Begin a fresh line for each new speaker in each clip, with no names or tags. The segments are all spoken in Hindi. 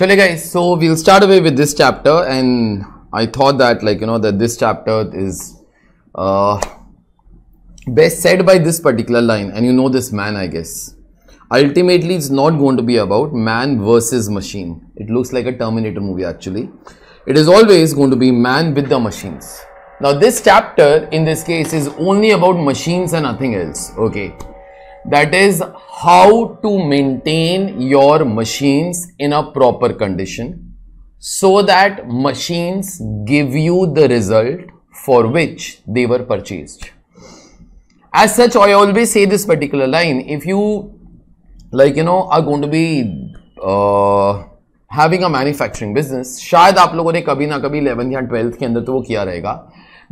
So guys, so we'll start away with this chapter and I thought that like you know that this chapter is uh, best said by this particular line and you know this man I guess. Ultimately it's not going to be about man versus machine. It looks like a Terminator movie actually. It is always going to be man with the machines. Now this chapter in this case is only about machines and nothing else. Okay that is how to maintain your machines in a proper condition so that machines give you the result for which they were purchased. As such, I always say this particular line, if you like you know are going to be uh, having a manufacturing business, शायद आप लोगों ने कभी ना कभी 11th या 12th के अंदर तो वो किया रहेगा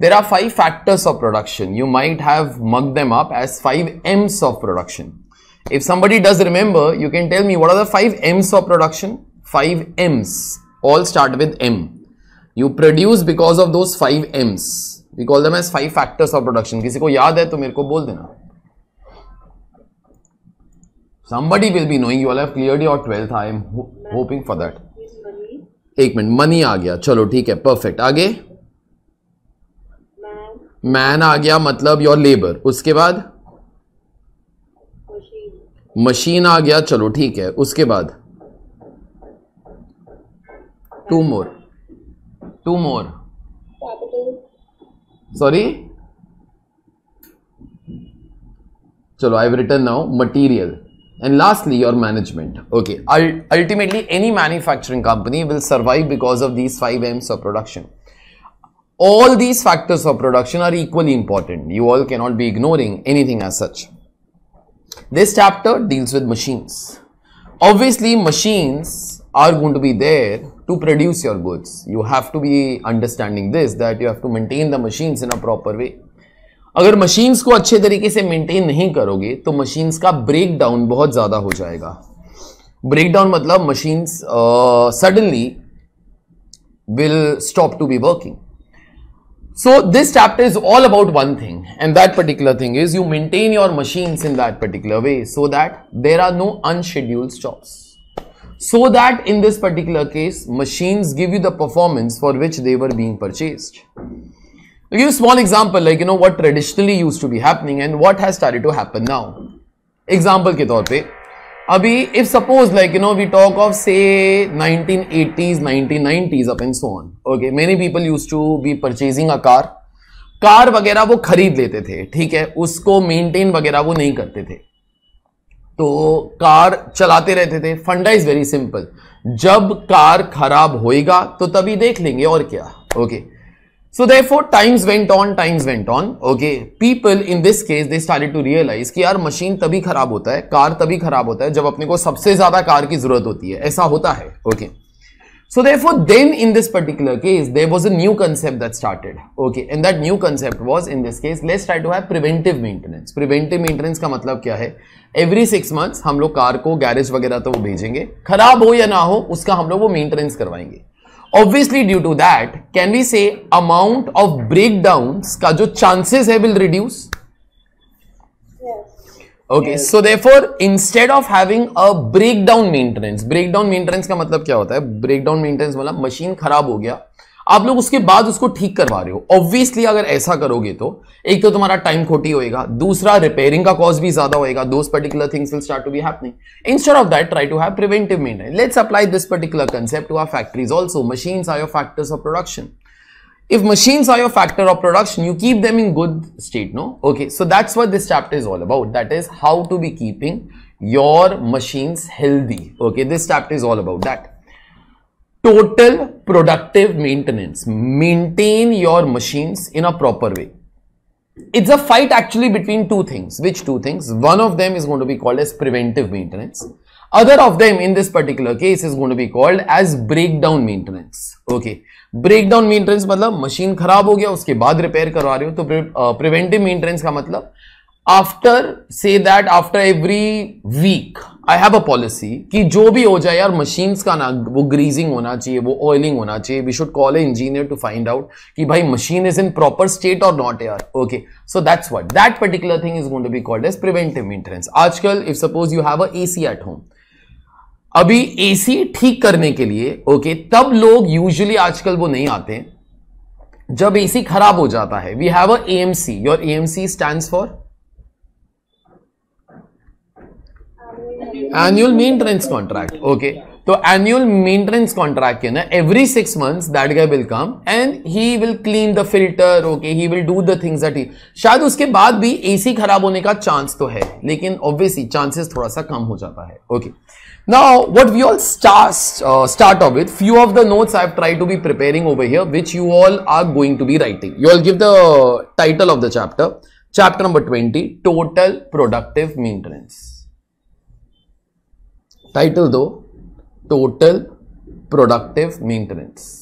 there are five factors of production. You might have mugged them up as five M's of production. If somebody does remember, you can tell me what are the five M's of production? Five M's all start with M. You produce because of those five M's. We call them as five factors of production. किसी को याद है तो मेरे को बोल देना. Somebody will be knowing. You all have cleared your 12th. I am ho hoping for that. एक मिनट मनी आ गया चलो ठीक है perfect. आगे मैन आ गया मतलब योर लेबर उसके बाद मशीन आ गया चलो ठीक है उसके बाद two more two more sorry चलो I return now material and lastly your management okay ultimately any manufacturing company will survive because of these five Ms of production all these factors of production are equally important. You all cannot be ignoring anything as such. This chapter deals with machines. Obviously, machines are going to be there to produce your goods. You have to be understanding this that you have to maintain the machines in a proper way. अगर मशीन्स को अच्छे तरीके से मेंटेन नहीं करोगे तो मशीन्स का ब्रेकडाउन बहुत ज़्यादा हो जाएगा ब्रेकडाउन मतलब machines suddenly will stop to be working So this chapter is all about one thing and that particular thing is you maintain your machines in that particular way so that there are no unscheduled stops. So that in this particular case, machines give you the performance for which they were being purchased.
I'll
give a small example like you know what traditionally used to be happening and what has started to happen now. Example ke pe, अभी if suppose like you know we talk of say 1980s 1990s up and so on okay many people use to be purchasing a car car वगैरह वो खरीद लेते थे ठीक है उसको मेंटेन वगैरह वो नहीं करते थे तो कार चलाते रहते थे फंडा इज वेरी सिंपल जब कार खराब होएगा तो तभी देख लेंगे और क्या okay okay. So therefore times went on, times went on. Okay, people in this case they started to realize कि यार मशीन तभी खराब होता है कार तभी खराब होता है जब अपने को सबसे ज्यादा कार की जरूरत होती है ऐसा होता है okay so therefore then in this particular case there was a new concept that started okay and that new concept was in this case let's try to have preventive maintenance preventive maintenance का मतलब क्या है एवरी सिक्स मंथ्स हम लोग कार को गैरेज वगैरह तो वो भेजेंगे खराब हो या ना हो उसका हम लोग वो मेंटेनेंस करवाएंगे obviously due to that can we say amount of breakdown का जो चांसेस है will reduce okay so they for instead of having a breakdown maintenance breakdown maintenance का मतलब क्या होता है ब्रेकडाउन मेंटेनेंस मतलब मशीन खराब हो गया आप लोग उसके बाद उसको ठीक करवा रहे हो ऑब्वियसली अगर ऐसा करोगे तो एक तो तुम्हारा टाइम खोटी होएगा दूसरा रिपेयरिंग का कॉस्ट भी ज्यादा होएगा those particular things will start to be happening instead of that try to have preventive maintenance let's apply this particular concept to our factories also machines are your factors of production if machines are your factor of production you keep them in good state no okay so that's what this chapter is all about that is how to be keeping your machines healthy okay this chapter is all about that total productive maintenance maintain your machine in a proper way it's a fight actually between two things which two things one of them is going to be called as preventive maintenance other of them in this particular case is going to be called as break down maintenance okay break down maintenance मतलब मशीन खराब हो गया उसके बाद रिपेयर करवा रहे हो तो प्रिवेंटिव मेंटेनेंस का मतलब after say that after every week I have a policy कि जो भी हो जाए यार मशीन्स का ना वो ग्रीजिंग होना चाहिए वो ऑयलिंग होना चाहिए we should call a engineer to find out कि भाई machine is in proper state और not air okay so that's what that particular thing is gone to be called as preventive maintenance आजकल if suppose you have a C at home अभी ए सी ठीक करने के लिए ओके okay, तब लोग यूजली आजकल वो नहीं आते जब ए सी खराब हो जाता है we have a C your C stand for annual maintenance contract okay so annual maintenance contract you know, every six months that guy will come and he will clean the filter okay he will do the things that he शायद उसके बाद भी एसी खराब होने का चांस तो है लेकिन ऑब्वियसली चांसेस थोड़ा सा कम हो जाता है okay now what we all start off with few of the notes I have try to be preparing over here which you all are going to be writing you all give the title of the chapter chapter number 20 total productive maintenance title दो total productive maintenance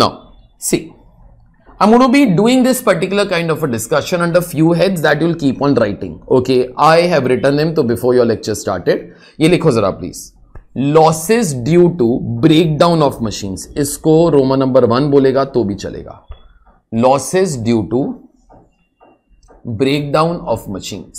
Now, see I'm going to be doing this particular kind of a discussion under few heads that you'll keep on writing. Okay, I have written them, so before your lecture started, ये लिखो जरा please. Losses due to breakdown of machines इसको रोमन नंबर वन बोलेगा तो भी चलेगा losses due to breakdown of machines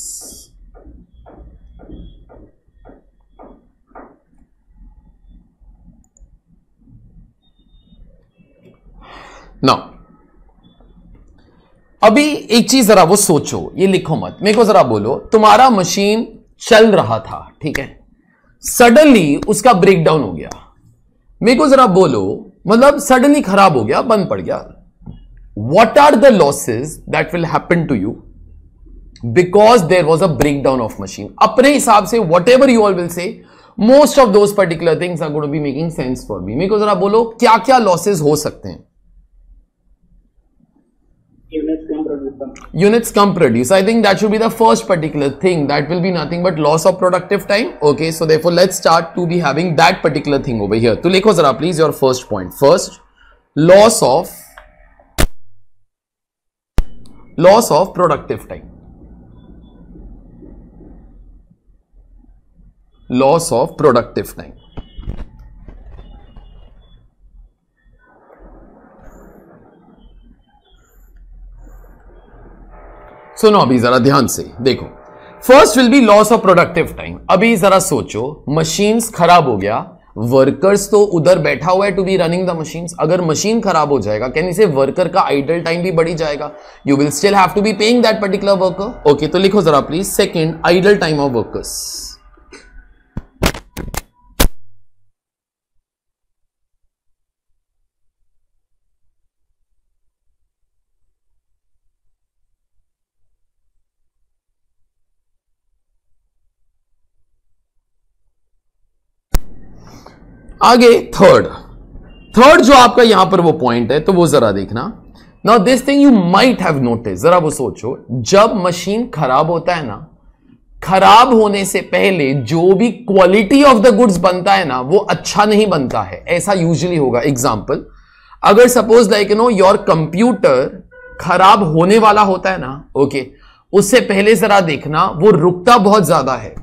ना अभी एक चीज जरा वो सोचो ये लिखो मत मेरे को जरा बोलो तुम्हारा मशीन चल रहा था ठीक है सडनली उसका ब्रेकडाउन हो गया मेरे को जरा बोलो मतलब सडनली खराब हो गया बंद पड़ गया what are the losses that will happen to you because there was a break down of machine अपने हिसाब से whatever you all will say most of those particular things are good be making sense for me मेरे को जरा बोलो क्या क्या लॉसेज हो सकते हैं units come produce. I think that should be the first particular thing. That will be nothing but loss of productive time. Okay, so therefore let's start to be having that particular thing over here. To likho zara please your first point. First, loss of loss of productive time. Loss of productive time. सुनो अभी जरा ध्यान से देखो first will be loss of productive time अभी जरा सोचो मशीन्स खराब हो गया वर्कर्स तो उधर बैठा हुआ है to be running the machine अगर मशीन खराब हो जाएगा कैन इसे वर्कर का आइडल टाइम भी बढ़ी जाएगा you will still have to be paying that particular worker okay तो लिखो जरा please second idle time of workers आगे थर्ड थर्ड जो आपका यहां पर वो पॉइंट है तो वो जरा देखना now this thing you might have notice जरा वो सोचो जब मशीन खराब होता है ना खराब होने से पहले जो भी क्वालिटी ऑफ द गुड्स बनता है ना वो अच्छा नहीं बनता है ऐसा यूजली होगा एग्जाम्पल अगर suppose like no your computer खराब होने वाला होता है ना ओके okay, उससे पहले जरा देखना वो रुकता बहुत ज्यादा है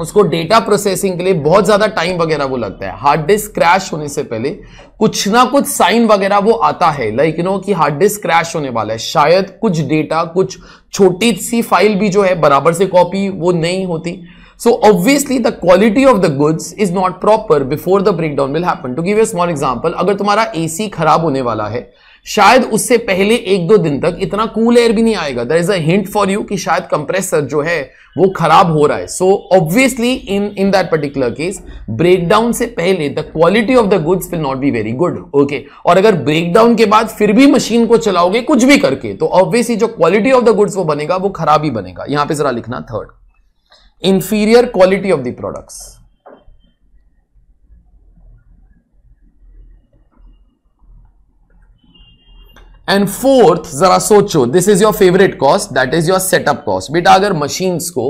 उसको डेटा प्रोसेसिंग के लिए बहुत ज्यादा टाइम वगैरह वो लगता है हार्ड डिस्क क्रैश होने से पहले कुछ ना कुछ साइन वगैरह वो आता है लाइक यू नो कि हार्ड डिस्क क्रैश होने वाला है शायद कुछ डेटा कुछ छोटी सी फाइल भी जो है बराबर से कॉपी वो नहीं होती so obviously the quality of the goods is not proper before the break down will happen to give a small example अगर तुम्हारा ए खराब होने वाला है शायद उससे पहले एक दो दिन तक इतना कूल एयर भी नहीं आएगा दर इज अंट फॉर यू कि शायद कंप्रेसर जो है वो खराब हो रहा है so obviously in in that particular case breakdown से पहले the quality of the goods will not be very good okay और अगर ब्रेकडाउन के बाद फिर भी मशीन को चलाओगे कुछ भी करके तो ऑब्वियसली जो क्वालिटी ऑफ द गुड्स वो बनेगा वो खराब ही बनेगा यहां पर जरा लिखना third inferior quality of the products and fourth जरा सोचो this is your favourite cost that is your setup cost बेटा अगर मशीन्स को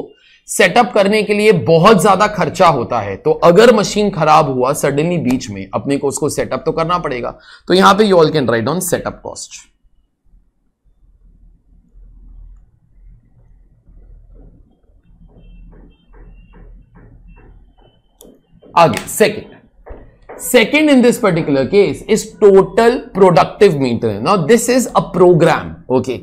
सेटअप करने के लिए बहुत ज्यादा खर्चा होता है तो अगर मशीन खराब हुआ सडनली बीच में अपने को उसको सेटअप तो करना पड़ेगा तो यहां पे you all can write on setup cost आगे second second in this particular case is total productive metre now this is a programme okay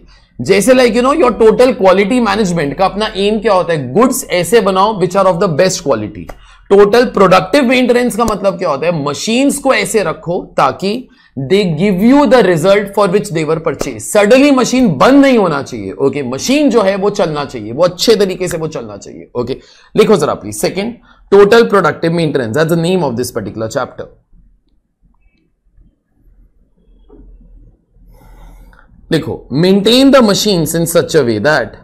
जैसे like you know your total quality management का अपना एम क्या होता है गुड्स ऐसे बनाओ which are of the best quality total productive maintenance का मतलब क्या होता है मशीन्स को ऐसे रखो ताकि they give you the result for which they were purchase suddenly machine बंद नहीं होना चाहिए ओके okay? मशीन जो है वो चलना चाहिए वो अच्छे तरीके से वो चलना चाहिए ओके okay? लिखो जरा please second Total productive maintenance, that's the name of this particular chapter. देखो maintain the machines in such a way that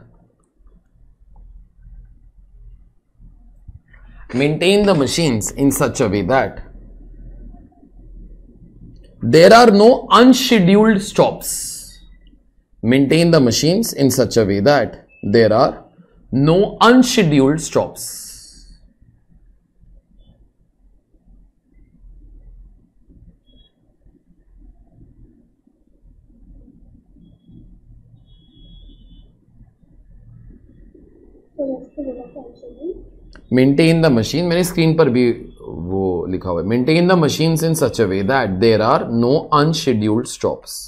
maintain the machines in such a way that there are no unscheduled stops. Maintain the machines in such a way that there are no unscheduled stops. Maintain the machine मैंने स्क्रीन पर भी वो लिखा हुआ है maintain the machine in such a way that there are no unscheduled stops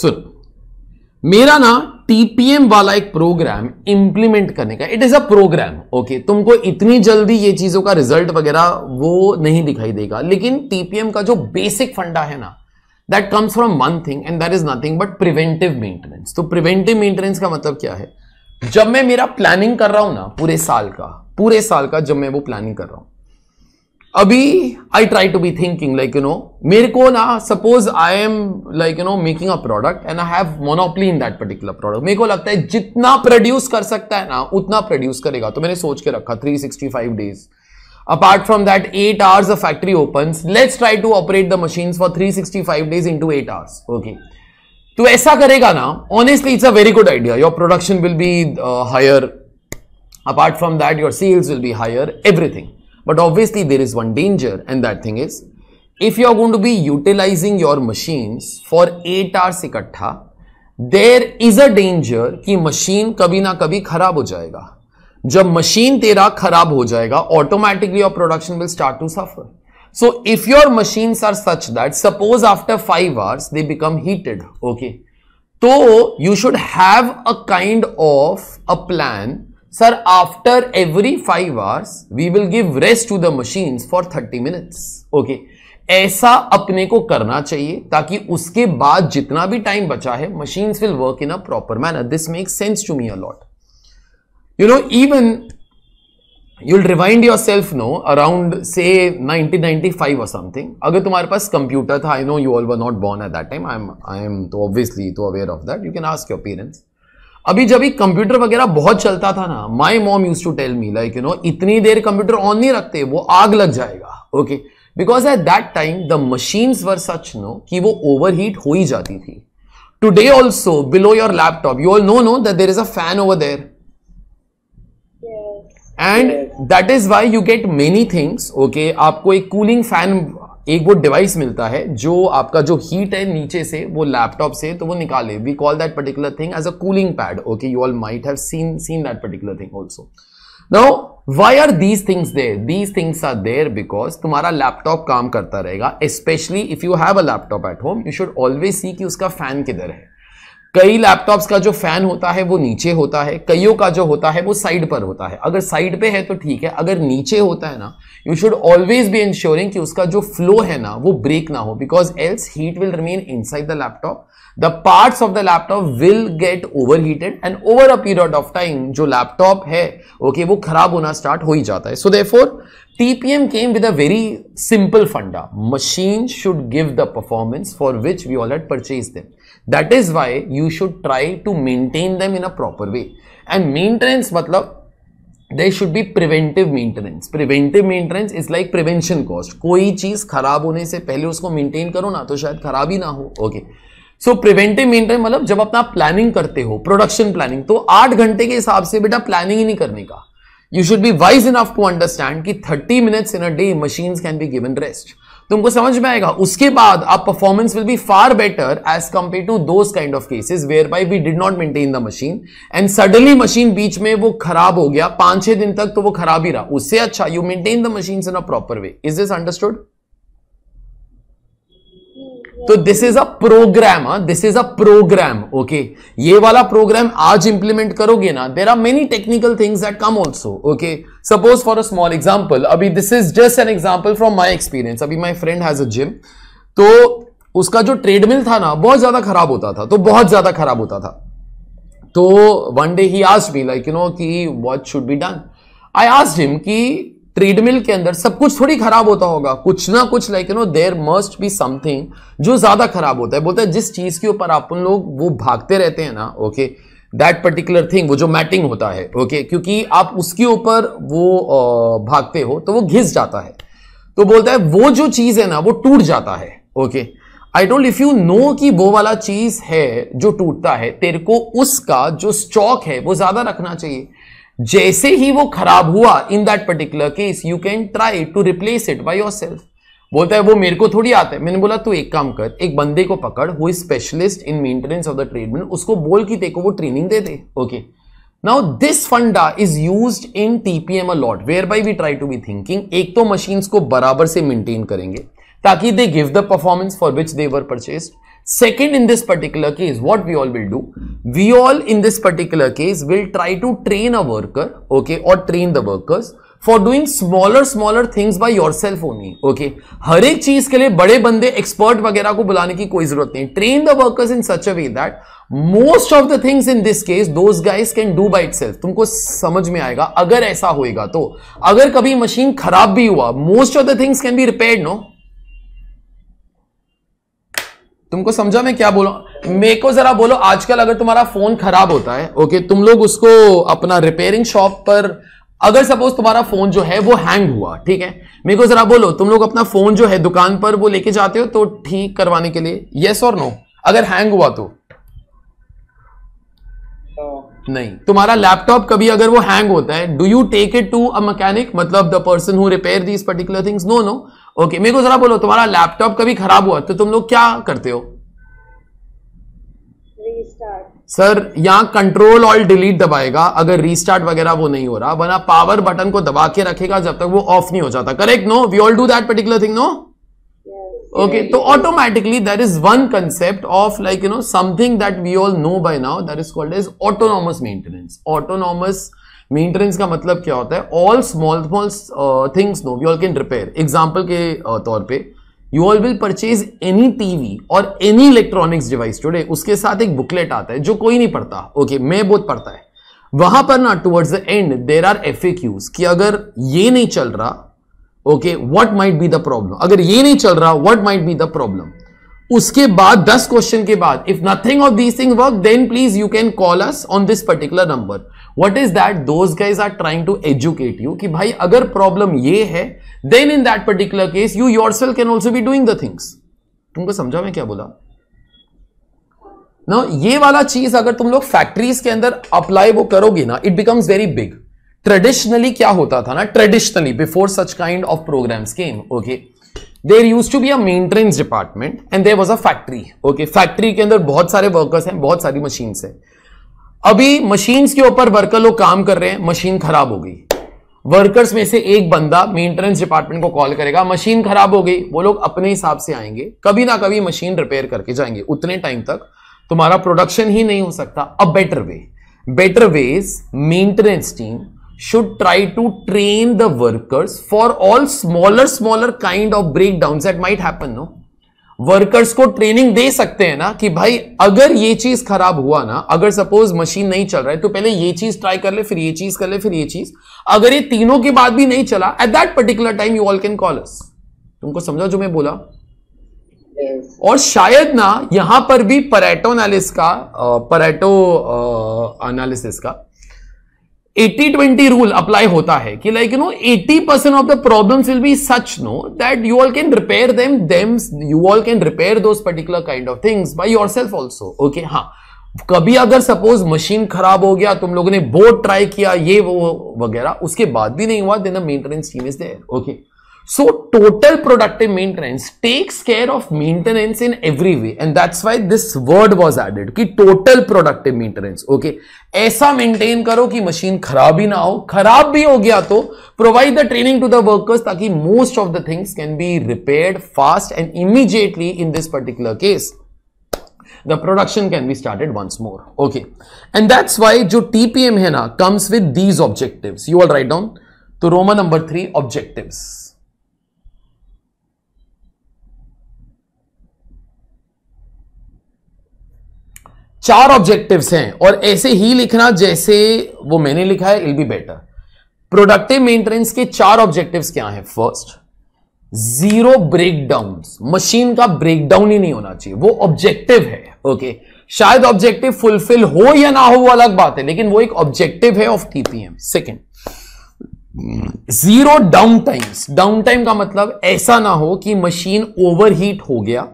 सुन मेरा ना टीपीएम वाला एक प्रोग्राम इंप्लीमेंट करने का it is a programme okay तुमको इतनी जल्दी ये चीजों का रिजल्ट वगैरह वो नहीं दिखाई देगा लेकिन टीपीएम का जो बेसिक फंडा है ना that comes from one thing and that is nothing but preventive maintenance तो प्रिवेंटिव मेंटेनेंस का मतलब क्या है जब मैं मेरा प्लानिंग कर रहा हूं ना पूरे साल का पूरे साल का जब मैं वो प्लानिंग कर रहा हूं अभी I try to be thinking like you know मेरे को ना suppose I am like you know making a product and I have monopoly in that particular product मेरे को लगता है जितना प्रोड्यूस कर सकता है ना उतना प्रोड्यूस करेगा तो मैंने सोच के रखा 365 days apart from that eight hours the factory open let's try to operate the machine for three sixty five days in to eight hours okay तो ऐसा करेगा ना honestly it's a very good idea your production will be higher apart from that your sales will be higher everything But obviously there is one danger and that thing is if you are going to be utilizing your machines for 8 hours इकट्ठा देर इज अ डेंजर कि मशीन कभी ना कभी खराब हो जाएगा जब मशीन तेरा खराब हो जाएगा automatically your production will start to suffer so if your machines are such that suppose after five hours they become heated okay तो you should have a kind of a plan sir after every five hours we will give rest to the machine for thirty minutes okay ऐसा अपने को करना चाहिए ताकि उसके बाद जितना भी टाइम बचा है machine will work in a proper manner this make sense to me a lot you know even you'll rewind yourself no around say nineteen ninety five और समथिंग अगर तुम्हारे पास कंप्यूटर था I know you all were not born at that time I am I am तो ऑब्वियसली तो aware of that you can ask your parents अभी जब कंप्यूटर वगैरह बहुत चलता था ना my mom use to tell me like you know इतनी देर कंप्यूटर ऑन नहीं रखते वो आग लग जाएगा okay because at that time the machine were such no कि वो ओवर हीट हो ही जाती थी today also below your laptop you all know no that there is a fan over there and that is why you get many things okay आपको एक कूलिंग फैन एक वो डिवाइस मिलता है जो आपका जो हीट है नीचे से वो लैपटॉप से तो वो निकाले we call that particular thing as a cooling pad okay you all might have seen seen that particular thing also now why are these things there these things are there because तुम्हारा लैपटॉप काम करता रहेगा specially if you have a laptop at home you should always see कि उसका फैन किधर है कई लैपटॉप्स का जो फैन होता है वो नीचे होता है कईयों का जो होता है वो साइड पर होता है अगर साइड पे है तो ठीक है अगर नीचे होता है ना you should always be ensuring कि उसका जो फ्लो है ना वो ब्रेक ना हो because else heat will remain inside the laptop the parts of the laptop will get over heated and over a period of time जो लैपटॉप है ओके okay, वो खराब होना स्टार्ट हो ही जाता है so they four TPM came with a very simple funda. Machine should give the performance for which we all had purchased them. That is why you should try to maintain them in a proper way and maintenance मतलब they should be preventive maintenance preventive maintenance is like prevention cost कोई चीज़ खराब होने से पहले उसको मेंटेन करो ना तो शायद खराब ही ना हो ओके सो प्रिवेंटिव मेंटेनेंस मतलब जब अपना प्लानिंग करते हो प्रोडक्शन प्लानिंग तो आठ घंटे के हिसाब से बेटा प्लानिंग ही नहीं करने का you should be wise enough to understand कि thirty minutes in a day machine can be given rest तुमको समझ में आएगा उसके बाद आप performance will be far better as compare to those kind of cases whereby we did not maintain the machine and suddenly machine बीच में वो खराब हो गया पांच छह दिन तक तो वो खराब ही रहा उससे अच्छा you maintain the machine in a proper way is this understood तो this is a programme this is a programme okay ये वाला प्रोग्राम आज इंप्लीमेंट करोगे ना there are many technical things that come also okay suppose for a small example अभी this is just an example from my experience अभी my friend has a gym तो उसका जो ट्रेडमिल था ना बहुत ज्यादा खराब होता था तो बहुत ज्यादा खराब होता था तो वन डे ही आज मी लाइक यू नो कि what should be done I आज हिम कि ट्रेडमिल के अंदर सब कुछ थोड़ी खराब होता होगा कुछ ना कुछ like you know there must be something जो ज्यादा खराब होता है बोलता है जिस चीज के ऊपर आप लोग वो भागते रहते हैं ना ओके दैट पर्टिकुलर थिंग वो जो मैटिंग होता है ओके okay? क्योंकि आप उसके ऊपर वो भागते हो तो वो घिस जाता है तो बोलता है वो जो चीज है ना वो टूट जाता है okay I don't if you know कि वो वाला चीज है जो टूटता है तेरे को उसका जो स्टॉक है वो ज्यादा रखना चाहिए जैसे ही वो खराब हुआ in that particular case you can try to replace it by yourself बोलता है वो मेरे को थोड़ी आता है मैंने बोला तू एक काम कर एक बंदे को पकड़ वो specialist in maintenance of the treatment उसको बोल कि देखो वो ट्रेनिंग दे दे ओके नाउ दिस फंडा is use in TPM a lot whereby we try to be thinking एक तो मशीन्स को बराबर से मेंटेन करेंगे ताकि they give the performance for which they were purchased Second, in this particular case, what we all will do, we all in this particular case will try to train a worker, okay, or train the workers for doing smaller smaller things by yourself only okay हर एक चीज के लिए बड़े बंदे एक्सपर्ट वगैरह को बुलाने की कोई जरूरत नहीं train the workers in such a way that most of the things in this case those guys can do by it तुमको समझ में आएगा अगर ऐसा होएगा तो अगर कभी मशीन खराब भी हुआ most of the things can be repair no तुमको समझा मैं क्या बोलो मेरे को जरा बोलो आजकल अगर तुम्हारा फोन खराब होता है ओके तुम लोग उसको अपना रिपेयरिंग शॉप पर अगर सपोज तुम्हारा फोन जो है वो हैंग हुआ ठीक है मेरे को जरा बोलो तुम लोग अपना फोन जो है दुकान पर वो लेके जाते हो तो ठीक करवाने के लिए यस और नो अगर हैंग हुआ तो नहीं तुम्हारा लैपटॉप कभी अगर वो हैंग होता है do you take it to a mechanic मतलब the person who repair these particular things no no okay मेरे को जरा बोलो तुम्हारा लैपटॉप कभी खराब हुआ तो तुम लोग क्या करते हो सर यहां कंट्रोल ऑल डिलीट दबाएगा अगर रीस्टार्ट वगैरह वो नहीं हो रहा वरना पावर बटन को दबा के रखेगा जब तक वो ऑफ नहीं हो जाता correct no we all do that particular thing no okay तो automatically there is one concept of like you know something that we all know by now that is called is autonomous maintenance autonomous maintenance का मतलब क्या होता है all small small things no we all can repair example के uh, तौर पर you all will purchase any TV और एनी इलेक्ट्रॉनिक्स डिवाइस टुडे उसके साथ एक बुकलेट आता है जो कोई नहीं पढ़ता ओके okay, मैं बहुत पढ़ता है वहां पर ना towards the end there are F कि अगर ये नहीं चल रहा okay what might be the problem अगर ये नहीं चल रहा what might be the problem उसके बाद दस क्वेश्चन के बाद if nothing of these thing work then please you can call us on this particular number what is that those guys are trying to educate you कि भाई अगर प्रॉब्लम ये है then in that particular case you yourself can also be doing the things तुमको समझा मैं क्या बोला ना ये वाला चीज अगर तुम लोग फैक्ट्रीज के अंदर अप्लाई वो करोगे ना it becomes very big traditionally क्या होता था ना traditionally before such kind of programme came okay there use to be maintenance department and there was a factory okay factory के अंदर बहुत सारे वर्कर्स हैं बहुत सारी मशीन्स हैं अभी मशीन्स के ऊपर वर्कर लोग काम कर रहे हैं मशीन खराब हो गई वर्कर्स में से एक बंदा मेंटेनेंस डिपार्टमेंट को कॉल करेगा मशीन खराब हो गई वो लोग अपने हिसाब से आएंगे कभी ना कभी मशीन रिपेयर करके जाएंगे उतने टाइम तक तुम्हारा प्रोडक्शन ही नहीं हो सकता a better way better ways maintenance team should try to train the workers for smaller smaller smaller kind of breakdowns that might happen no workers को ट्रेनिंग दे सकते हैं ना कि भाई अगर ये चीज खराब हुआ ना अगर सपोज मशीन नहीं चल रहा है तो पहले ये चीज ट्राई कर ले फिर ये चीज कर ले फिर ये चीज अगर ये तीनों के बाद भी नहीं चला at that particular time you all can call us तुमको समझा जो मैं बोला yes. और शायद ना यहां पर भी परेटो एनालिस का परेटो एनालिसिस का एटी ट्वेंटी रूल अप्लाई होता है कि like you know eighty percent of the problem will be such no that you all can repair them them's you all can repair those particular kind of things by yourself also okay हाँ कभी अगर सपोज मशीन खराब हो गया तुम लोगों ने बोर्ड ट्राई किया ये वो वगैरह उसके बाद भी नहीं हुआ then the maintenance team is there okay So total productive maintenance takes care of maintenance in every way and that's why this word was added कि total productive maintenance okay ऐसा maintain करो कि machine खराब ही ना हो खराब भी हो गया तो provide the training to the workers ताकि most of the things can be repaired fast and immediately in this particular case the production can be started once more okay and that's why जो TPM है ना comes with these objectives you all write down तो Roma number three objectives चार ऑब्जेक्टिव्स हैं और ऐसे ही लिखना जैसे वो मैंने लिखा है इल बी बेटर प्रोडक्टिव मेंटेनेंस के चार ऑब्जेक्टिव्स क्या हैं फर्स्ट जीरो ब्रेकडाउन मशीन का ब्रेकडाउन ही नहीं होना चाहिए वो ऑब्जेक्टिव है ओके शायद ऑब्जेक्टिव फुलफिल हो या ना हो वो अलग बात है लेकिन वो एक ऑब्जेक्टिव है of TPM second zero down times down time का मतलब ऐसा ना हो कि मशीन ओवरहीट हो गया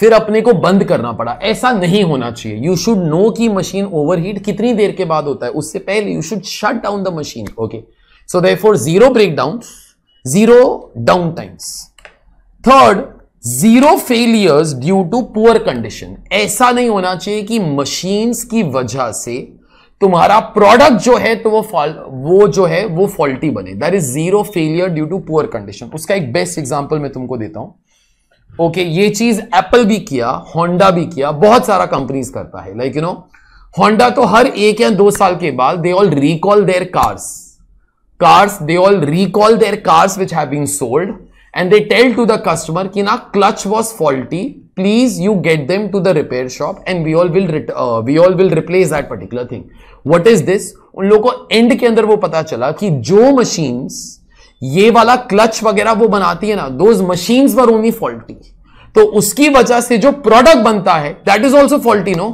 फिर अपने को बंद करना पड़ा ऐसा नहीं होना चाहिए यू शुड नो की मशीन ओवरहीट कितनी देर के बाद होता है उससे पहले you should shut down the machine okay so they four zero breakdown zero down times third zero failures due to poor condition ऐसा नहीं होना चाहिए कि मशीन्स की वजह से तुम्हारा प्रोडक्ट जो है तो वो फॉल्ट वो जो है वो फॉल्टी बने that is zero failure due to poor condition उसका एक बेस्ट एग्जांपल मैं तुमको देता हूं ओके ये चीज एप्पल भी किया होंडा भी किया बहुत सारा कंपनीज करता है लाइक यू नो होंडा तो हर एक या दो साल के बाद they all recall their cars cars they all recall their cars which have been sold and they tell to the customer कि ना clutch was faulty please you get them to the repair shop and we all will we all will replace that particular thing what is this उन लोगों को एंड के अंदर वो पता चला कि जो मशीन्स ये वाला क्लच वगैरह वो बनाती है ना दो मशीन वर ओनली फॉल्टी तो उसकी वजह से जो प्रोडक्ट बनता है that is also faulty no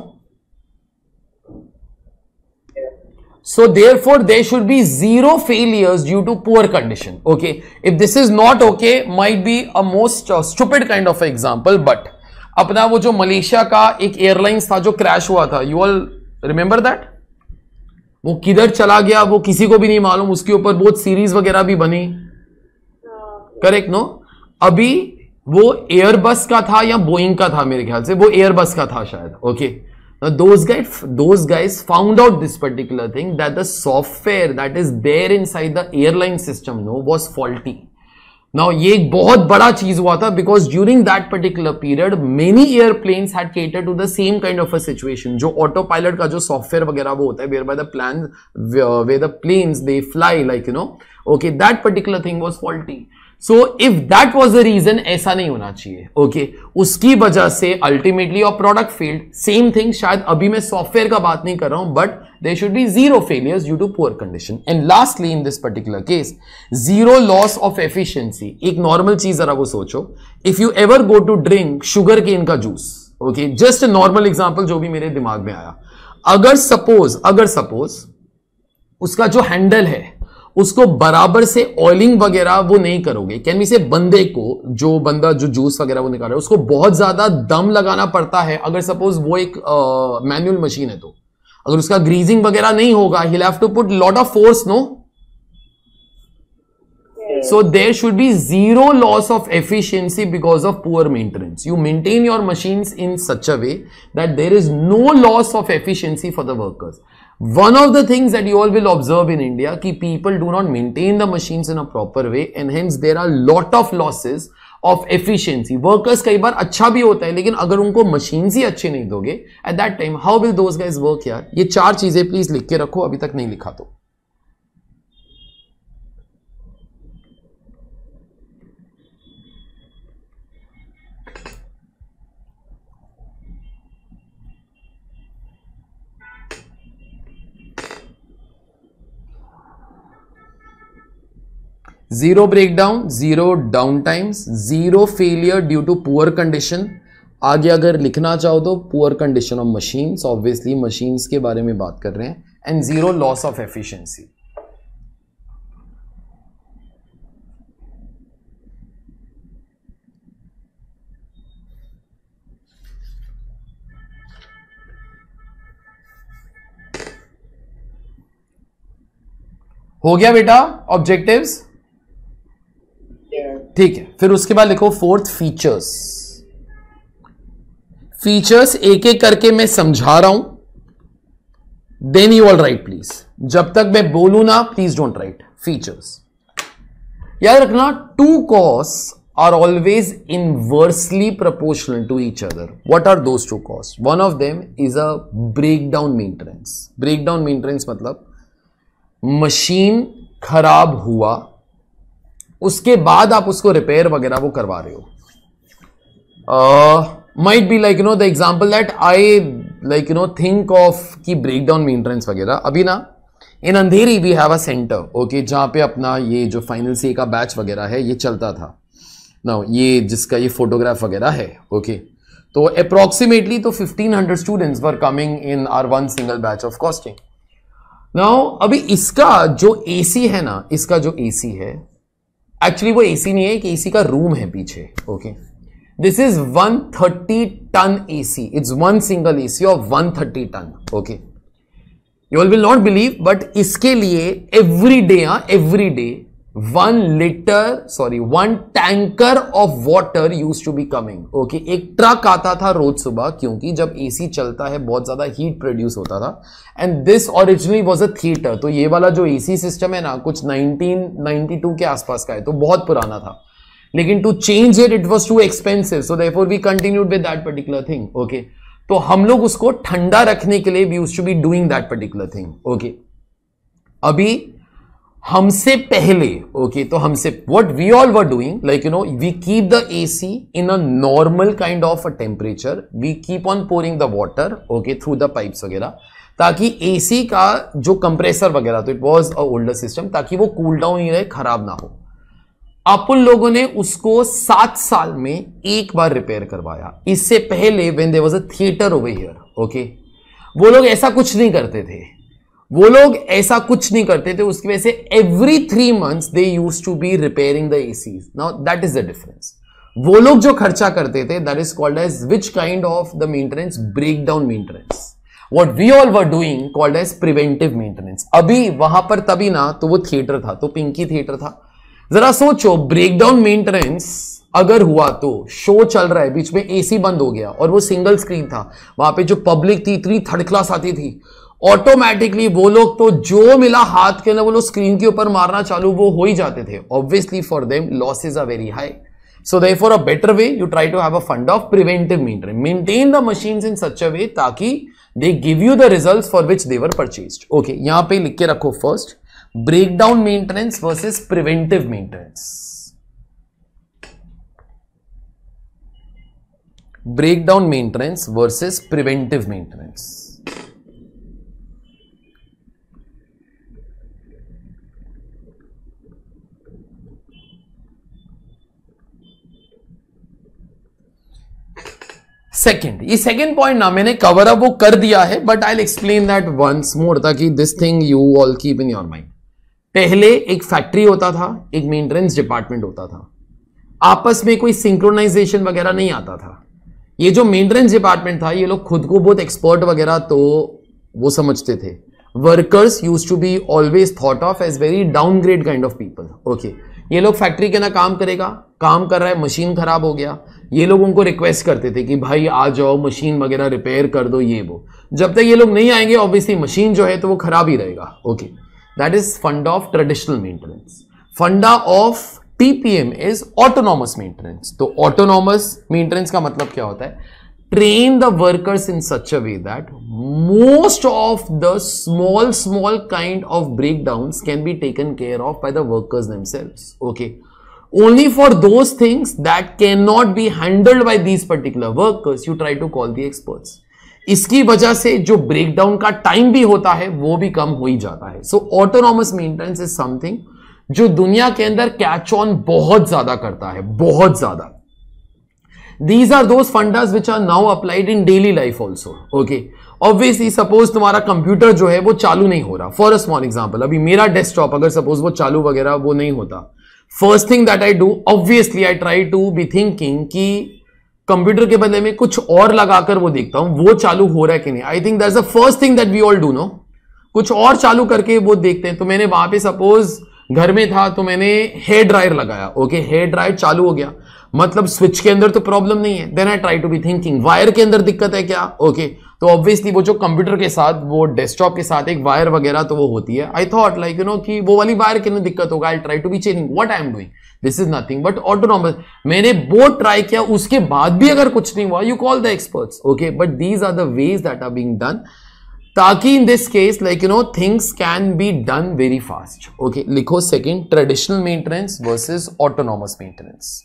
so there four they should be zero failures due to poor condition okay if this is not okay might be a most stupid kind of example but अपना वो जो मलेशिया का एक एयरलाइंस था जो क्रैश हुआ था यू ऑल रिमेंबर दैट वो किधर चला गया वो किसी को भी नहीं मालूम उसके ऊपर बहुत सीरीज वगैरह भी बनी करेक्ट नो अभी वो एयरबस का था या बोइंग का था मेरे ख्याल से वो एयरबस का था शायद okay those guys found out this particular thing that the software that is there inside the airline system no was faulty now ये एक बहुत बड़ा चीज हुआ था because during that particular period many airplanes had cater to the same kind of a situation जो ऑटो पायलट का जो सॉफ्टवेयर वगैरह वो होता है whereby the plan way the planes they fly like you know okay that particular thing was faulty so if that was the reason ऐसा नहीं होना चाहिए ओके okay? उसकी वजह से अल्टीमेटली और प्रोडक्ट फेल्ड सेम थिंग शायद अभी मैं सॉफ्टवेयर का बात नहीं कर रहा हूं but there should be zero failures due to poor condition and lastly in this particular case zero loss of efficiency एक नॉर्मल चीज जरा वो सोचो if you ever go to drink sugar cane का juice okay just normal example जो भी मेरे दिमाग में आया अगर सपोज अगर सपोज उसका जो हैंडल है उसको बराबर से ऑयलिंग वगैरह वो नहीं करोगे कैन मी से बंदे को जो बंदा जो जूस वगैरह वो निकाल रहा है उसको बहुत ज्यादा दम लगाना पड़ता है अगर सपोज वो एक मैनुअल मशीन है तो अगर उसका ग्रीजिंग वगैरह नहीं होगा he have to put lot of force no so there should be zero loss of efficiency because of poor maintenance you maintain your machine in such a way that there is no loss of efficiency for the workers one of the things at you all will observe in India की people do not maintain the machine in a proper way and hence there are lot of losses of efficiency workers कई बार अच्छा भी होता है लेकिन अगर उनको मशीन ही अच्छे नहीं दोगे at that time how will those work यार ये चार चीजें प्लीज लिख के रखो अभी तक नहीं लिखा तो zero breakdown zero down times zero failure due to poor condition आगे अगर लिखना चाहो तो poor condition of machines obviously machines के बारे में बात कर रहे हैं and zero loss of efficiency हो गया बेटा ऑब्जेक्टिव्स ठीक है फिर उसके बाद लिखो फोर्थ फीचर्स फीचर्स एक एक करके मैं समझा रहा हूं then you all write please जब तक मैं बोलू ना प्लीज डोंट राइट फीचर्स याद रखना two costs are always inversely proportional to each other what are those two costs one of them is a breakdown maintenance break down maintenance मतलब मशीन खराब हुआ उसके बाद आप उसको रिपेयर वगैरह वो करवा रहे हो might be like no the example that I like no think of की ब्रेक डाउन मेंटेनेंस वगैरह अभी ना in Andheri we have a centre okay जहां पे अपना ये जो फाइनल सी का बैच वगैरह है ये चलता था ना ये जिसका ये फोटोग्राफ वगैरह है ओके okay. तो अप्रोक्सीमेटली तो 1500 students were coming in are one single batch of costing now अभी इसका जो एसी है ना इसका जो एसी है एक्चुअली वो एसी नहीं है कि एसी का रूम है पीछे okay this is 130 ton AC it's one single AC of 130 ton okay you will not believe but इसके लिए every day every day one litre sorry one tanker of water use to be coming okay एक ट्रक आता था रोज सुबह क्योंकि जब एसी चलता है बहुत ज्यादा हीट प्रोड्यूस होता था and this originally was a theatre तो ये वाला जो एसी सिस्टम है ना कुछ 1992 के आसपास का है तो बहुत पुराना था लेकिन to change it it was too expensive so there we continued with that particular thing okay तो हम लोग उसको ठंडा रखने के लिए we use to be doing that particular thing okay अभी हमसे पहले ओके तो हमसे what we all were doing like you know we keep the A C in a normal kind of a temperature we keep on pouring the water okay through the pipes वगैरह ताकि एसी का जो कंप्रेसर वगैरह तो it was a older system ताकि वो कूल डाउन ही रहे खराब ना हो आप उन लोगों ने उसको सात साल में एक बार रिपेयर करवाया इससे पहले when there was a theatre over here okay वो लोग ऐसा कुछ नहीं करते थे वो लोग ऐसा कुछ नहीं करते थे उसकी वजह से every three months they use to be repairing the C now that is the difference वो लोग जो खर्चा करते थे that is called as which kind of the maintenance break down maintenance what we all were doing called as preventive maintenance अभी वहां पर तभी ना तो वो थिएटर था तो पिंकी थिएटर था जरा सोचो ब्रेक डाउन मेंटेनेंस अगर हुआ तो शो चल रहा है बीच में एसी बंद हो गया और वो सिंगल स्क्रीन था वहां पे जो पब्लिक थी इतनी थर्ड क्लास आती थी ऑटोमेटिकली वो लोग तो जो मिला हाथ के अंदर वो लोग स्क्रीन के ऊपर मारना चालू वो हो ही जाते थे obviously for them losses are very high so they for a better way you try to have a fund of preventive meter maintain the machine in such a way ताकि they give you the result for which they were purchase okay यहां पर लिख के रखो first breakdown maintenance versus preventive maintenance breakdown maintenance versus preventive maintenance second ये सेकेंड पॉइंट ना मैंने कवर अप वो कर दिया है but I explain that once more ताकि this thing you all keep in your mind पहले एक फैक्ट्री होता था एक मेंटेनेंस डिपार्टमेंट होता था आपस में कोई सिंक्रोनाइजेशन वगैरह नहीं आता था ये जो मेंटेनेंस डिपार्टमेंट था ये लोग खुद को बहुत एक्सपर्ट वगैरह तो वो समझते थे workers use to be always thought of as very downgrade kind of people okay ये लोग फैक्ट्री के ना काम करेगा काम कर रहा है मशीन खराब हो गया ये लोग उनको रिक्वेस्ट करते थे कि भाई आ जाओ मशीन वगैरह रिपेयर कर दो ये वो जब तक ये लोग नहीं आएंगे ऑब्वियसली मशीन जो है तो वो खराब ही रहेगा okay that is fund of traditional maintenance फंडा of TPM is autonomous maintenance तो ऑटोनॉमस मेंटेनेंस का मतलब क्या होता है train the workers in such a way that most of the small small kind of breakdowns can be taken care of by the workers okay okay only for those things that cannot be handled by these particular workers you try to call the experts इसकी वजह से जो ब्रेकडाउन का टाइम भी होता है वो भी कम हो ही जाता है so autonomous maintenance is something जो दुनिया के अंदर कैच ऑन बहुत ज्यादा करता है बहुत ज्यादा these are those fundas which are now applied in daily life also okay obviously suppose तुम्हारा कंप्यूटर जो है वो चालू नहीं हो रहा फॉर अ स्मॉल एग्जाम्पल अभी मेरा डेस्कटॉप अगर सपोज वो चालू वगैरह वो नहीं होता first thing that I do obviously I try to be thinking कि कंप्यूटर के बदले में कुछ और लगाकर वो देखता हूं वो चालू हो रहा है कि नहीं I think that the first thing that we all do no कुछ और चालू करके वो देखते हैं तो मैंने वहां पे सपोज घर में था तो मैंने हेयर ड्रायर लगाया ओके हेयर ड्रायर चालू हो गया मतलब स्विच के अंदर तो प्रॉब्लम नहीं है then I try to be thinking wire के अंदर दिक्कत है क्या ओके okay. तो ऑब्वियसली वो जो कंप्यूटर के साथ वो डेस्कटॉप के साथ एक वायर वगैरह तो वो होती है I thought like you know कि वो वाली वायर कितनी दिक्कत होगा I try to be changing what I am doing this is nothing but autonomous मैंने वो ट्राई किया उसके बाद भी अगर कुछ नहीं हुआ you call the experts okay but these are the ways that are being done ताकि in this case like you know things can be done very fast okay लिखो second traditional maintenance versus autonomous maintenance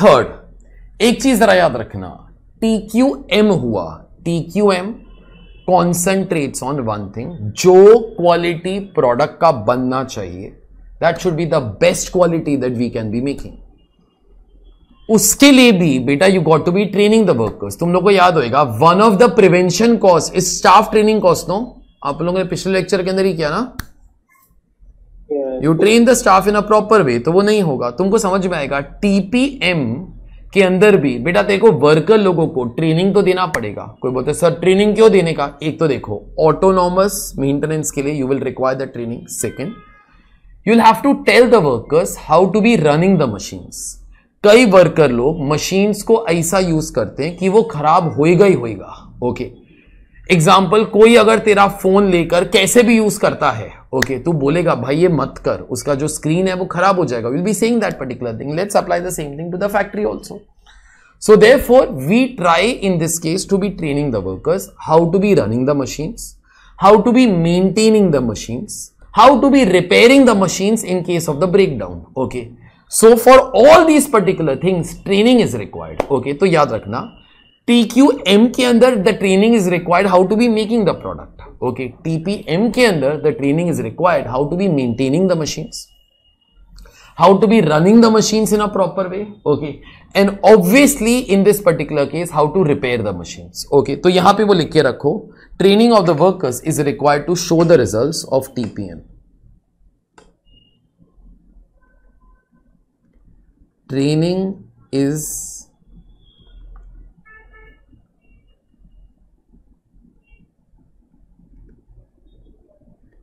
third एक चीज जरा याद रखना टी क्यू एम हुआ T Q M concentrate on one thing जो क्वालिटी प्रोडक्ट का बनना चाहिए that should be the best quality that we can be making उसके लिए भी बेटा you got to be training the workers तुम लोग को याद होएगा one of the prevention cost is staff training cost no आप लोगों ने पिछले लेक्चर के अंदर ही किया ना you train the staff in a proper way तो वो नहीं होगा तुमको समझ में आएगा टीपीएम के अंदर भी बेटा देखो वर्कर लोगों को ट्रेनिंग तो देना पड़ेगा कोई बोलते सर ट्रेनिंग क्यों देने का एक तो देखो ऑटोनॉमस मेंटेनेंस के लिए you will require the training second you will have to tell the workers how to be running the machines कई वर्कर लोग मशीन्स को ऐसा यूज करते हैं कि वो खराब होएगा ही होएगा ओके एग्जाम्पल कोई अगर तेरा फोन लेकर कैसे भी यूज करता है ओके तू बोलेगा भाई ये मत कर उसका जो स्क्रीन है वो खराब हो जाएगा will be saying that particular thing let's apply the same thing to the factory also so there four we try in this case to be training the workers how to be running the machines how to be maintaining the machines how to be repairing the machines in case of the break down okay so for all these particular things training is required okay तो याद रखना टी क्यू एम के अंदर the training is required how to be making the product okay T M के अंदर the training is required how to be maintaining the machines how to be running the machines in a proper way okay and obviously in this particular case how to repair the machines okay तो यहां पर वो लिख के रखो training of the workers is required to show the result of TPM training is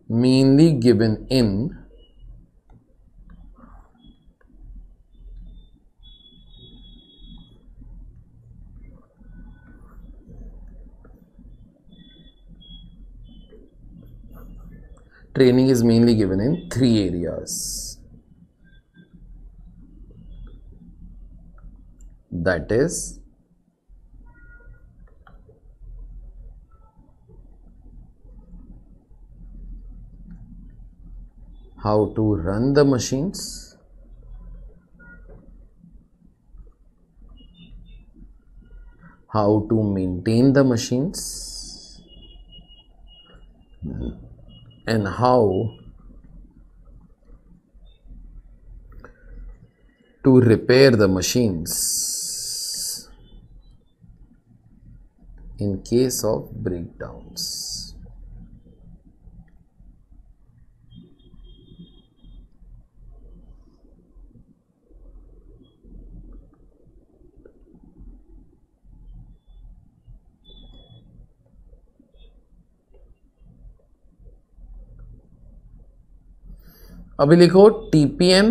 mainly given in training is mainly given in three areas that is how to run the machines how to maintain the machines and how to repair the machines in case of breakdowns. अभी लिखो टीपीएम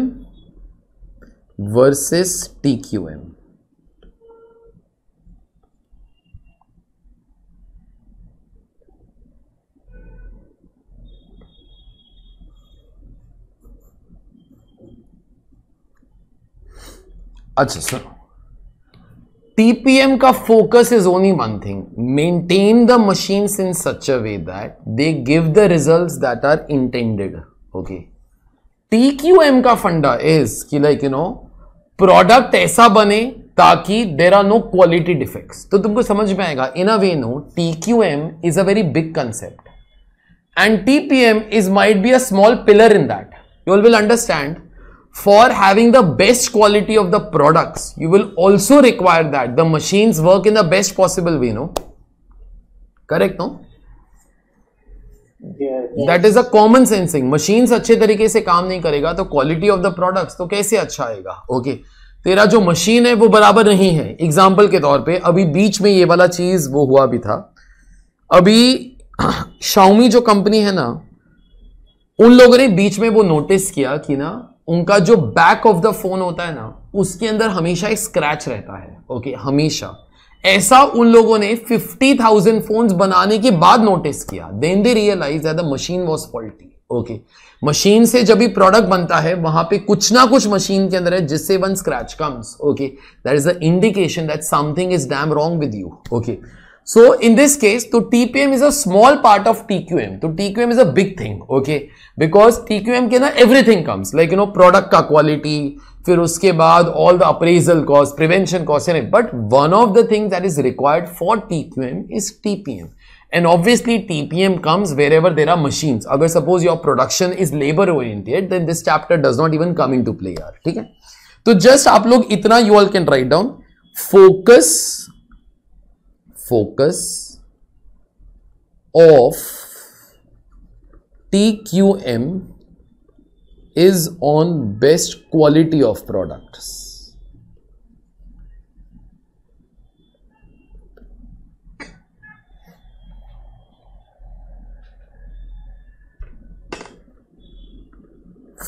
वर्सेस एम अच्छा सर टीपीएम का focus is only one thing maintain the machines in such a way that they give the results that are intended okay T Q M का फंडा इज कि लाइक यू नो प्रोडक्ट ऐसा बने ताकि there are no quality defects तो तुमको समझ में आएगा in a way no T Q M is a very big concept and T P M is might be a small pillar in that you will understand for having the best quality of the products you will also require that the machines work in the best possible way no correct no no?
That
is a common sensing machine अच्छे तरीके से काम नहीं करेगा तो क्वालिटी ऑफ द प्रोडक्ट तो कैसे अच्छा आएगा ओके okay. तेरा जो मशीन है वो बराबर नहीं है एग्जाम्पल के तौर पर अभी बीच में ये वाला चीज वो हुआ भी था अभी शाउमी जो कंपनी है ना उन लोगों ने बीच में वो नोटिस किया कि ना उनका जो बैक ऑफ द फोन होता है ना उसके अंदर हमेशा एक स्क्रैच रहता है ओके okay, हमेशा ऐसा उन लोगों ने 50,000 फोन्स बनाने के बाद नोटिस किया then they realise the machine was faulty okay machine से जब भी प्रोडक्ट बनता है वहां पे कुछ ना कुछ मशीन के अंदर है जिससे one scratch comes okay that is the indication that something is damn wrong with you okay So in this case, so TPM is a small part of TQM. So TQM is a big thing, okay? Because TQM के ना everything comes, like you know product का quality, फिर उसके बाद all the appraisal cost, prevention cost and but one of the things that is required for TQM is TPM. And obviously TPM comes wherever there are machines. अगर suppose your production is labor oriented, then this chapter does not even come into play यार, ठीक है? तो just आप लोग इतना you all can write down. Focus focus of TQM is on best quality of products.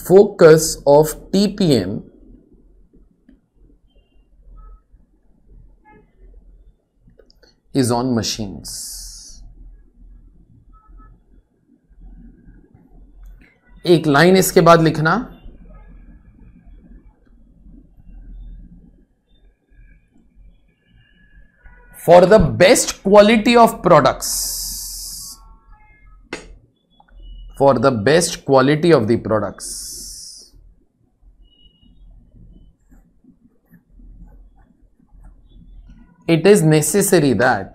Focus of TPM is on machines एक लाइन इसके बाद लिखना for the best quality of products for the best quality of the products it is necessary that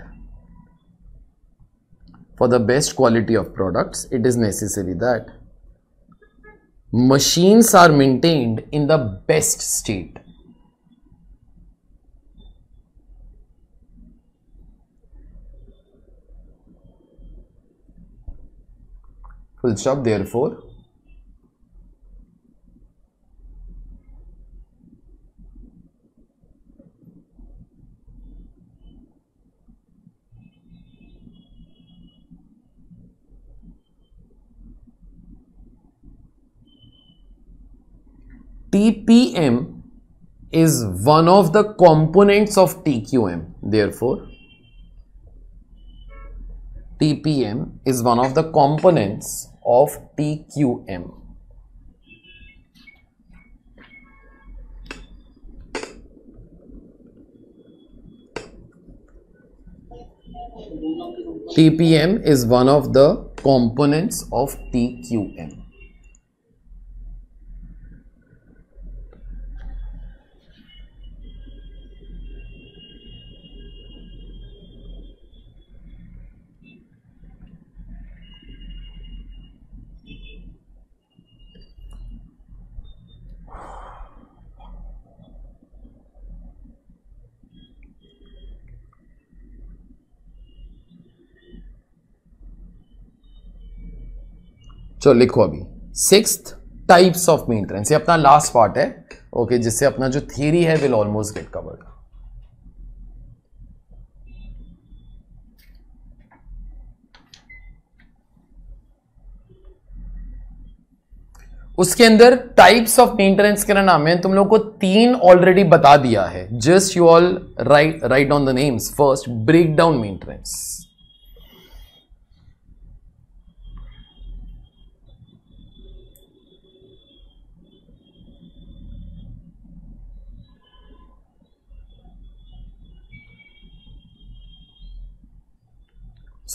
for the best quality of products, it is necessary that machines are maintained in the best state. Full stop, therefore, TPM is one of the components of TQM. Therefore, TPM is one of the components of TQM. TPM is one of the components of TQM. चलो लिखो अभी सिक्स टाइप्स ऑफ मेंटेनेंस ये अपना लास्ट पार्ट है ओके okay, जिससे अपना जो थियरी है विल ऑलमोस्ट गेट कवर्ड उसके अंदर टाइप्स ऑफ मेंटेनेंस के नाम है तुम लोगों को तीन ऑलरेडी बता दिया है just you all right write on the names first break down maintenance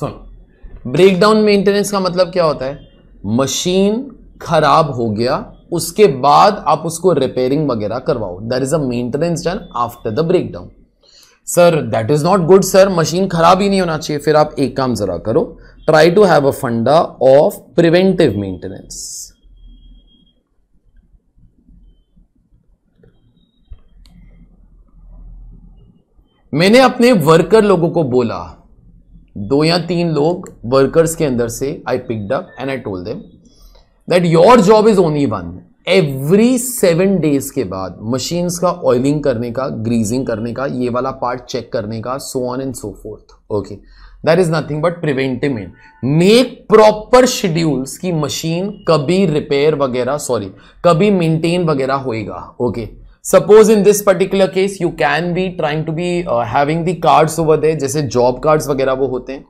सुन ब्रेकडाउन मेंटेनेंस का मतलब क्या होता है मशीन खराब हो गया उसके बाद आप उसको रिपेयरिंग वगैरह करवाओ that is a maintenance done after the breakdown sir that is not good sir machine खराब ही नहीं होना चाहिए फिर आप एक काम जरा करो try to have a funda of preventive maintenance मैंने अपने वर्कर लोगों को बोला दो या तीन लोग वर्कर्स के अंदर से I picked up and I told them that your job is only one every seven days के बाद मशीन्स का ऑयलिंग करने का ग्रीजिंग करने का ये वाला पार्ट चेक करने का so on and so forth okay that is nothing but preventive main make proper schedules की मशीन कभी रिपेयर वगैरह सॉरी कभी मेंटेन वगैरह होएगा okay okay. suppose in this particular case you can be trying to be uh, having the cards over there जैसे job cards वगैरह वो होते हैं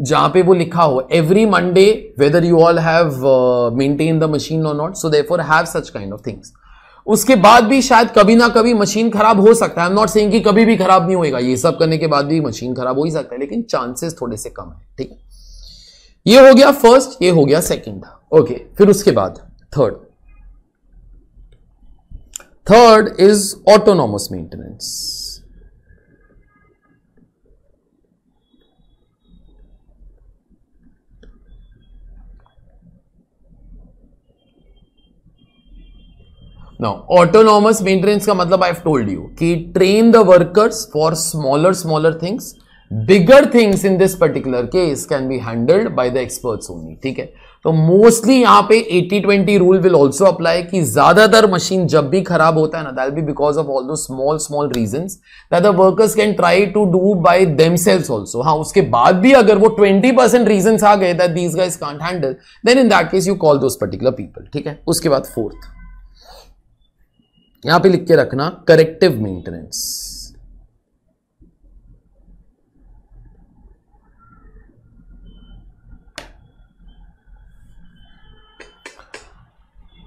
जहां पे वो लिखा हो every Monday whether you all have maintain the machine और not so therefore have such kind of things उसके बाद भी शायद कभी ना कभी मशीन खराब हो सकता है आई एम नॉट सेइंग कि कभी भी खराब नहीं होएगा ये सब करने के बाद भी मशीन खराब हो ही सकता है लेकिन चांसेस थोड़े से कम है ठीक ये हो गया फर्स्ट ये हो गया सेकंड ओके okay, फिर उसके बाद third Third is autonomous maintenance. Now, autonomous maintenance का मतलब I've told you कि train the workers for smaller, smaller things. Bigger things in this particular case can be handled by the experts only. ठीक है तो मोस्टली यहाँ पे 80-20 रूल विल ऑल्सो अप्लाई कि ज्यादातर मशीन जब भी खराब होता है ना that be because of all those small small reason that the workers can try to do by themselves also हाँ उसके बाद भी अगर वो 20 परसेंट रीजन आ गए that these guys can't handle then in that case you call those particular people ठीक है उसके बाद फोर्थ यहां पे लिख के रखना corrective maintenance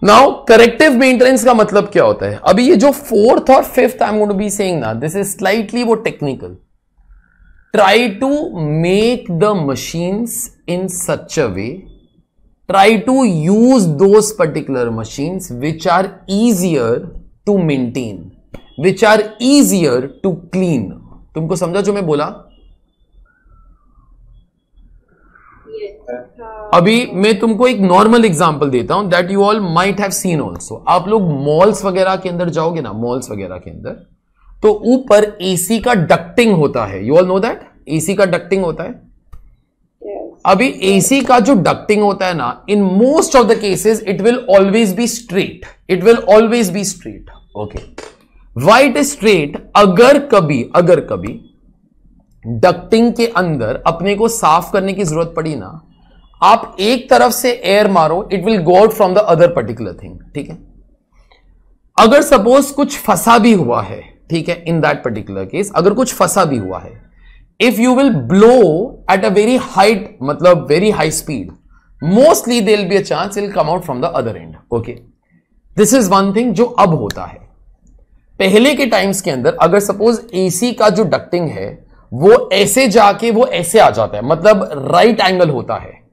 now corrective maintenance का मतलब क्या होता है अभी ये जो फोर्थ और fifth I am going to be saying ना दिस इज स्लाइटली वो technical try to make the machines in such a way try to use those particular machines which are easier to maintain which are easier to clean तुमको समझा जो मैं बोला अभी मैं तुमको एक नॉर्मल एग्जाम्पल देता हूं that you all might have seen also आप लोग मॉल्स वगैरह के अंदर जाओगे ना मॉल्स वगैरह के अंदर तो ऊपर एसी का डक्टिंग होता है you all know that AC का डक्टिंग होता है yes. अभी एसी का जो डक्टिंग होता है ना in most of the cases it will always be straight it will always be straight okay white straight अगर कभी अगर कभी डक्टिंग के अंदर अपने को साफ करने की जरूरत पड़ी ना आप एक तरफ से एयर मारो it will go out from the other particular thing ठीक है अगर सपोज कुछ फंसा भी हुआ है ठीक है इन दैट पर्टिकुलर केस अगर कुछ फंसा भी हुआ है if you will blow at a very height मतलब very high speed mostly there be a chance it'll come out from the other end okay this is one thing जो अब होता है पहले के टाइम्स के अंदर अगर सपोज एसी का जो डक्टिंग है वो ऐसे जाके वो ऐसे आ जाता है मतलब राइट right एंगल होता है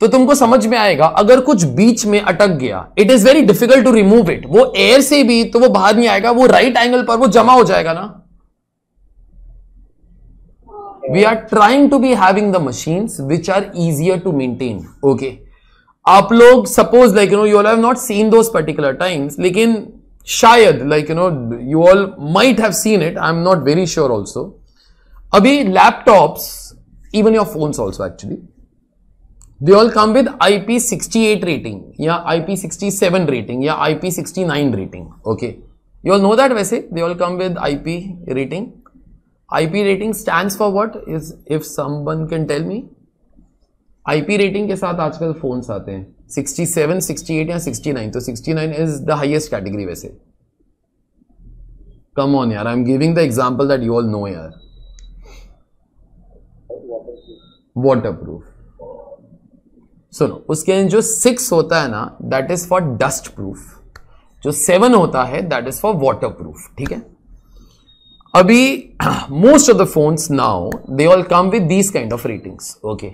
तो तुमको समझ में आएगा अगर कुछ बीच में अटक गया it is very difficult to remove it वो एयर से भी तो वो बाहर नहीं आएगा वो राइट एंगल पर वो जमा हो जाएगा ना we are trying to be having the machine which are easier to maintain okay आप लोग suppose like you know you all have not seen those particular times लेकिन शायद like you know you all might have seen it I am not very sure also अभी laptops even your phones also actually they all come with I P sixty eight rating या I P sixty seven rating या I P sixty nine rating okay you all know that वैसे they all come with I P rating I P rating stand for what is if someone can tell me I P rating के साथ आजकल फोन्स आते हैं सिक्सटी सेवन सिक्सटी एट या सिक्सटी नाइन तो sixty nine is the highest category वैसे कम ऑन यार I am giving the example that you all know यार वॉटर प्रूफ सुनो उसके जो सिक्स होता है ना that is for dust proof जो सेवन होता है that is for water proof ठीक है अभी most of the phones now they all come with these kind of ratings okay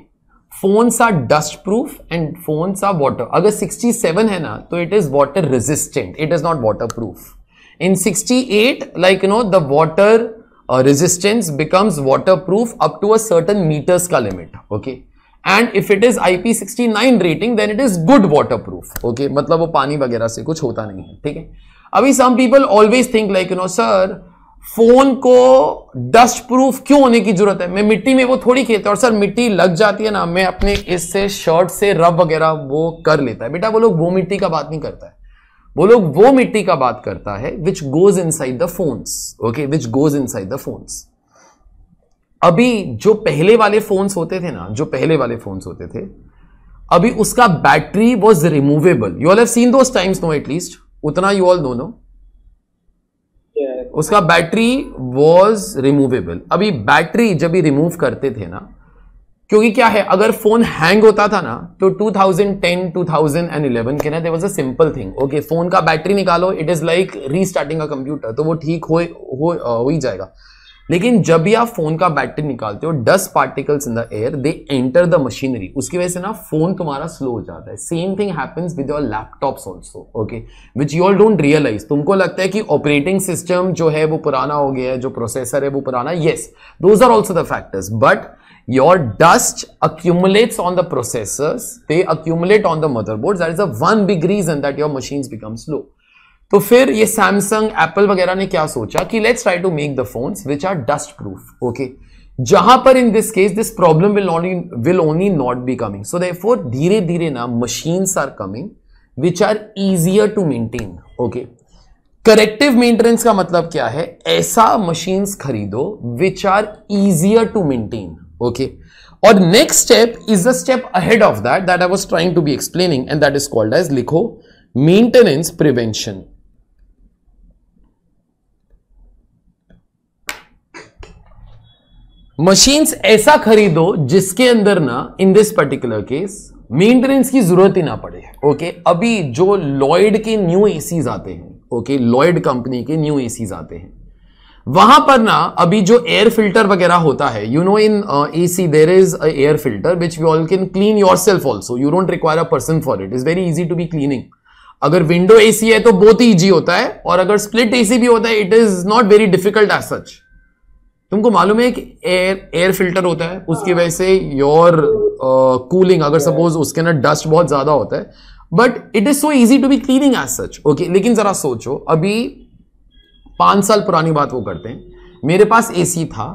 phones are dust proof and phones are water अगर 67 है ना तो it is water resistant it is not water proof in 68 you know the the resistance becomes uh, resistance proof up to a certain metres का limit okay okay and if it is I P sixty nine rating then it is good water proof okay मतलब वो पानी वगैरह से कुछ होता नहीं है ठीक है अभी some people always think like you know sir phone को डस्ट प्रूफ क्यों होने की जरूरत है मैं मिट्टी में वो थोड़ी खेलता और सर मिट्टी लग जाती है ना मैं अपने इससे शर्ट से रब वगैरह वो कर लेता है बेटा वो लोग वो मिट्टी का बात नहीं करता है वो लोग वो मिट्टी का बात करता है which goes inside the phones okay which goes inside the phones अभी जो पहले वाले फोन्स होते थे ना जो पहले वाले फोन्स होते थे अभी उसका battery was removable you all have seen those times no at least उतना यू ऑल नो नो उसका बैटरी वॉज रिमूवेबल अभी बैटरी जब भी रिमूव करते थे ना क्योंकि क्या है अगर फोन हैंग होता था ना तो 2010 2011 के ना there was a simple thing okay phone का बैटरी निकालो it is like restarting a computer तो वो ठीक हो, हो, हो ही जाएगा लेकिन जब भी आप फोन का बैटरी निकालते हो dust particles in the air they enter the machinery उसकी वजह से ना फोन तुम्हारा स्लो हो जाता है same thing happens with your laptops also okay which you all don't realise तुमको लगता है कि ऑपरेटिंग सिस्टम जो है वो पुराना हो गया है जो प्रोसेसर है वो पुराना yes those are also the factors but your dust accumulates on the processors they accumulate on the motherboard that is a one big reason that your machines become slow तो फिर ये सैमसंग एप्पल वगैरह ने क्या सोचा कि let's try to make the phone which are dust proof okay जहां पर in this case this problem will only will only not be coming so therefore धीरे धीरे ना machines are coming which are easier to maintain okay corrective maintenance का मतलब क्या है ऐसा मशीन्स खरीदो which are easier to maintain okay और next step is the step ahead of that that I was trying to be explaining and that is called as लिखो मेंटेनेंस प्रिवेंशन मशीन्स ऐसा खरीदो जिसके अंदर ना in this particular case maintenance की जरूरत ही ना पड़े ओके अभी जो लॉयड के न्यू एसीज आते हैं ओके लॉयड कंपनी के न्यू एसीज आते हैं वहां पर ना अभी जो एयर फिल्टर वगैरह होता है you know in A C there is air filter which we all can clean yourself also you don't require a person for it is very easy to be cleaning अगर विंडो एसी है तो बहुत ही इजी होता है और अगर स्प्लिट एसी भी होता है it is not very difficult as such तुमको मालूम है एक एयर एयर फिल्टर होता है उसकी वजह से योर कूलिंग uh, अगर सपोज उसके अंदर डस्ट बहुत ज़्यादा होता है but it is so easy to be cleaning as such okay लेकिन ज़रा सोचो अभी पांच साल पुरानी बात वो करते हैं मेरे पास एसी था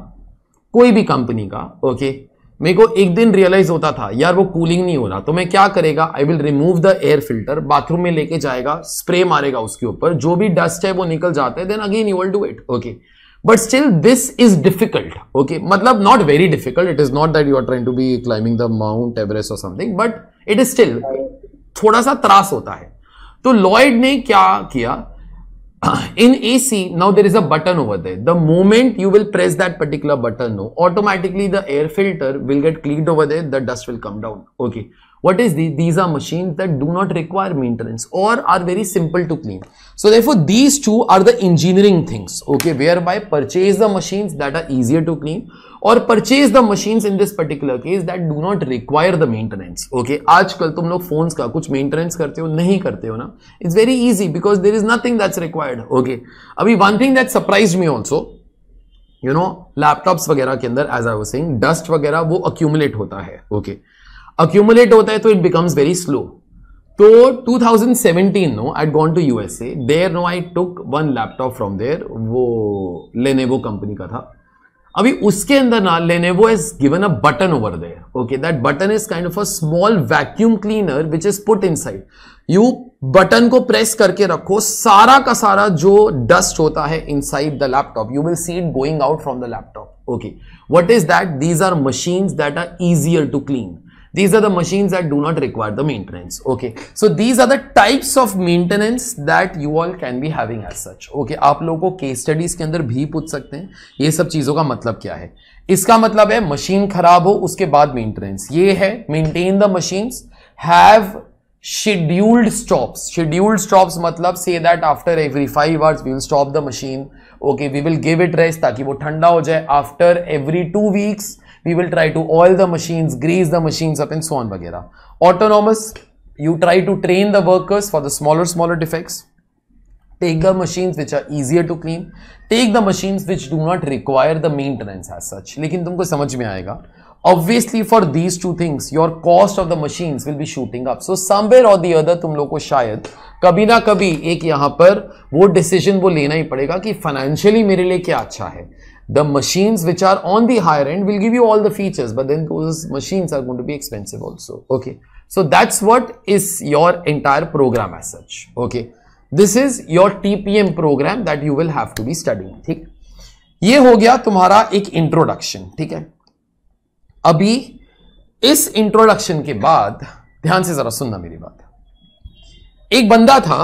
कोई भी कंपनी का ओके okay? मेरे को एक दिन रियलाइज होता था यार वो कूलिंग नहीं हो रहा तो मैं क्या करेगा I will remove the air filter bathroom में लेके जाएगा स्प्रे मारेगा उसके ऊपर जो भी डस्ट है वो निकल जाता है then again you will do it okay but still this is difficult okay मतलब not very difficult it is not that you are trying to be climbing the Mount Everest of something but it is still थोड़ा सा त्रास होता है तो लॉयड ने क्या किया in A C now there is a button over the moment you will press that particular button no automatically the air filter will get clean over the dust will come down okay What is these? These are machines that do not require maintenance or are very simple to clean. So therefore, these two are the engineering things, okay, whereby purchase the machines that are easier to clean or purchase the machines in this particular case that do not require the maintenance, okay. आजकल तुम लोग phones का कुछ maintenance करते हो नहीं करते हो ना It's very easy because there is nothing that's required, okay. अभी one thing that surprised me also, you know, laptops वगैरह के अंदर as i was saying dust वगैरह वो accumulate होता है okay. अक्यूमुलेट होता है तो इट बिकम्स वेरी स्लो तो 2017 no I gone to USA there no I took one laptop from there वो लेनेवो कंपनी का था अभी उसके अंदर ना Lenovo is given a button over there okay that button is kind of a small vacuum cleaner which is put in you button को प्रेस करके रखो सारा का सारा जो डस्ट होता है inside the laptop you will see it going out from the laptop okay what is that these are machines that are easier to clean These are the machines that do not require the maintenance. Okay. So these are the types of maintenance that you all can be having as such. Okay. aap logo को केस स्टडीज के अंदर भी पूछ सकते हैं ये सब चीजों का मतलब क्या है इसका मतलब है मशीन खराब हो उसके बाद मेंटेनेंस ये है maintain the machines have scheduled stops scheduled stops matlab say that after every 5 hours we will stop the machine okay we will give it rest taki wo thanda ho jaye after every 2 weeks we will try to oil the machine grease the machine up in सोन वगैरह autonomous you try to train the workers for the smaller smaller defects take the machine which are easier to clean take the machine which do not require the maintenance as such लेकिन तुमको समझ में आएगा Obviously, for these two things, your cost of the machines will be shooting up. So somewhere or the other, तुम लोग को शायद कभी ना कभी एक यहां पर वो decision वो लेना ही पड़ेगा कि financially मेरे लिए क्या अच्छा है The machines which are on the higher end will give you all the features, but then those machines are going to be expensive also. Okay. So that's what is your entire program as such. Okay. This is your TPM programme that you will have to be studying ठीक ये हो गया तुम्हारा एक इंट्रोडक्शन ठीक है अभी इस इंट्रोडक्शन के बाद ध्यान से जरा सुनना मेरी बात एक बंदा था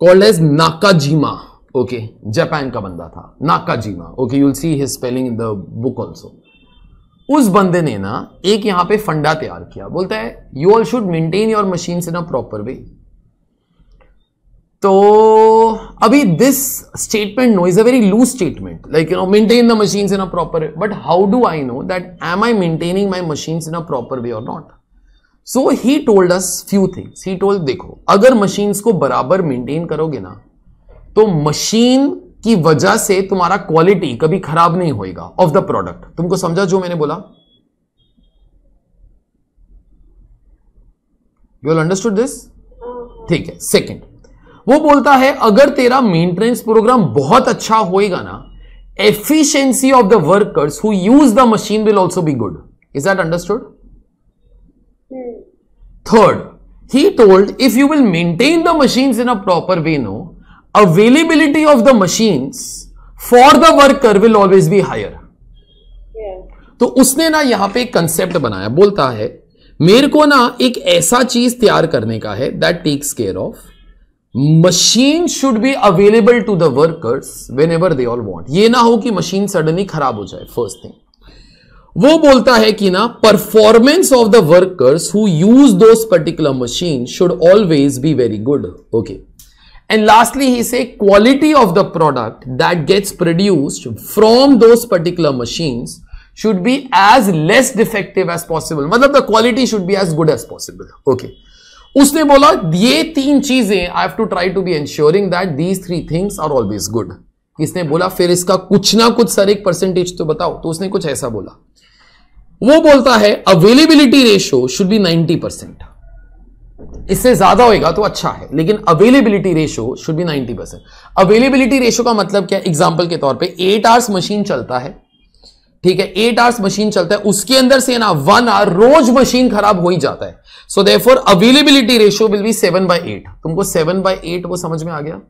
called as Nakajima okay Japan का बंदा था Nakajima okay you'll see his spelling in the book also उस बंदे ने ना एक यहां पे फंडा तैयार किया बोलता है you all should maintain your machine in a proper way तो अभी this statement no is a very loose statement like you know maintain the machine in a proper but how do I know that am I maintaining my machine in a proper way और not so he told us few things he told देखो अगर मशीन्स को बराबर मेंटेन करोगे ना तो मशीन की वजह से तुम्हारा क्वालिटी कभी खराब नहीं होएगा ऑफ द प्रोडक्ट तुमको समझा जो मैंने बोला यू अंडरस्टूड दिस ठीक है सेकंड वो बोलता है अगर तेरा मेंटेनेंस प्रोग्राम बहुत अच्छा होएगा ना efficiency of the workers who use the machine will also be good is that understood third he told if you will maintain the machine in a proper way no availability of the machines for the worker will always be higher. Yeah. तो उसने ना यहां पे एक कंसेप्ट बनाया बोलता है मेरे को ना एक ऐसा चीज तैयार करने का है that takes care of machine should be available to the workers whenever they all want ये ना हो कि मशीन सडनली खराब हो जाए फर्स्ट थिंग वो बोलता है कि ना performance of the workers who use those particular machine should always be very good okay And lastly, he say quality of the product that gets produced from those particular machines should be as less defective as possible. matlab the quality should be as good as possible. Okay. usne bola ye teen cheeze i have to try to be ensuring that these three things are always good isne bola fir iska kuch na kuch sir ek percentage to batao to usne kuch aisa bola wo bolta hai availability ratio should be 90 इससे ज्यादा होएगा तो अच्छा है लेकिन availability ratio should be 90 percent availability ratio का मतलब क्या एग्जाम्पल के तौर पे एट आवर्स मशीन चलता है ठीक है एट आवर्स मशीन चलता है उसके अंदर से ना वन आवर रोज मशीन खराब हो ही जाता है so therefore availability ratio will be seven by eight तुमको सेवन बाई एट वो समझ में आ गया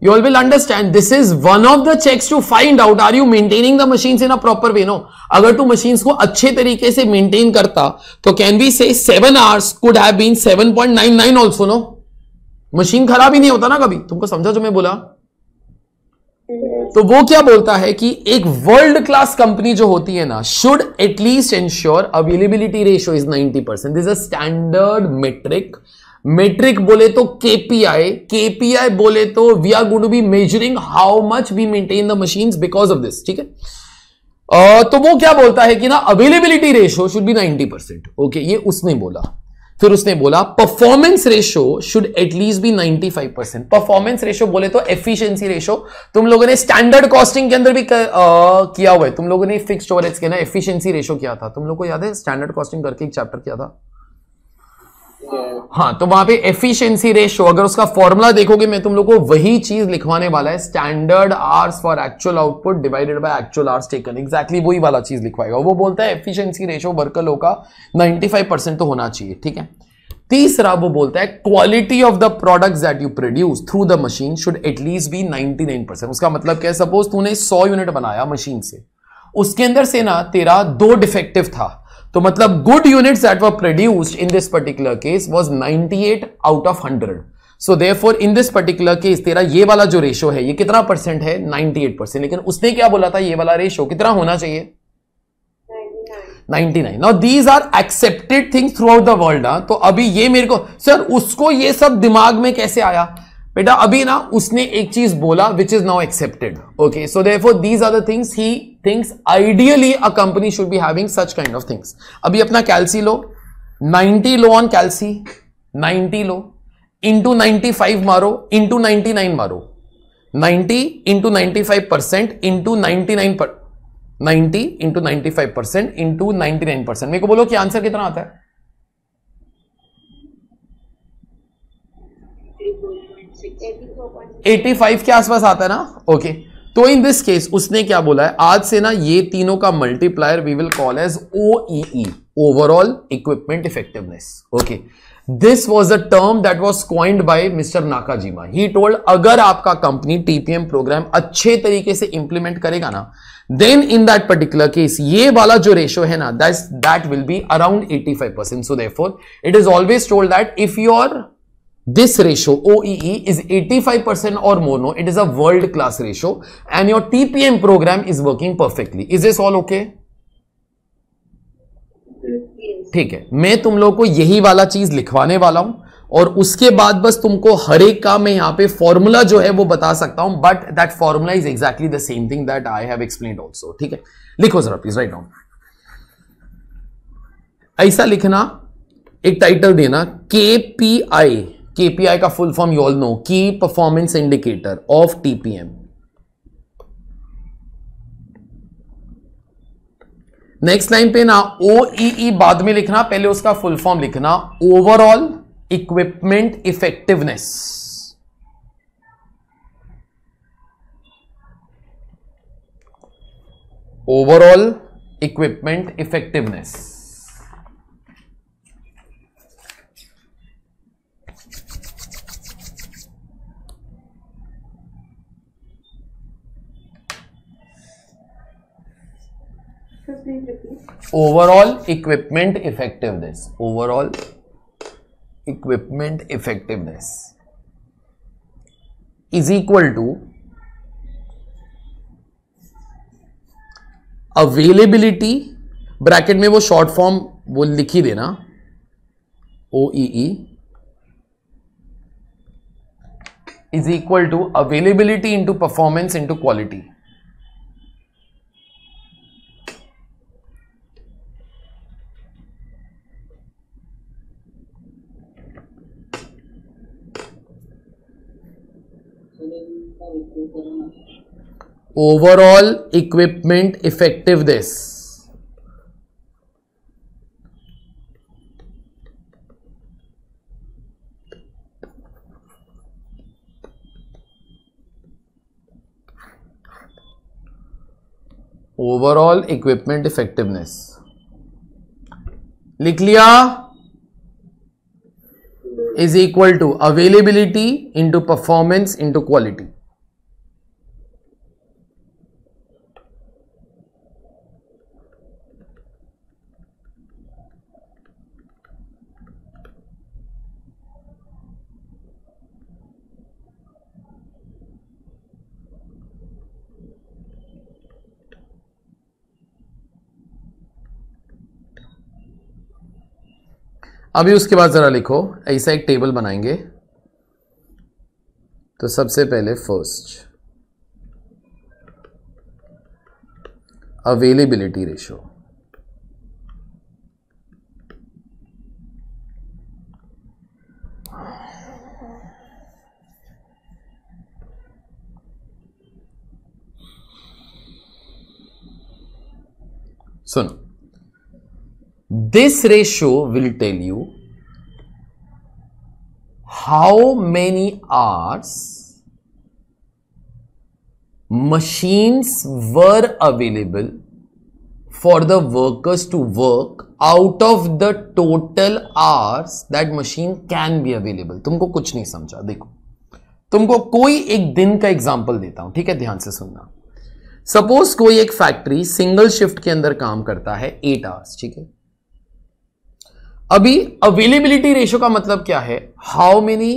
you all will understand this is one of the checks to find out are you maintaining the machines in a proper way no agar tu machines ko acche tarike se maintain karta to can we say 7 hours could have been 7.99 also no machine खराब ही नहीं होता ना कभी तुमको समझा जो मैं बोला तो वो क्या बोलता है कि एक वर्ल्ड क्लास कंपनी जो होती है ना should at least ensure availability ratio is 90 percent this a standard metric metric बोले तो केपीआई केपीआई बोले तो we are good be measuring how much we maintain the machine because of this ठीक है? तो वो क्या बोलता है कि ना availability ratio should be 90 percent okay ये उसने बोला फिर उसने बोला performance ratio should at least be 95 percent performance ratio बोले तो एफिशिएंसी रेशियो तुम लोगों ने स्टैंडर्ड कॉस्टिंग के अंदर भी कर, आ, किया हुआ है तुम लोगों ने फिक्स ओवरहेड्स के ना एफिशियंसी रेशियो किया था तुम लोग को याद है स्टैंडर्ड कॉस्टिंग करके एक चैप्टर किया था
हाँ
तो वहां पे एफिशिएंसी रेशो अगर उसका फॉर्मूला देखोगे मैं तुम लोगों को वही चीज लिखवाने वाला है standard hours for actual output divided by actual hours taken exactly वही वाला चीज लिखवाएगा वो बोलता है एफिशिएंसी रेशियो वर्कलो का 95 तो होना चाहिए ठीक है तीसरा वो बोलता है quality of the products that you produce through the machine should at least be 99 percent उसका मतलब क्या है सपोज तूने 100 यूनिट बनाया मशीन से उसके अंदर से ना तेरा दो डिफेक्टिव था तो मतलब good units eight were produced in this particular case was 98 out of 100 so therefore in this particular case तेरा ये वाला जो रेशो है ये कितना परसेंट है 98 परसेंट लेकिन उसने क्या बोला था ये वाला रेशो कितना होना चाहिए 99 now these are accepted things throughout the world तो अभी ये मेरे को सर उसको ये सब दिमाग में कैसे आया बेटा अभी ना उसने एक चीज बोला which is now accepted okay so therefore these are things things he things ideally a company should be having such kind of things अभी अपना कैल्सी लो 90 लो ऑन कैल्सी 90 लो इंटू नाइनटी फाइव मारो इंटू नाइनटी नाइन मारो 90 into ninety five percent into ninety nine पर ninety into ninety five percent into ninety nine percent मेरे को बोलो कि आंसर कितना आता है एटी फाइव के आसपास आता है ना ओके okay. तो इन दिस केस उसने क्या बोला है आज से ना ये तीनों का multiplier we will call as O overall equipment effectiveness okay this was a term that was coined by mister Nakajima he told अगर आपका कंपनी टीपीएम प्रोग्राम अच्छे तरीके से इंप्लीमेंट करेगा ना then in that particular case ये वाला जो रेशियो है ना that will be around eighty five percent so therefore it is always told that if your this ratio OEE e, is 85% or more. No, it is a world class ratio and your TPM program is working perfectly. Is this all okay? ठीक है मैं तुम लोग को यही वाला चीज लिखवाने वाला हूं और उसके बाद बस तुमको हर एक का मैं यहां पे फॉर्मूला जो है वो बता सकता हूं but that formula is exactly the same thing that I have explain also ठीक है लिखो जरा प्लीज राइट डाउन ऐसा लिखना एक टाइटल देना के पी आई केपीआई का full form you all know key performance indicator of TPM next line पे ना ओ e e बाद में लिखना पहले उसका फुल फॉर्म लिखना overall equipment effectiveness overall equipment effectiveness overall equipment effectiveness overall equipment effectiveness is equal to availability bracket में वो शॉर्ट फॉर्म वो लिखी देना O E is equal to availability into performance into quality overall equipment effectiveness overall equipment effectiveness लिख लिया is equal to availability into performance into quality अभी उसके बाद ज़रा लिखो ऐसा एक टेबल बनाएंगे तो सबसे पहले फर्स्ट अवेलेबिलिटी रेशो सुनो this ratio will tell you how many hours machines were available for the workers to work out of the total hours that machine can be available tumko kuch nahi samjha dekho तुमको कोई एक दिन का एग्जाम्पल देता हूं ठीक है ध्यान से सुनना सपोज कोई एक फैक्ट्री सिंगल शिफ्ट के अंदर काम करता है एट आवर्स ठीक है अभी अवेलेबिलिटी रेशियो का मतलब क्या है हाउ मेनी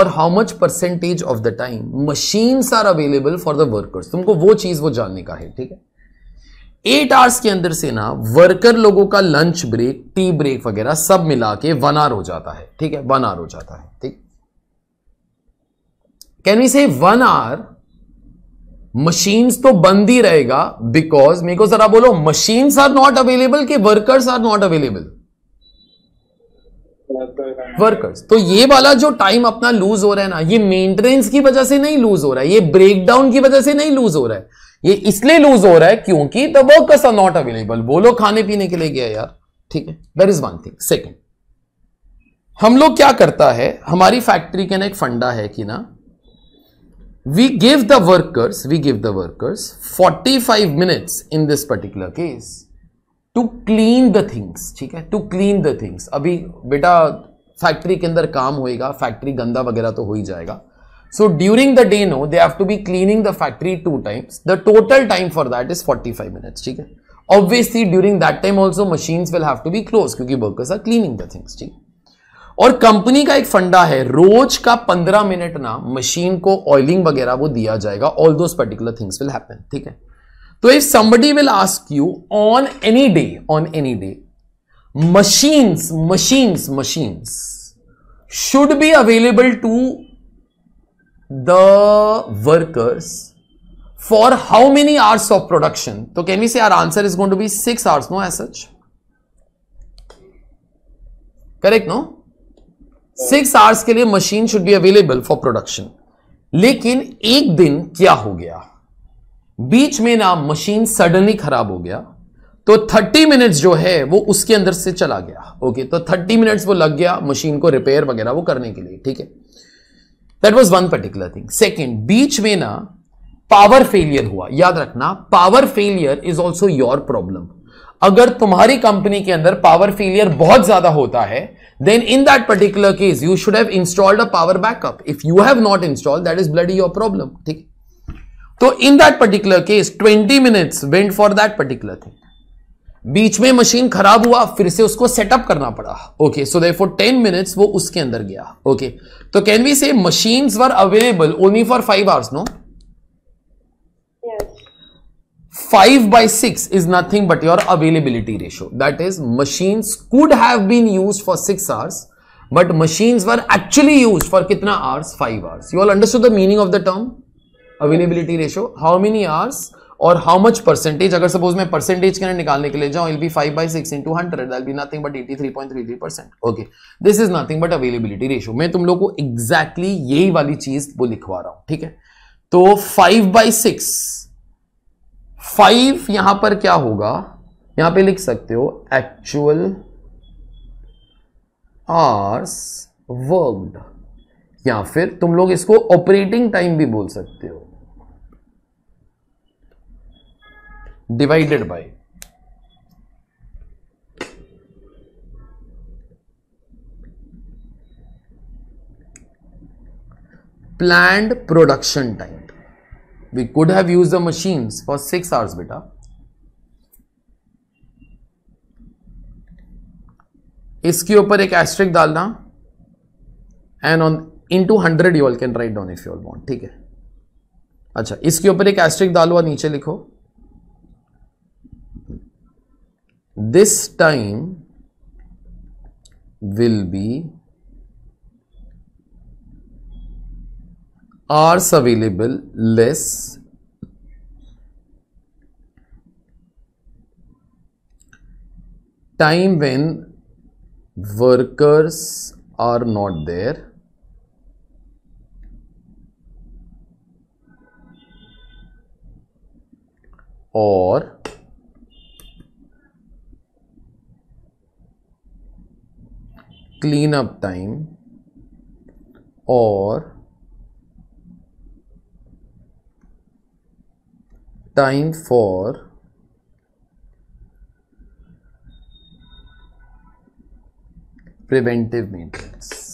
और how much percentage of the time machines are available for the workers तुमको वो चीज वो जानने का है ठीक है एट आवर्स के अंदर से ना वर्कर लोगों का लंच ब्रेक टी ब्रेक वगैरह सब मिला के वन आर हो जाता है ठीक है वन आर हो जाता है ठीक can we say one are machines तो बंद ही रहेगा बिकॉज मेरे को जरा बोलो मशीन्स आर नॉट अवेलेबल के workers are not available workers तो ये वाला जो टाइम अपना लूज हो रहा है ना ये मेंटेनेंस की वजह से नहीं लूज हो रहा है ये ब्रेकडाउन की वजह से नहीं लूज हो रहा है ये इसलिए लूज हो रहा है क्योंकि the workers are not available वो लोग खाने पीने के लिए गया यार ठीक है there is one thing second हम लोग क्या करता है हमारी फैक्ट्री के ना एक फंडा है कि ना we give the workers we give the workers 45 minutes in this particular case to clean the things ठीक है टू क्लीन द थिंग्स अभी बेटा फैक्ट्री के अंदर काम होएगा फैक्ट्री गंदा वगैरह तो हो ही जाएगा so during the day no they have to be cleaning the factory two times the total time for that is 45 minutes ठीक है obviously during that time also machines will have to be close क्योंकि workers are cleaning the things ठीक और कंपनी का एक फंडा है रोज का पंद्रह मिनट ना मशीन को ऑयलिंग वगैरह वो दिया जाएगा all those particular things will happen ठीक है तो if somebody will ask you on any day on any day machines machines machines should be available to the workers for how many hours of production so can we say our answer is going to be 6 hours no as such correct no 6 hours के लिए machine should be available for production लेकिन एक दिन क्या हो गया बीच में ना मशीन सडनली खराब हो गया तो 30 मिनट्स जो है वो उसके अंदर से चला गया ओके तो 30 मिनट्स वो लग गया मशीन को रिपेयर वगैरह वो करने के लिए ठीक है that was one particular thing second बीच में ना पावर फेलियर हुआ याद रखना power failure is also your problem अगर तुम्हारी कंपनी के अंदर पावर फेलियर बहुत ज्यादा होता है then in that particular case you should have installed a power backup if you have not install that is blood your problem ठीक तो in that particular case 20 minutes went for that particular thing बीच में मशीन खराब हुआ फिर से उसको सेटअप करना पड़ा okay so they for ten minutes वो उसके अंदर गया ओके तो can we say machine were available only for five hours no five by six is nothing but your availability ratio that is machine could have been use for six hours but machine were actually use for कितना hours five hours you all understood the meaning of the term availability ratio how many hours और हाउ मच परसेंटेज अगर सपोज मैं परसेंटेज के निकालने के लिए जाऊं will be five by six into hundred be nothing but eighty three point three three percent okay this is nothing but availability ratio मैं तुम लोग को एग्जैक्टली exactly यही वाली चीज वो लिखवा रहा हूं ठीक है तो फाइव बाई सिक्स फाइव यहां पर क्या होगा यहां पे लिख सकते हो एक्चुअल आर्स वर्कड या फिर तुम लोग इसको ऑपरेटिंग टाइम भी बोल सकते हो divided by planned production time we could have use the machines for six hours बेटा इसके ऊपर एक एस्ट्रिक डालना and on into hundred you all can write down if you all ठीक है अच्छा इसके ऊपर एक एस्ट्रिक डालो और नीचे लिखो this time will be hours available less time when workers are not there or cleanup time or time for preventive maintenance.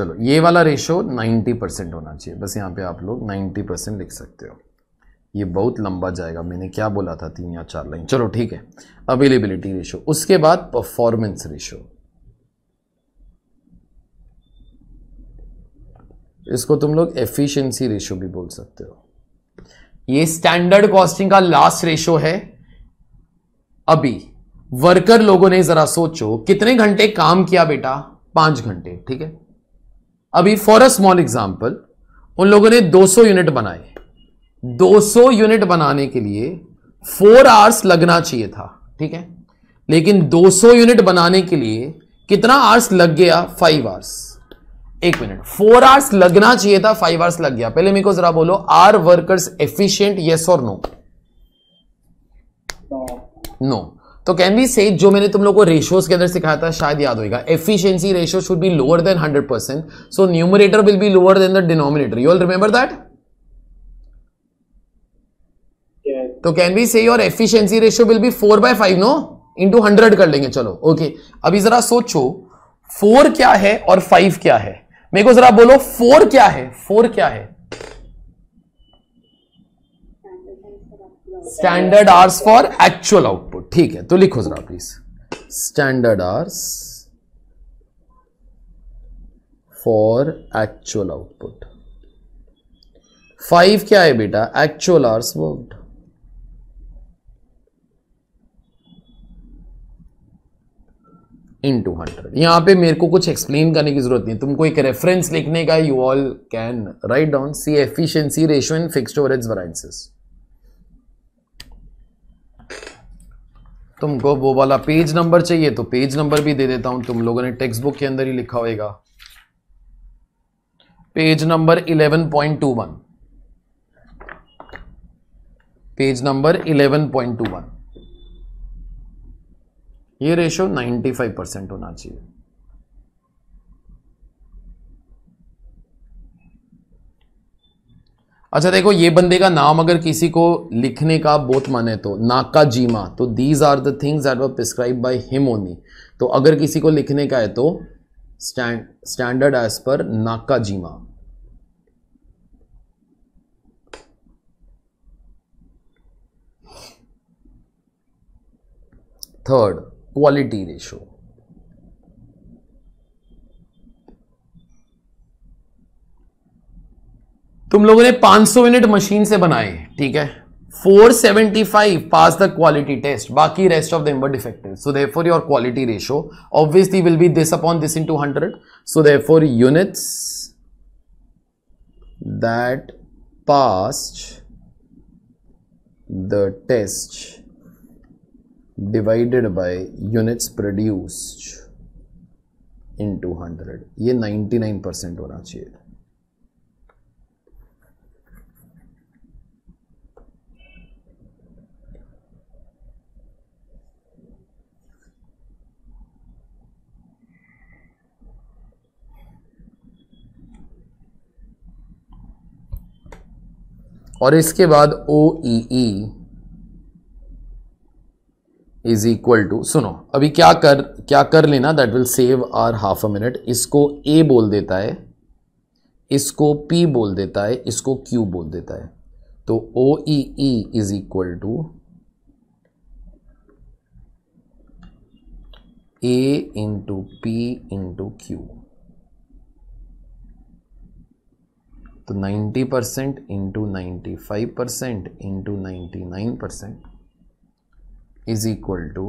चलो ये वाला रेशो 90 परसेंट होना चाहिए बस यहाँ पे आप लोग 90 परसेंट लिख सकते हो ये बहुत लंबा जाएगा मैंने क्या बोला था तीन या चार लाइन चलो ठीक है अवेलेबिलिटी रेशो उसके बाद परफॉर्मेंस रेशो इसको तुम लोग एफिशिएंसी रेशो भी बोल सकते हो ये स्टैंडर्ड कॉस्टिंग का लास्ट रेशो है अभी वर्कर लोगों ने जरा सोचो कितने घंटे काम किया बेटा पांच घंटे ठीक है अभी फॉर अ स्मॉल एग्जाम्पल उन लोगों ने 200 यूनिट बनाए 200 यूनिट बनाने के लिए फोर आवर्स लगना चाहिए था ठीक है लेकिन 200 यूनिट बनाने के लिए कितना आवर्स लग गया फाइव आवर्स एक मिनट फोर आवर्स लगना चाहिए था फाइव आवर्स लग गया पहले मेरे को जरा बोलो आर वर्कर्स एफिशियंट येस और नो नो तो कैन बी से जो मैंने तुम लोग को रेशियोज के अंदर सिखाया था शायद याद होगा efficiency ratio should be lower than 100 percent so numerator will be lower than the denominator you all remember that तो can be say your efficiency ratio will be four by five no to hundred कर लेंगे चलो ओके okay. अभी जरा सोचो फोर क्या है और फाइव क्या है मेरे को जरा बोलो फोर क्या है फोर क्या है standard hours for actual output ठीक है तो लिखो जरा please standard hours for actual output five क्या है बेटा actual hours worked into hundred यहां पर मेरे को कुछ एक्सप्लेन करने की जरूरत नहीं तुमको एक रेफरेंस लिखने का you all can write down C efficiency ratio fix over overheads variances तुमको वो वाला पेज नंबर चाहिए तो पेज नंबर भी दे देता हूं तुम लोगों ने टेक्स्ट बुक के अंदर ही लिखा होगा पेज नंबर 11.21 पेज नंबर 11.21 ये रेशो 95 परसेंट होना चाहिए अच्छा देखो ये बंदे का नाम अगर किसी को लिखने का बोथ माने तो नाका जीमा तो these are the things that were prescribe by him only तो अगर किसी को लिखने का है तो stand standard as per Nakajima third quality ratio तुम लोगों ने 500 यूनिट मशीन से बनाए ठीक है 475 seventy five pass the quality test बाकी rest of there defective so they for your quality ratio obviously will be this upon this into hundred so they for units that pass the test divided by units produce into hundred ये नाइन्टी नाइन परसेंट होना चाहिए और इसके बाद O E is equal to सुनो अभी क्या कर क्या कर लेना that will save are half a minute इसको ए बोल देता है इसको पी बोल देता है इसको क्यू बोल देता है तो O E is equal to A into P into Q तो 90 percent into ninety five percent into ninety nine percent is equal to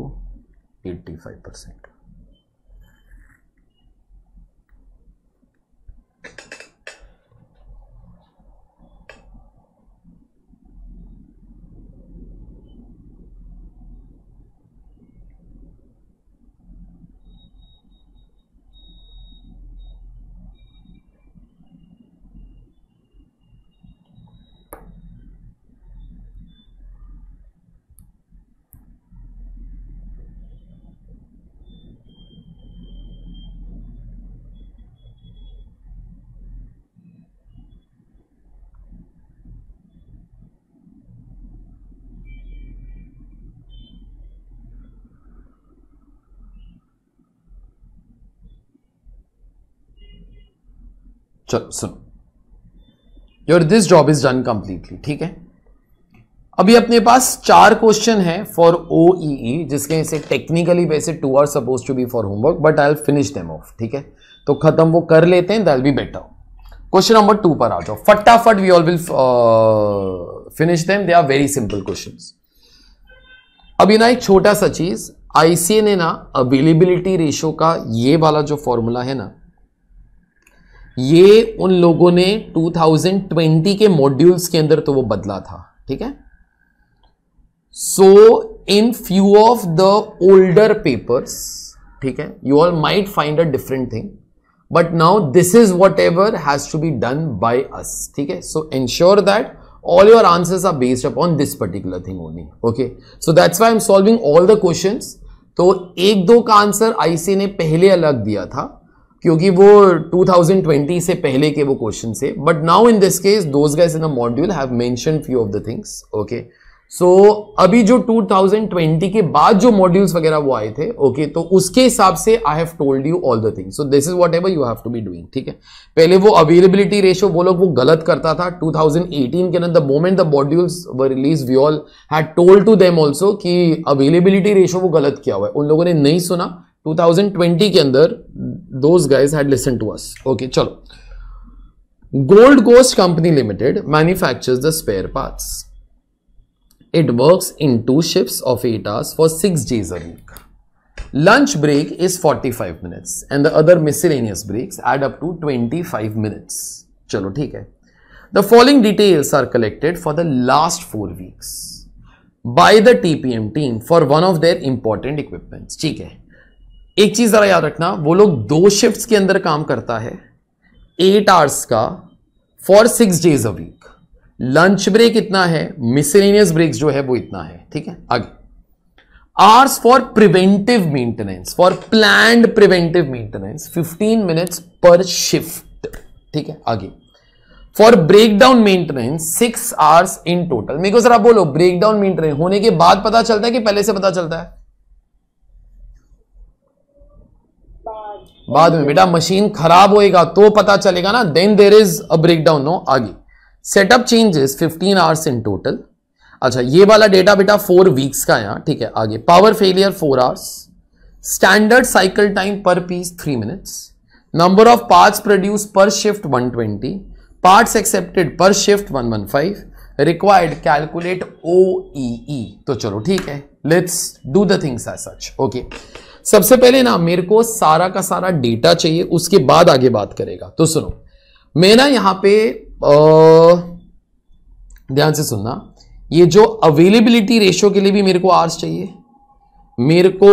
eighty five percent चलो सुनो your this job is done completely ठीक है अभी अपने पास चार क्वेश्चन है फॉर ओ ई जिसके से टेक्निकली वैसे two are suppose to be for homework but I finish them off ठीक है तो खत्म वो कर लेते हैं दैल be better question number two पर आ जाओ फटाफट we all will finish them they are very simple question अभी ना एक छोटा सा चीज आईसीए ने ना अवेलेबिलिटी रेशो का ये वाला जो फॉर्मूला है ना ये उन लोगों ने 2020 के मॉड्यूल्स के अंदर तो वो बदला था ठीक है so in few of the older papers ठीक है you all might find a different thing but now this is what ever has to be done by us ठीक है so ensure that all your answers are based upon this particular thing only okay so that's why M solving all the question तो एक दो का आंसर आईसी ने पहले अलग दिया था क्योंकि वो 2020 से पहले के वो क्वेश्चन से but now in this case those guys in the module have mention few of the things okay so अभी जो 2020 के बाद जो मॉड्यूल्स वगैरह वो आए थे ओके okay, तो उसके हिसाब से I have told you all the things so this is what ever you have to be doing ठीक है पहले वो अवेलेबिलिटी रेशियो वो लोग वो गलत करता था 2018 के अंदर the moment the modules were release we all had told to them also कि अवेलेबिलिटी रेशियो वो गलत किया हुआ है उन लोगों ने नहीं सुना 2020 के अंदर those guys had listen to us okay चलो Gold Coast company limited manufactures the spare parts it works in two shifts of 8 hours for 6 days a week. Lunch break is 45 minutes and the other miscellaneous breaks add up to 25 minutes. Chalo, theek hai. The following details are collected for the last 4 weeks by the TPM team for one of their important equipments. Theek hai. एक चीज जरा याद रखना वो लोग दो शिफ्ट्स के अंदर काम करता है एट आवर्स का for six days a week lunch break इतना है मिसलेनियस ब्रेक जो है वो इतना है ठीक है आगे hours for preventive maintenance for plan preventive maintenance 15 minutes पर शिफ्ट ठीक है आगे for breakdown maintenance six hours in total मेरे को जरा बोलो ब्रेकडाउन मेंटेनेंस होने के बाद पता चलता है कि पहले से पता चलता है बाद में बेटा मशीन खराब होएगा तो पता चलेगा ना then there is a break down no आगे setup changes 15 hours in total अच्छा ये वाला डेटा बेटा फोर वीक्स का यहां ठीक है आगे power failure four hours standard cycle time per piece three minutes number of parts produce per shift 120 parts accepted per shift 115 required calculate ओ तो चलो ठीक है let's do the things as such okay सबसे पहले ना मेरे को सारा का सारा डेटा चाहिए उसके बाद आगे बात करेगा तो सुनो मैं ना यहां पे ध्यान से सुनना ये जो अवेलेबिलिटी रेशो के लिए भी मेरे को आर्स चाहिए मेरे को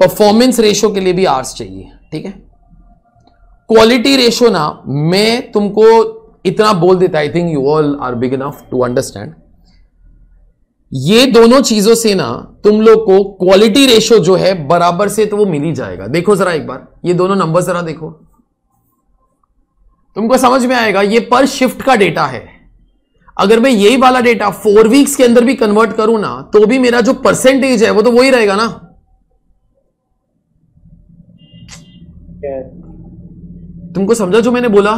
परफॉर्मेंस रेशो के लिए भी आर्स चाहिए ठीक है क्वालिटी रेशो ना मैं तुमको इतना बोल देता I think you all are big enough to understand ये दोनों चीजों से ना तुम लोग को क्वालिटी रेशो जो है बराबर से तो वो मिल ही जाएगा देखो जरा एक बार ये दोनों नंबर जरा देखो तुमको समझ में आएगा ये पर शिफ्ट का डेटा है अगर मैं यही वाला डेटा फोर वीक्स के अंदर भी कन्वर्ट करूं ना तो भी मेरा जो परसेंटेज है वो तो वही रहेगा ना तुमको समझा जो मैंने बोला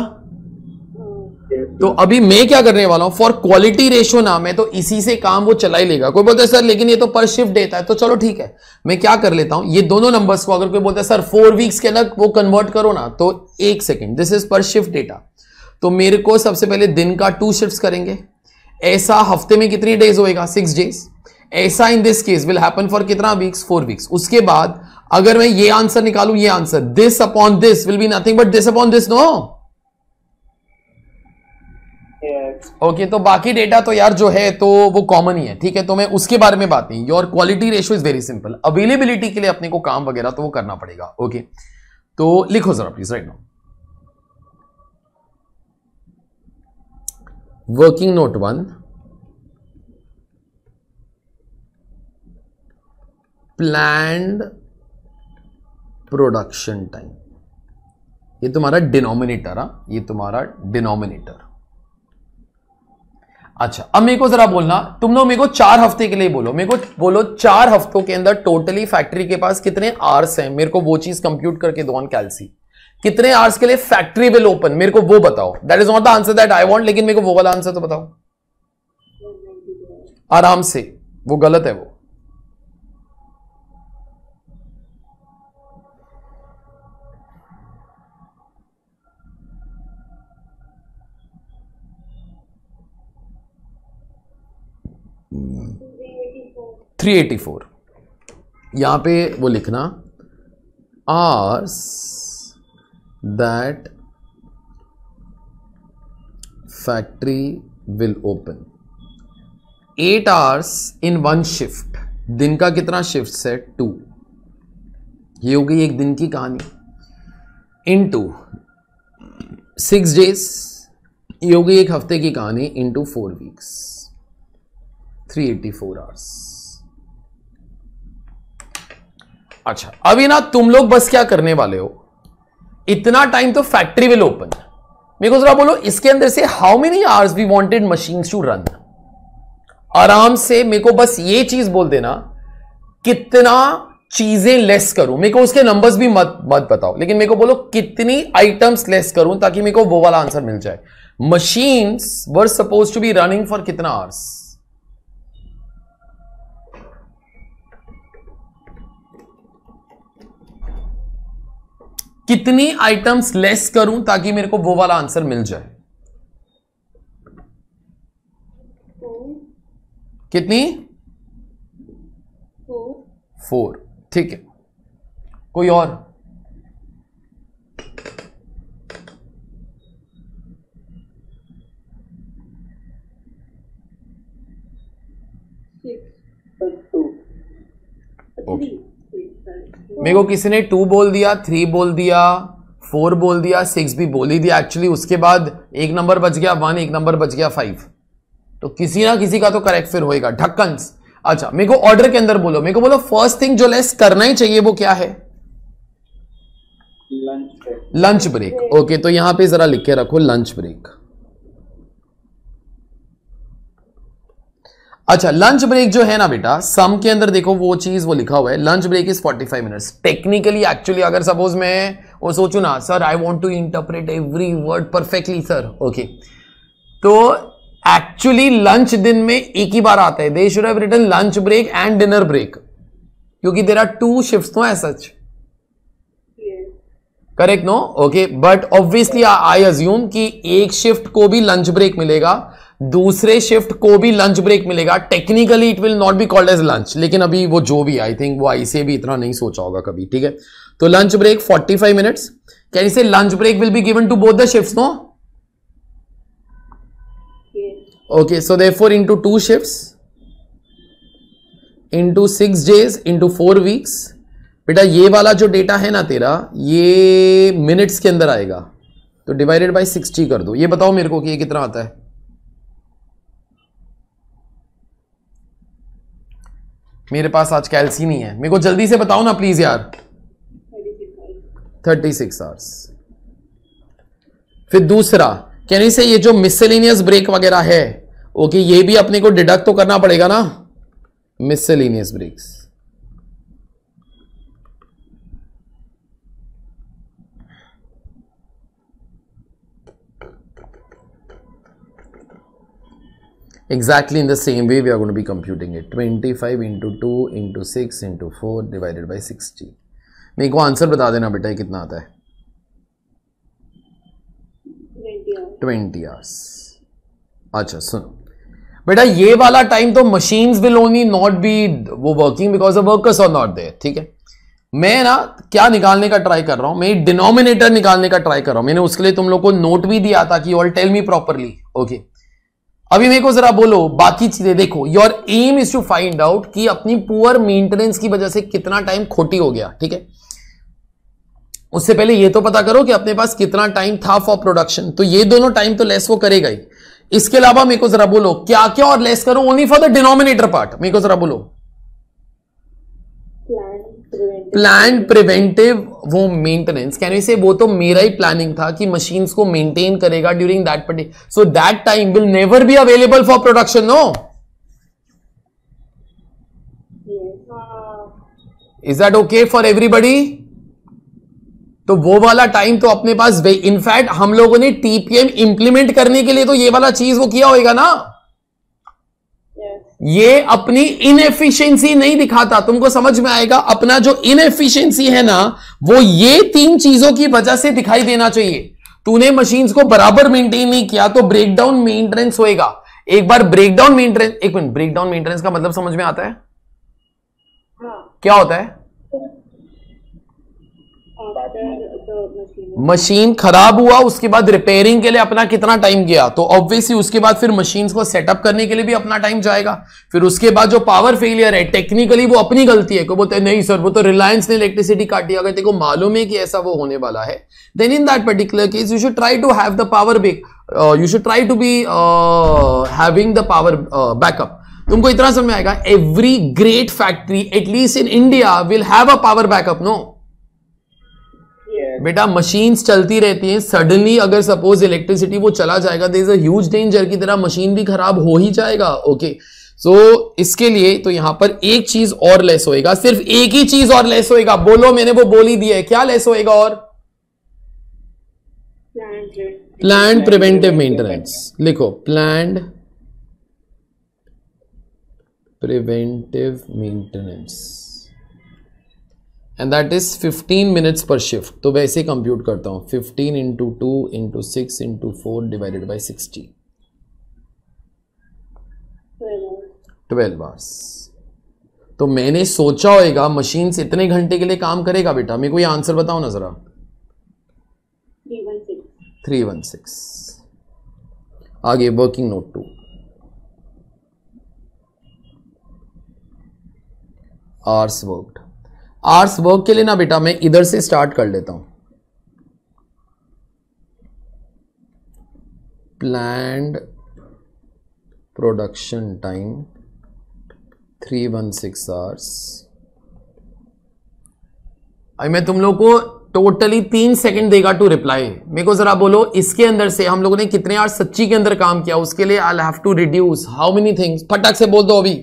तो हम्म। अभी मैं क्या करने वाला हूं फॉर क्वालिटी रेशियो नाम है तो इसी से काम वो चला ही लेगा कोई बोलता है सर लेकिन ये तो पर शिफ्ट देता है तो चलो ठीक है मैं क्या कर लेता हूं ये दोनों नंबर्स को अगर कोई बोलता है सर फोर वीक्स के अलग वो कन्वर्ट करो ना तो एक second this is per shift data तो मेरे को सबसे पहले दिन का टू शिफ्ट करेंगे ऐसा हफ्ते में कितनी डेज होएगा सिक्स डेज ऐसा in this case will happen for कितना वीक्स फोर वीक्स उसके बाद अगर मैं ये आंसर निकालू ये answer this upon this will be nothing but this upon this no okay तो बाकी डेटा तो यार जो है तो वो कॉमन ही है ठीक है तो मैं उसके बारे में बात नहीं your quality ratio is very simple availability के लिए अपने को काम वगैरह तो वो करना पड़ेगा ओके तो लिखो जरा please right now working note one planned production time ये तुम्हारा डिनोमिनेटर है हाँ? ये तुम्हारा डिनोमिनेटर अच्छा अब मेरे को जरा बोलना तुम लोग मेरे को चार हफ्ते के लिए बोलो मेरे को बोलो चार हफ्तों के अंदर टोटली फैक्ट्री के पास कितने आर्स हैं मेरे को वो चीज कंप्यूट करके दो ऑन कैलसी कितने आर्स के लिए फैक्ट्री विल ओपन मेरे को वो बताओ that is not the answer that I want लेकिन मेरे को वो वाला आंसर तो बताओ आराम से वो गलत है वो थ्री एटी फोर यहाँ पे वो लिखना hours that factory will open eight hours in one shift दिन का कितना शिफ्ट है टू ये हो गई एक दिन की कहानी इन टू सिक्स डेज ये हो गई एक हफ्ते की कहानी into four weeks 384 hours अच्छा अभी ना तुम लोग बस क्या करने वाले हो इतना टाइम तो फैक्ट्री विल ओपन मेरे को जरा बोलो इसके अंदर से how many hours we wanted machine to run आराम से मेरे को बस ये चीज बोल देना कितना चीजें लेस करूं मेरे को उसके नंबर्स भी मत मत बताओ लेकिन मेरे को बोलो कितनी आइटम्स लेस करूं ताकि मेरे को वो वाला आंसर मिल जाए machines were suppose to be running for कितना आवर्स कितनी आइटम्स लेस करूं ताकि मेरे को वो वाला आंसर मिल जाए कितनी फोर ठीक है कोई और ओके okay. मेरे को किसी ने टू बोल दिया थ्री बोल दिया फोर बोल दिया सिक्स भी बोल ही दिया एक्चुअली उसके बाद एक नंबर बच गया वन एक नंबर बच गया फाइव तो किसी ना किसी का तो करेक्ट फिर होएगा ढक्कन अच्छा मेरे को ऑर्डर के अंदर बोलो मेरे को बोलो फर्स्ट थिंग जो लेस करना ही चाहिए वो क्या है लंच ब्रेक ओके तो यहां पे जरा लिख के रखो लंच ब्रेक अच्छा लंच ब्रेक जो है ना बेटा सम के अंदर देखो वो चीज वो लिखा हुआ है lunch break is 45 minutes technically actually अगर सपोज मैं वो सोचू ना sir I want to interpret every word perfectly sir okay तो एक्चुअली लंच दिन में एक ही बार आता है they should have written lunch break and dinner break क्योंकि देर आर टू शिफ्ट तो है सच correct no okay but obviously I assume कि एक शिफ्ट को भी लंच ब्रेक मिलेगा दूसरे शिफ्ट को भी लंच ब्रेक मिलेगा technically it will not be called as lunch लेकिन अभी वो जो भी आई थिंक वो आई से भी इतना नहीं सोचा होगा कभी ठीक है तो lunch break 45 minute can say lunch break will be given to both the shift no okay so they four into two shift into six days into four weeks बेटा ये वाला जो डेटा है ना तेरा ये मिनट्स के अंदर आएगा तो डिवाइडेड बाय सिक्सटी कर दो ये बताओ मेरे को कि ये कितना आता है मेरे पास आज कैल्सी नहीं है मेरे को जल्दी से बताओ ना प्लीज यार थर्टी सिक्स आवर्स फिर दूसरा कहने से ये जो मिसलिनियस ब्रेक वगैरह है ओके ये भी अपने को डिडक्ट तो करना पड़ेगा ना miscellaneous breaks Exactly in the same way we are going to be computing it. 25 into 2 into 6 into 4 divided by 60. meko answer bata dena beta बेटा कितना आता है ट्वेंटी आवर्स अच्छा सुनो बेटा ये वाला टाइम तो machines will only not be वो working because the workers are not there ठीक है मैं ना क्या निकालने का ट्राई कर रहा हूं मैं डिनोमिनेटर निकालने का ट्राई कर रहा हूं मैंने उसके लिए तुम लोग को नोट भी दिया था कि all tell me properly okay okay. अभी मेरे को जरा बोलो बाकी चीजें देखो your aim is to find out कि अपनी पुअर मेंटेनेंस की वजह से कितना टाइम खोटी हो गया ठीक है उससे पहले ये तो पता करो कि अपने पास कितना टाइम था फॉर प्रोडक्शन तो ये दोनों टाइम तो लेस वो करेगा ही इसके अलावा मेरे को जरा बोलो क्या क्या और लेस करो only for the denominator part मेरे को जरा बोलो प्लान प्रिवेंटिव वो मेंटेनेंस कैन यू से वो तो मेरा ही प्लानिंग था कि मशीन्स को मेंटेन करेगा during that period so that time will never be available for production no is that okay for everybody तो वो वाला टाइम तो अपने पास इनफैक्ट हम लोगों ने टीपीएम इंप्लीमेंट करने के लिए तो ये वाला चीज वो किया होगा ना ये अपनी इनएफिशिएंसी नहीं दिखाता तुमको समझ में आएगा अपना जो इनएफिशिएंसी है ना वो ये तीन चीजों की वजह से दिखाई देना चाहिए तूने मशीन को बराबर मेंटेन नहीं किया तो ब्रेकडाउन मेंटेनेंस होएगा एक बार ब्रेकडाउन मेंटेनेंस एक मिनट ब्रेकडाउन मेंटेनेंस का मतलब समझ में आता है हाँ। क्या होता है मशीन खराब हुआ उसके बाद रिपेयरिंग के लिए अपना कितना टाइम गया तो ऑब्वियसली उसके बाद फिर मशीन को सेटअप करने के लिए भी अपना टाइम जाएगा फिर उसके बाद जो पावर फेलियर है टेक्निकली वो अपनी गलती है को बोलते नहीं सर वो तो रिलायंस ने इलेक्ट्रिसिटी काटी अगर देखो मालूम है कि ऐसा वो होने वाला है then in that particular case you should try to have the power back you should try to be having the power backup तुमको इतना समझ में आएगा every great factory at least in India will have a power backup no बेटा मशीन्स चलती रहती हैं सडनली अगर सपोज इलेक्ट्रिसिटी वो चला जाएगा there is a huge danger की तरह मशीन भी खराब हो ही जाएगा ओके सो so, इसके लिए तो यहां पर एक चीज और लेस होएगा सिर्फ एक ही चीज और लेस होएगा बोलो मैंने वो बोली दी है क्या लेस होएगा और प्लान प्रिवेंटिव मेंटेनेंस लिखो plan preventive maintenance and that is 15 minutes पर शिफ्ट तो वैसे ही कंप्यूट करता हूँ 15 into two into six into four divided by sixty twelve hours तो मैंने सोचा होएगा मशीन से इतने घंटे के लिए काम करेगा बेटा मेरे को ये आंसर बताओ ना ज़रा थ्री वन सिक्स आगे working note two hours worked hours work के लिए ना बेटा मैं इधर से स्टार्ट कर लेता हूं planned production time three one six hours अभी मैं तुम लोग को टोटली तीन सेकंड देगा टू रिप्लाई मेरे को जरा बोलो इसके अंदर से हम लोगों ने कितने आर्ट सच्ची के अंदर काम किया उसके लिए I have to reduce how many things फटाक से बोल दो अभी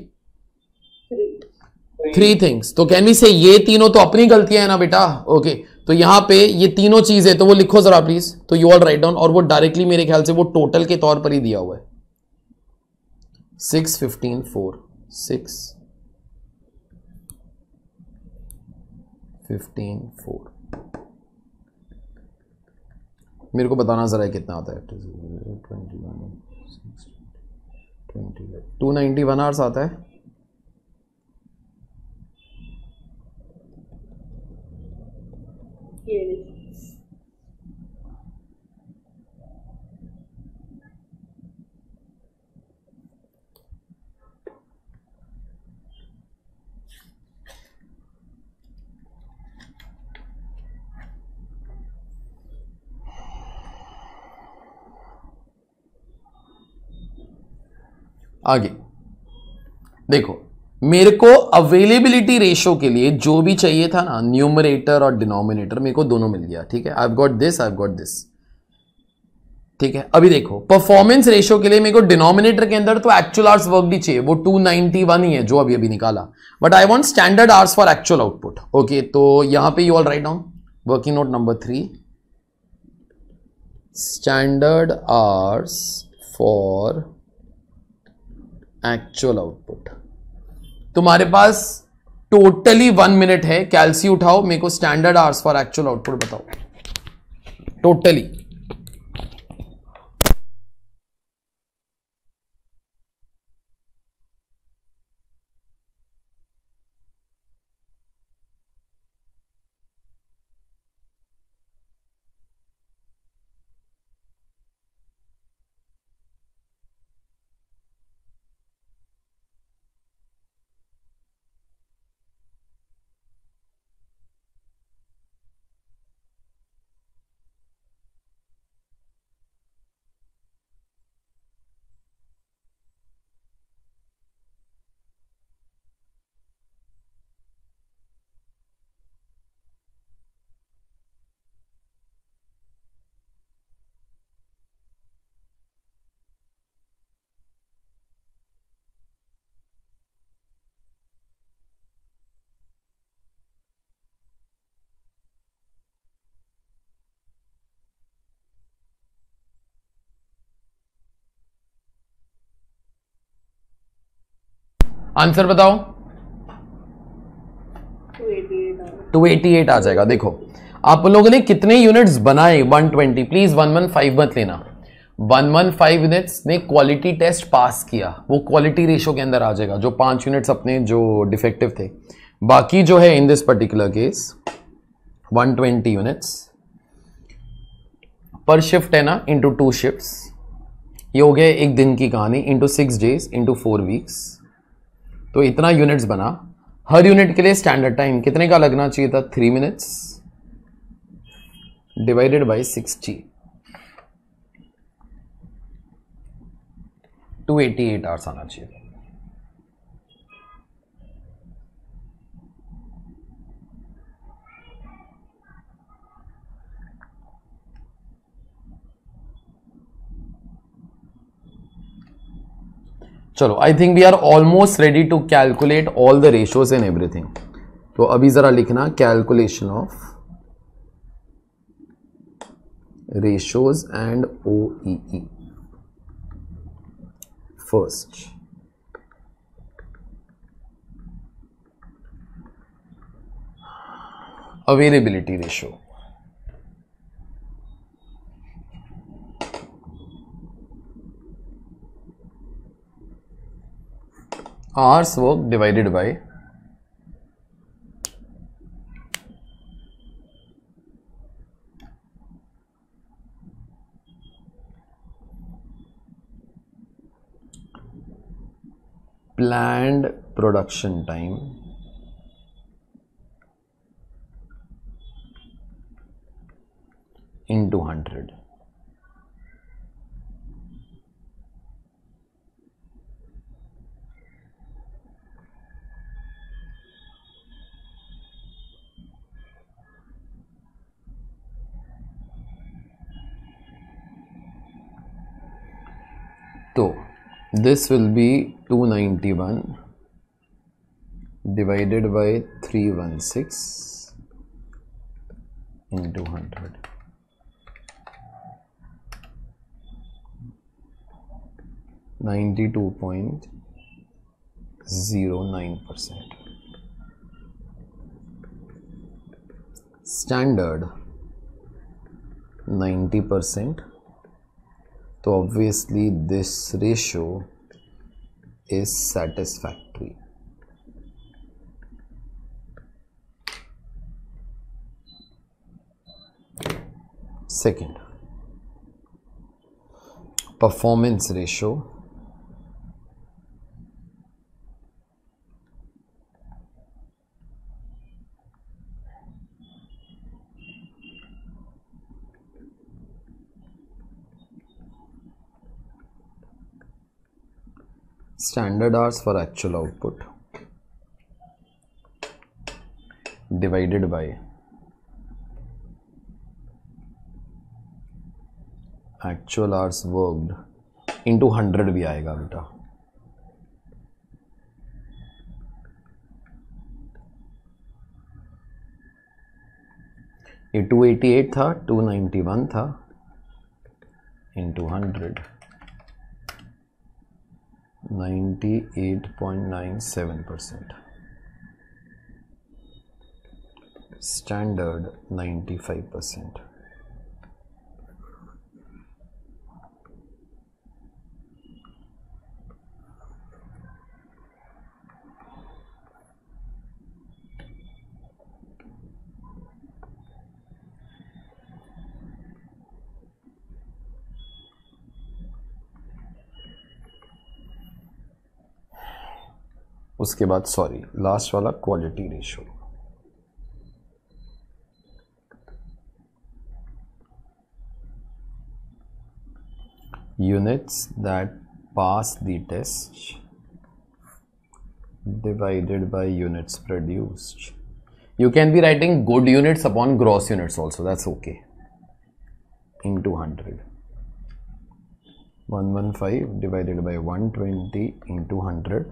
थ्री थिंग्स तो कैन वी से ये तीनों तो अपनी गलतियां है ना बेटा ओके okay. तो यहां पे ये तीनों चीज है तो वो लिखो जरा प्लीज तो यू ऑल राइट डाउन और वो डायरेक्टली मेरे ख्याल से वो टोटल के तौर पर ही दिया हुआ है six fifteen four six fifteen four मेरे को बताना ज़रा कितना आता है twenty two ninety one hours आता है
Here it is.
आगे देखो मेरे को अवेलेबिलिटी रेशो के लिए जो भी चाहिए था ना न्यूमरेटर और डिनोमिनेटर मेरे को दोनों मिल गया ठीक है I got this I got this ठीक है अभी देखो परफॉर्मेंस रेशो के लिए मेरे को डिनोमिनेटर के अंदर तो एक्चुअल आर्स वर्क भी चाहिए वो 291 ही है जो अभी अभी निकाला but I want standard hours for actual output okay तो यहां पे you all write down working note number three standard hours for actual output तुम्हारे पास टोटली वन मिनट है कैल्सी उठाओ मेरे को standard hours for actual output बताओ टोटली आंसर बताओ 288 आ जाएगा देखो आप लोगों ने कितने यूनिट्स बनाए 120 प्लीज 115 मत लेना 115 यूनिट्स ने क्वालिटी टेस्ट पास किया वो क्वालिटी रेशो के अंदर आ जाएगा जो पांच यूनिट्स अपने जो डिफेक्टिव थे बाकी जो है in this particular case 120 units per shift है ना इंटू टू शिफ्ट ये हो गया एक दिन की कहानी into six days into four weeks तो इतना यूनिट्स बना हर यूनिट के लिए स्टैंडर्ड टाइम कितने का लगना चाहिए था three minutes divided by sixty two eighty eight hours आना चाहिए चलो I think we are almost ready to calculate all the ratios in everything तो अभी ज़रा लिखना calculation of and O E first availability ratio hours work divided by planned production time into 100 So this will be 291 divided by 316 into 100. Ninety-two point zero nine percent. Standard ninety percent so obviously this ratio is satisfactory second performance ratio standard hours for actual output divided by actual hours worked into 100 भी आएगा बेटा ये 288 था 291 था इंटू हंड्रेड 98.97% standard 95% उसके बाद सॉरी लास्ट वाला quality ratio units that pass the test divided by units produced you can be writing good units upon gross units also that's okay into hundred one one five divided by one twenty into hundred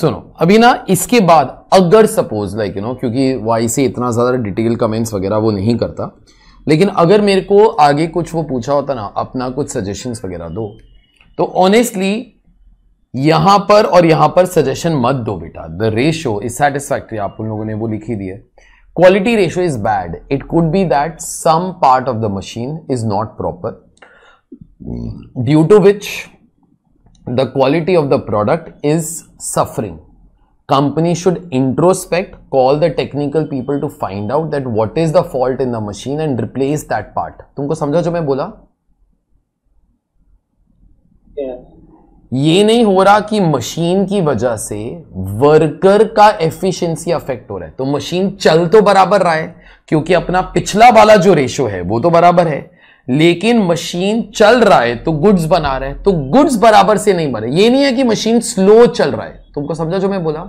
सुनो अभी ना इसके बाद अगर सपोज लाइक यू नो क्योंकि वाई से इतना ज़्यादा डिटेल कमेंट्स वगैरह वो नहीं करता लेकिन अगर मेरे को आगे कुछ वो पूछा होता ना अपना कुछ सजेशंस वगैरह दो तो ऑनेस्टली यहां पर और यहां पर सजेशन मत दो बेटा द रेशो इज सेटिस्फैक्ट्री आप उन लोगों ने वो लिखी दी है quality ratio is bad it could be that some part of the machine is not proper due to which the quality of the product is suffering company should introspect call the technical people to find out that what is the fault in the machine and replace that part तुमको समझा जो मैं बोला yeah. ये नहीं हो रहा कि मशीन की वजह से वर्कर का एफिशियंसी अफेक्ट हो रहा है तो मशीन चल तो बराबर रहा है क्योंकि अपना पिछला वाला जो रेशियो है वो तो बराबर है लेकिन मशीन चल रहा है तो गुड्स बना रहे हैं तो गुड्स बराबर से नहीं बने ये नहीं है कि मशीन स्लो चल रहा है तुमको समझा जो मैं बोला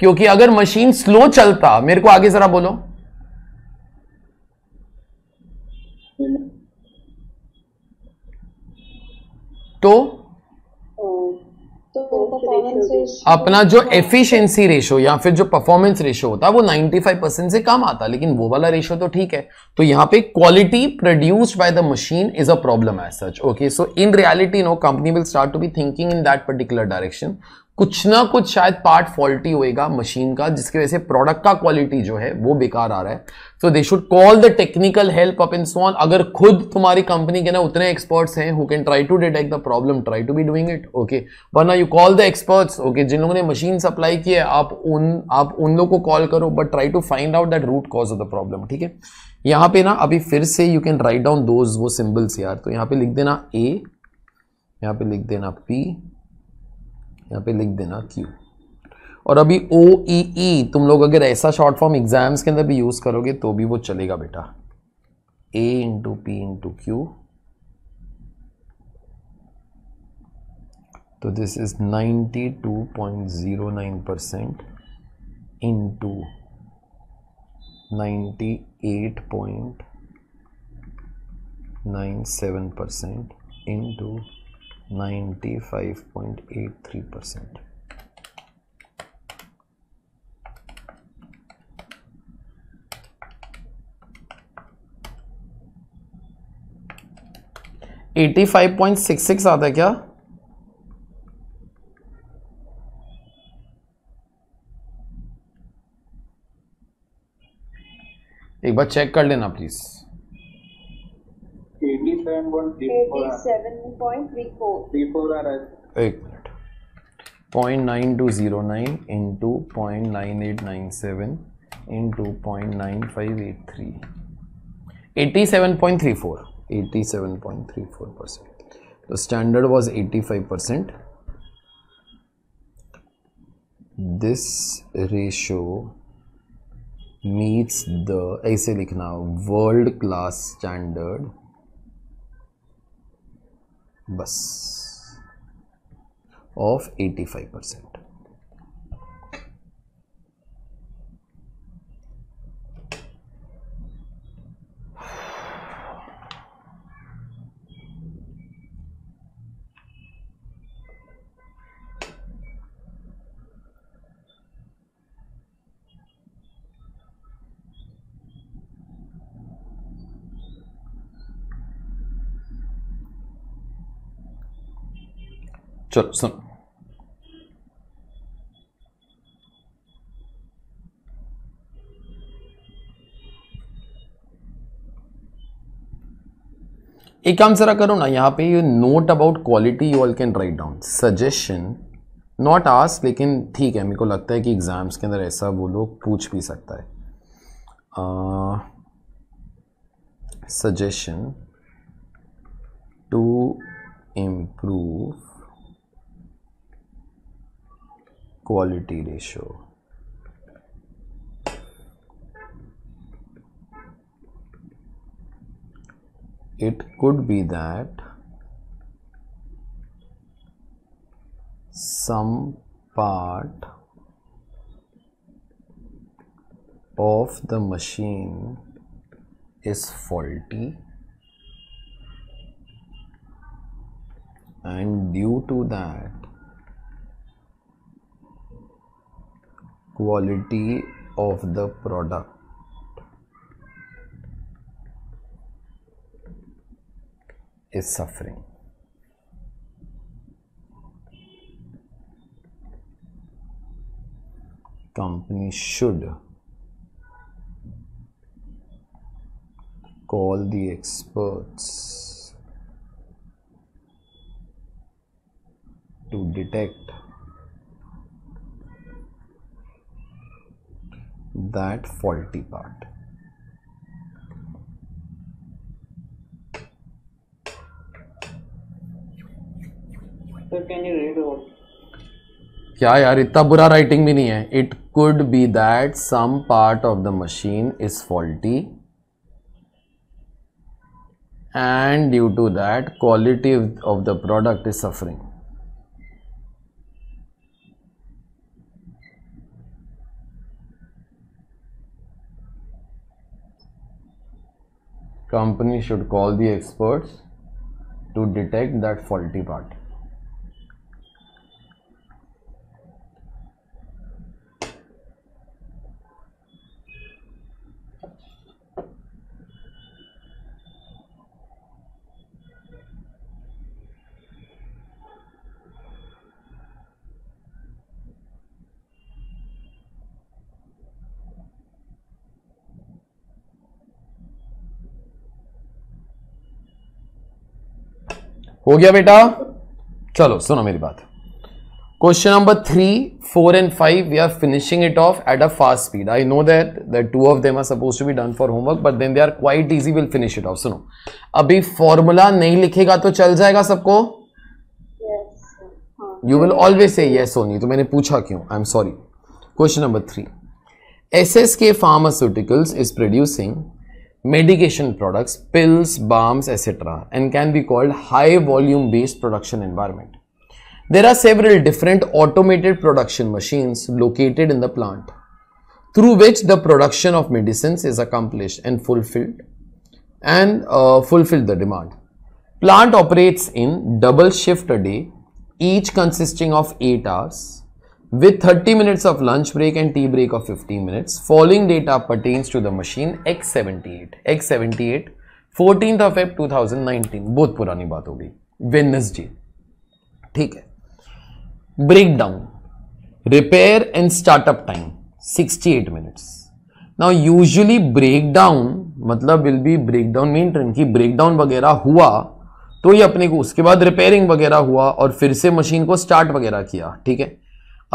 क्योंकि अगर मशीन स्लो चलता मेरे को आगे जरा बोलो तो अपना जो एफिशिएंसी रेशो या फिर जो परफॉर्मेंस रेशो होता है वो 95 परसेंट से कम आता लेकिन वो वाला रेशो तो ठीक है तो यहाँ पे quality produced by the machine is a problem as such okay so in reality no company will start to be thinking in that particular direction कुछ ना कुछ शायद पार्ट फॉल्टी होएगा मशीन का जिसकी वजह से प्रोडक्ट का क्वालिटी जो है वो बेकार आ रहा है so they should call the technical help up in soon अगर खुद तुम्हारी कंपनी के ना उतने एक्सपर्ट्स हैं who can try to detect the problem try to be doing it okay वरना you call the experts okay जिन लोगों ने मशीन सप्लाई की है आप उन आप उन लोगों को कॉल करो but try to find out that root cause of the problem ठीक है यहाँ पे ना अभी फिर से you can write down those वो सिम्बल्स यार तो यहाँ पे लिख देना ए यहाँ पे लिख देना पी यहाँ पे लिख देना क्यू और अभी ओ ई ई तुम लोग अगर ऐसा शॉर्ट फॉर्म एग्जाम्स के अंदर भी यूज़ करोगे तो भी वो चलेगा बेटा A into P into Q तो this is 92.09 percent into 98.97 percent into 95.83 percent eighty five point six six आता है क्या एक बार चेक कर लेना प्लीज़ एक minute point nine two zero nine point nine eight nine seven point nine five eight three eighty seven point three four eighty seven point three four percent तो standard was eighty five percent this ratio meets the ऐसे लिखना वर्ल्ड क्लास स्टैंडर्ड बस ऑफ 85 परसेंट चलो सुन एक काम जरा करो ना यहां पे ये note about quality you all can write down suggestion not as लेकिन ठीक है मेरे को लगता है कि एग्ज़ाम्स के अंदर ऐसा वो लोग पूछ भी सकता है suggestion to improve quality ratio. It could be that some part of the machine is faulty and due to that quality of the product is suffering company should call the experts to detect that faulty part so can क्या यार इतना बुरा राइटिंग भी नहीं है it could be that some part of the machine is faulty and due to that quality of the product is suffering company should call the experts to detect that faulty part हो गया बेटा चलो सुनो मेरी बात question number three four and five we are finishing it off at a fast speed I know that that two of them are suppose to be done for homework but then they are quite easy will finish it off सुनो अभी फॉर्मूला नहीं लिखेगा तो चल जाएगा सबको you will always say yes only तो मैंने पूछा क्यों I am sorry question number three S S K pharmaceuticals is producing medication products, pills, balms, etc. and can be called high volume based production environment. There are several different automated production machines located in the plant through which the production of medicines is accomplished and fulfilled and uh, fulfill the demand. Plant operates in double shift a day, each consisting of 8 hours with 30 minutes of lunch break and tea break of 15 minutes. Following data pertains to the machine X78. X78, 14th of Feb 2019. बहुत पुरानी बात हो गई वेनसडे ठीक है break down repair and startup time 68 minutes now usually break down मतलब will be break down mean train break down वगैरह हुआ तो ये अपने को उसके बाद रिपेयरिंग वगैरह हुआ और फिर से मशीन को स्टार्ट वगैरह किया ठीक है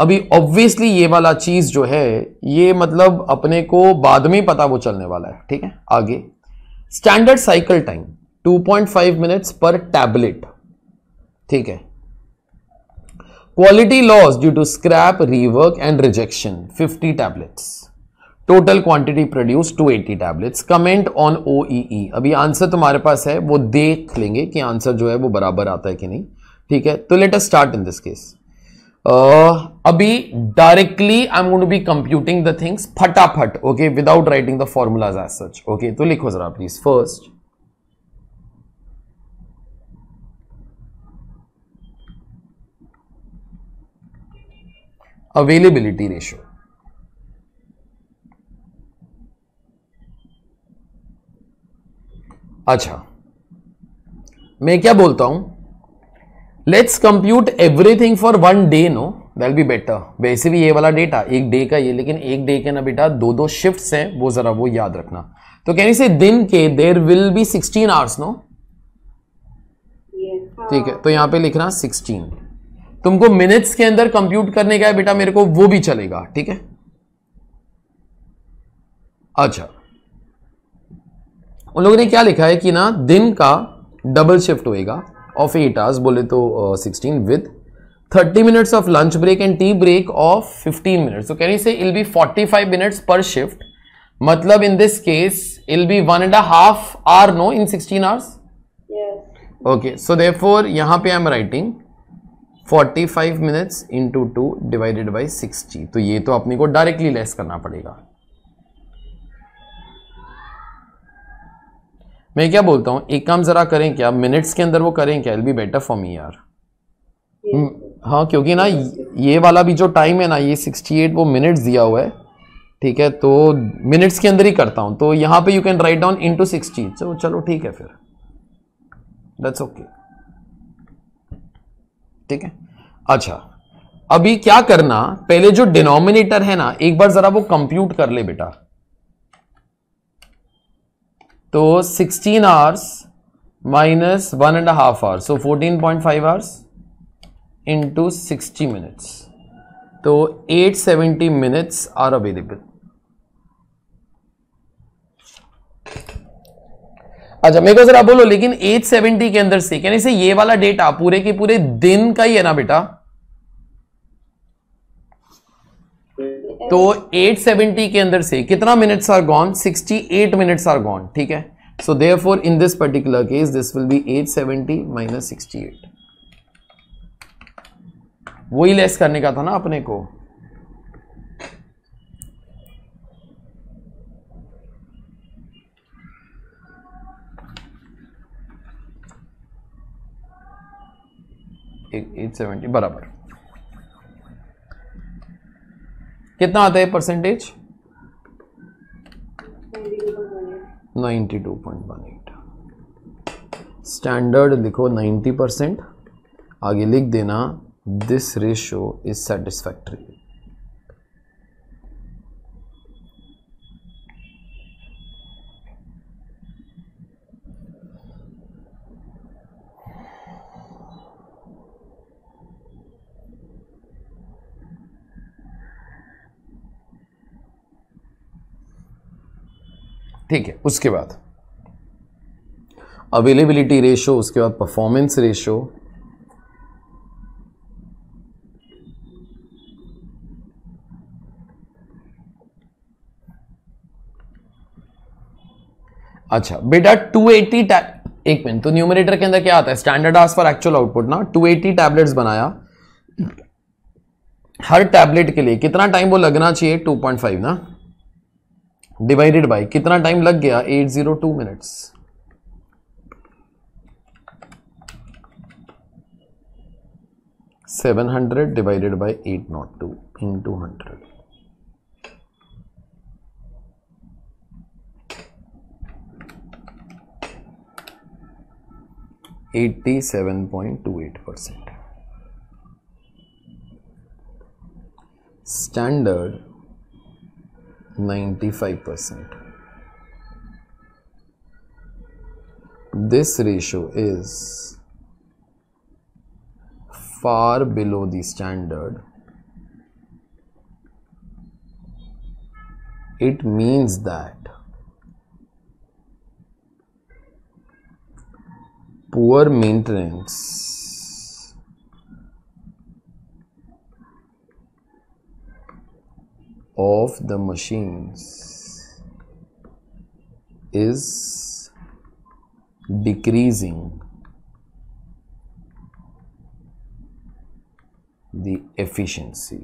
अभी ऑब्वियसली ये वाला चीज जो है ये मतलब अपने को बाद में पता वो चलने वाला है ठीक है आगे स्टैंडर्ड साइकिल टाइम 2.5 मिनट्स पर टैबलेट ठीक है quality loss due to scrap rework and rejection 50 tablets total quantity produce 280 tablets comment on OEE अभी आंसर तुम्हारे पास है वो देख लेंगे कि आंसर जो है वो बराबर आता है कि नहीं ठीक है तो let start in this case Uh, अभी directly I am going to be computing the things फटाफट okay without writing the formulas as such okay तो लिखो जरा प्लीज फर्स्ट अवेलेबिलिटी रेशियो अच्छा मैं क्या बोलता हूं let's compute everything for one day no that'll be better वैसे भी ये वाला डेटा एक डे का ये लेकिन एक डे के ना बेटा दो दो शिफ्ट हैं वो जरा वो याद रखना तो कहने से दिन के there will be sixteen hours no ठीक है तो यहां पे लिखना सिक्सटीन तुमको मिनट्स के अंदर कंप्यूट करने का है बेटा मेरे को वो भी चलेगा ठीक है अच्छा उन लोगों ने क्या लिखा है कि ना दिन का डबल शिफ्ट होएगा ऑफ एट आवर्स बोले तो sixteen with thirty minutes of lunch break and tea break of fifteen minutes तो can you say it'll be forty five minutes पर शिफ्ट मतलब in this case it'll be one and half hour no in sixteen hours okay so they four यहां पर I am writing 45 minutes into two divided by 60 तो ये तो अपने को डायरेक्टली लेस करना पड़ेगा मैं क्या बोलता हूँ एक काम ज़रा करें क्या मिनट्स के अंदर वो करें क्या it'll B better for me यार hmm. हाँ क्योंकि ना ये वाला भी जो टाइम है ना ये 68 वो मिनट्स दिया हुआ है ठीक है तो मिनट्स के अंदर ही करता हूँ तो यहाँ पे you can write down into sixty चलो चलो ठीक है फिर दैट्स ओके ठीक है अच्छा अभी क्या करना पहले जो डिनोमिनेटर है ना एक बार ज़रा वो कंप्यूट कर ले बेटा तो 16 hours minus one and half hours so 14.5 point five hours into sixty minutes तो 870 मिनट्स आर अवेलेबल अच्छा मेरे को जरा बोलो लेकिन 870 के अंदर से कहने से ये वाला डेटा पूरे के पूरे दिन का ही है ना बेटा तो 870 के अंदर से कितना minutes are gone 68 minutes are gone ठीक है so therefore in this particular case this will be 870 seventy minus sixty वही लेस करने का था ना अपने को एट सेवेंटी बराबर कितना आता है percentage ninety two point one eight standard लिखो नाइन्टी परसेंट आगे लिख देना दिस रेशियो इज सेटिस्फैक्ट्री ठीक है उसके बाद अवेलेबिलिटी रेशो उसके बाद परफॉर्मेंस रेशो अच्छा बेटा 280 टैब एक मिनट तो न्यूमरेटर के अंदर क्या आता है standard us for actual output ना 280 टैबलेट बनाया हर टैबलेट के लिए कितना टाइम वो लगना चाहिए 2.5 ना डिवाइडेड बाय कितना टाइम लग गया 802 minutes seven hundred divided by eight nought two into hundred eighty seven point two eight percent standard 95%. This ratio is far below the standard. It means that poor maintenance of the machines is decreasing the efficiency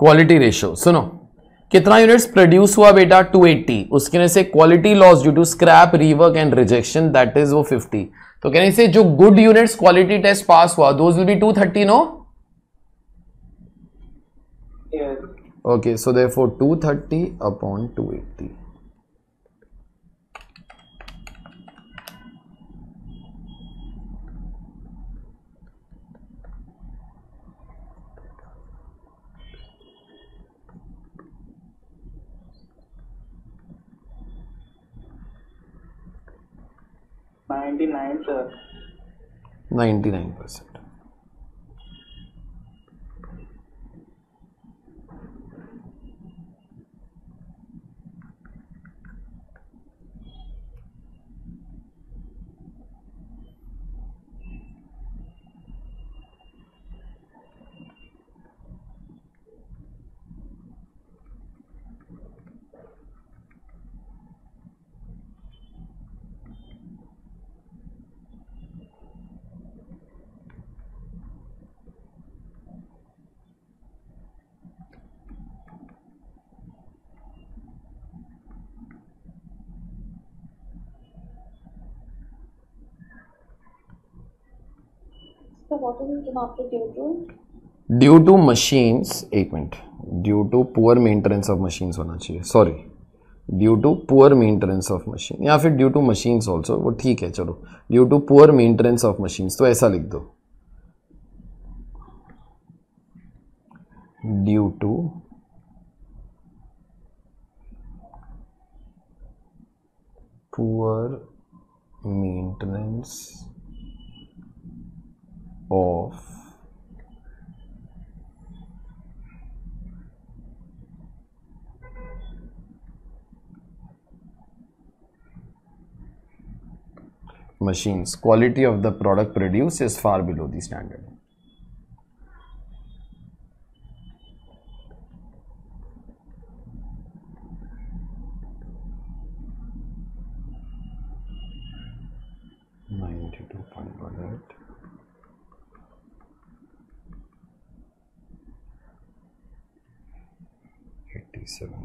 quality ratio सुनो कितना यूनिट्स प्रोड्यूस हुआ बेटा 280 उसके से quality loss due to scrap rework and rejection that is वो 50 तो कहने से जो good units quality test pass हुआ those will be 230 no okay so therefore 230 upon 280
99 sir
99 percent due to machines एक minute due to poor maintenance of machines होना चाहिए sorry due to poor maintenance of machine या फिर ड्यू टू मशीन्स ऑल्सो वो ठीक है चलो due to poor maintenance of machines तो ऐसा लिख दो due to
poor maintenance of
machines quality of the product produced is far below the standard Seven.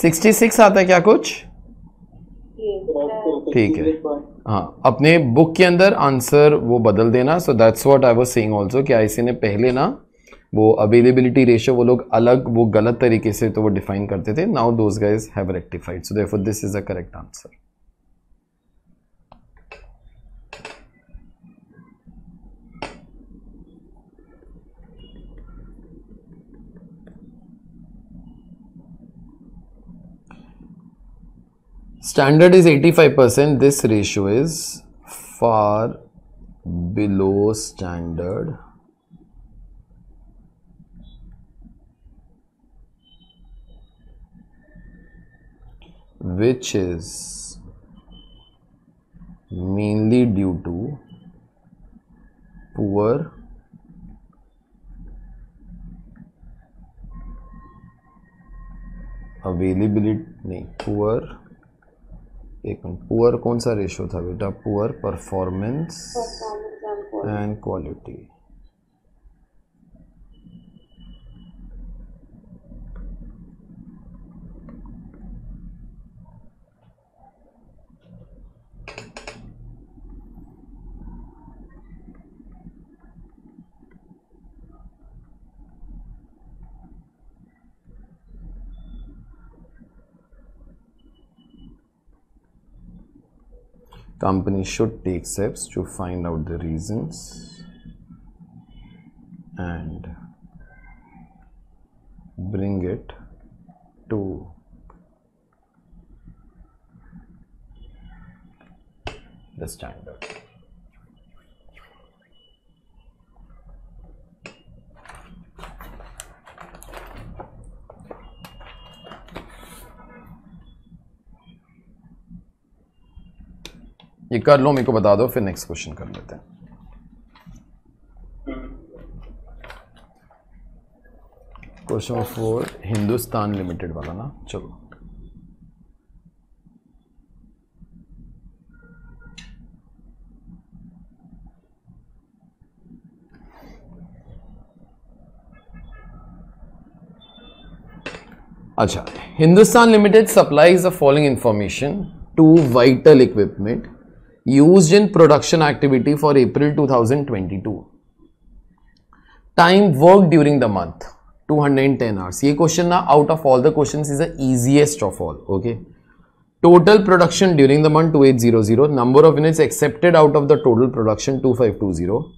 Sixty six आता है क्या कुछ ठीक है हाँ अपने बुक के अंदर आंसर वो बदल देना so that's what I was saying also कि आईसी ने पहले ना वो अवेलेबिलिटी रेशियो वो लोग अलग वो गलत तरीके से तो वो डिफाइन करते थे now those guys have rectified so therefore this is a correct answer standard is 85% this ratio is far below standard which is mainly due to poor availability no, poor एक मिनट पुअर कौन सा रेशियो था बेटा poor performance and quality company should take steps to find out the reasons and bring
it to
the standard ये कर लो मेरे को बता दो फिर नेक्स्ट क्वेश्चन कर लेते हैं क्वेश्चन फोर हिंदुस्तान लिमिटेड वाला ना चलो अच्छा Hindustan limited supplies the following information to vital equipment used in production activity for April 2022. Time worked during the month 210 hours. This question na out of all the questions is the easiest of all. Okay. Total production during the month 2800. Number of units accepted out of the total production 2520.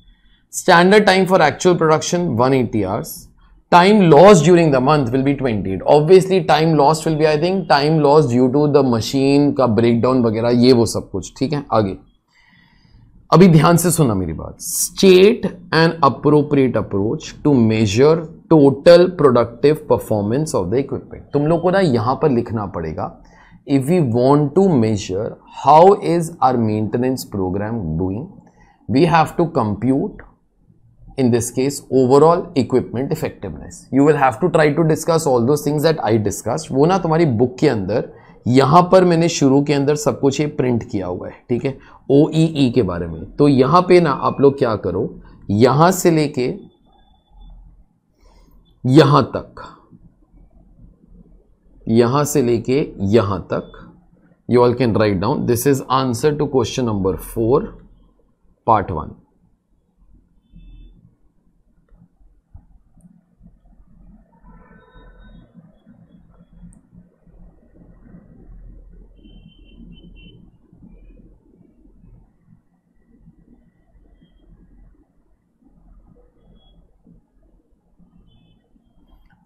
Standard time for actual production 180 hours. time lost during the month will be 20 obviously time lost will be i think time lost due to the machine का breakdown वगैरह ये वो सब कुछ ठीक है आगे अभी ध्यान से सुनना मेरी बात state and appropriate approach to measure total productive performance of the equipment तुम लोग को ना यहां पर लिखना पड़ेगा if we want to measure how is our maintenance program doing we have to compute in this case overall equipment effectiveness you will have to try to discuss all those things that i discussed वो ना तुम्हारी बुक के अंदर यहाँ पर मैंने शुरू के अंदर सब कुछ ये प्रिंट किया हुआ है ठीक है ओ ई ई के बारे में तो यहाँ पे ना आप लोग क्या करो यहाँ से लेके यहाँ तक यहाँ से लेके यहाँ तक you all can write down this is answer to question number four part one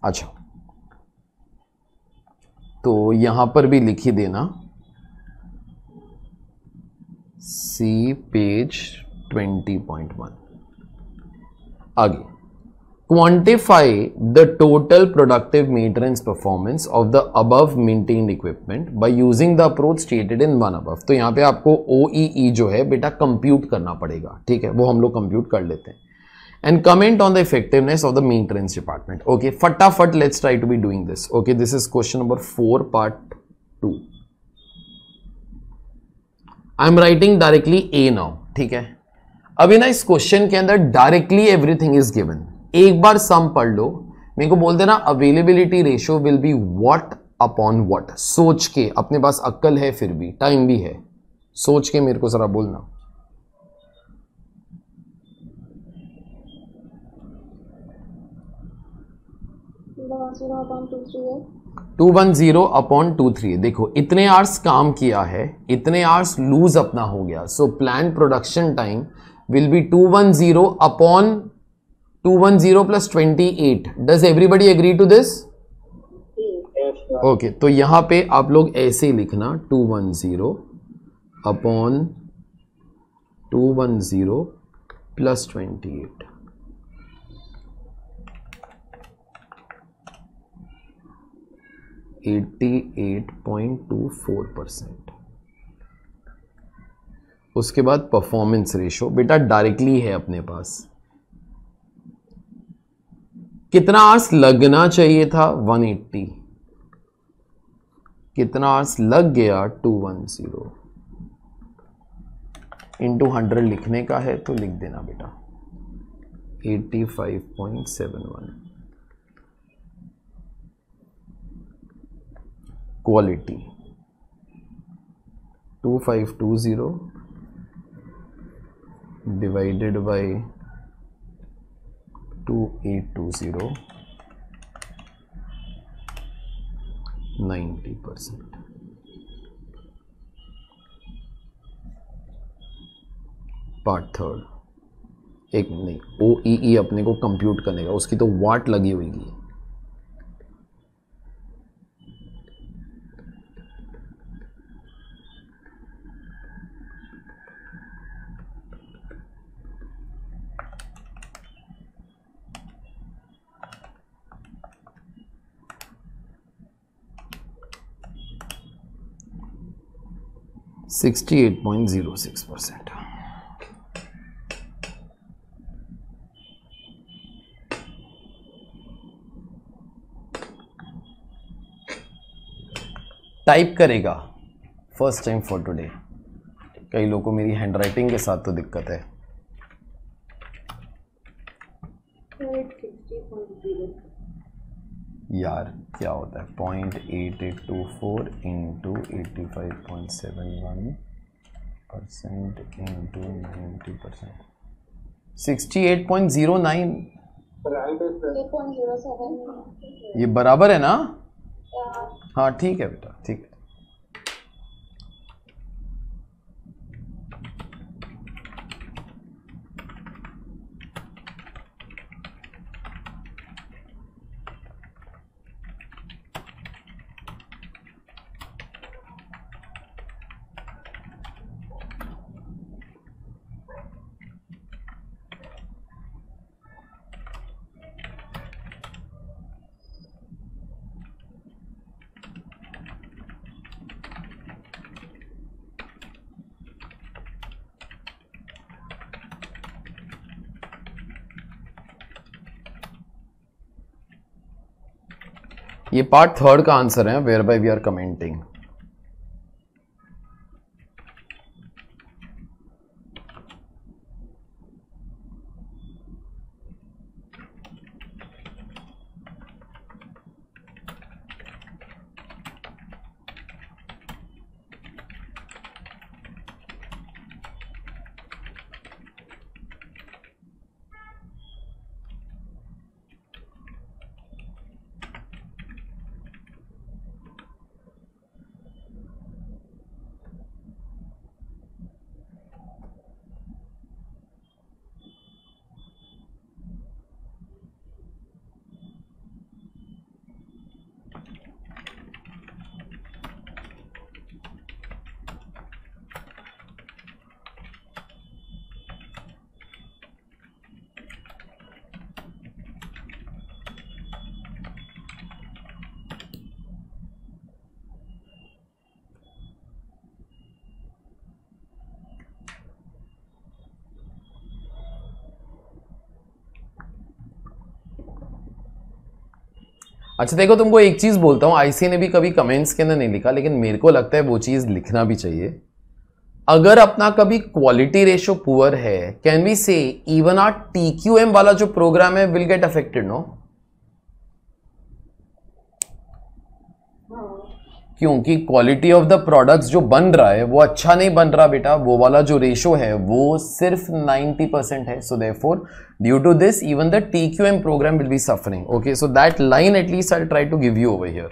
अच्छा तो यहाँ पर भी लिखी देना see page twenty point one आगे quantify the total productive maintenance performance of the above maintained equipment by using the approach stated in one above तो यहाँ पे आपको ओ ई ई जो है बेटा compute करना पड़ेगा ठीक है वो हम लोग compute कर लेते हैं and comment on the effectiveness of the maintenance department okay फटाफट let's try to be doing this okay this is question number four part two I am writing directly a now ठीक है अभी ना इस क्वेश्चन के अंदर डायरेक्टली एवरीथिंग इज गिवन एक बार सम पढ़ लो मेरे को बोल देना availability ratio will be what upon what सोच के अपने पास अक्कल है फिर भी टाइम भी है सोच के मेरे को जरा बोलना two one zero upon two three देखो इतने आवर्स काम किया है इतने आवर्स लूज अपना हो गया so plan production time will be two one zero upon two one zero plus twenty eight does everybody agree to this okay तो यहां पे आप लोग ऐसे लिखना two one zero upon two one zero plus twenty eight 88.24 percent उसके बाद परफॉर्मेंस रेशो बेटा डायरेक्टली है अपने पास कितना आर्स लगना चाहिए था 180 कितना आर्स लग गया 210 जीरो इंटू लिखने का है तो लिख देना बेटा 85.71 quality two five two zero divided by two eight two zero ninety percent part third एक नहीं ओ ई ई अपने को कंप्यूट करने का उसकी तो वाट लगी हुई है 68.06 परसेंट टाइप करेगा फर्स्ट टाइम फॉर टुडे कई लोगों को मेरी हैंडराइटिंग के साथ तो दिक्कत है यार क्या होता है point eight eight two four into eighty five point seven one percent into ninety percent sixty eight point zero nine ये बराबर है ना हाँ, हाँ ठीक है बेटा ठीक है ये पार्ट थर्ड का आंसर है whereby we are commenting अच्छा देखो तुमको एक चीज़ बोलता हूँ आईसी ने भी कभी कमेंट्स के अंदर नहीं लिखा लेकिन मेरे को लगता है वो चीज़ लिखना भी चाहिए अगर अपना कभी क्वालिटी रेशो पुअर है can we say even our T Q M वाला जो प्रोग्राम है विल गेट अफेक्टेड नो क्योंकि क्वालिटी ऑफ द प्रोडक्ट्स जो बन रहा है वो अच्छा नहीं बन रहा बेटा वो वाला जो रेशो है वो सिर्फ 90 परसेंट है so therefore due to this even the T Q M programme will be suffering okay so that line at least I try to give you over here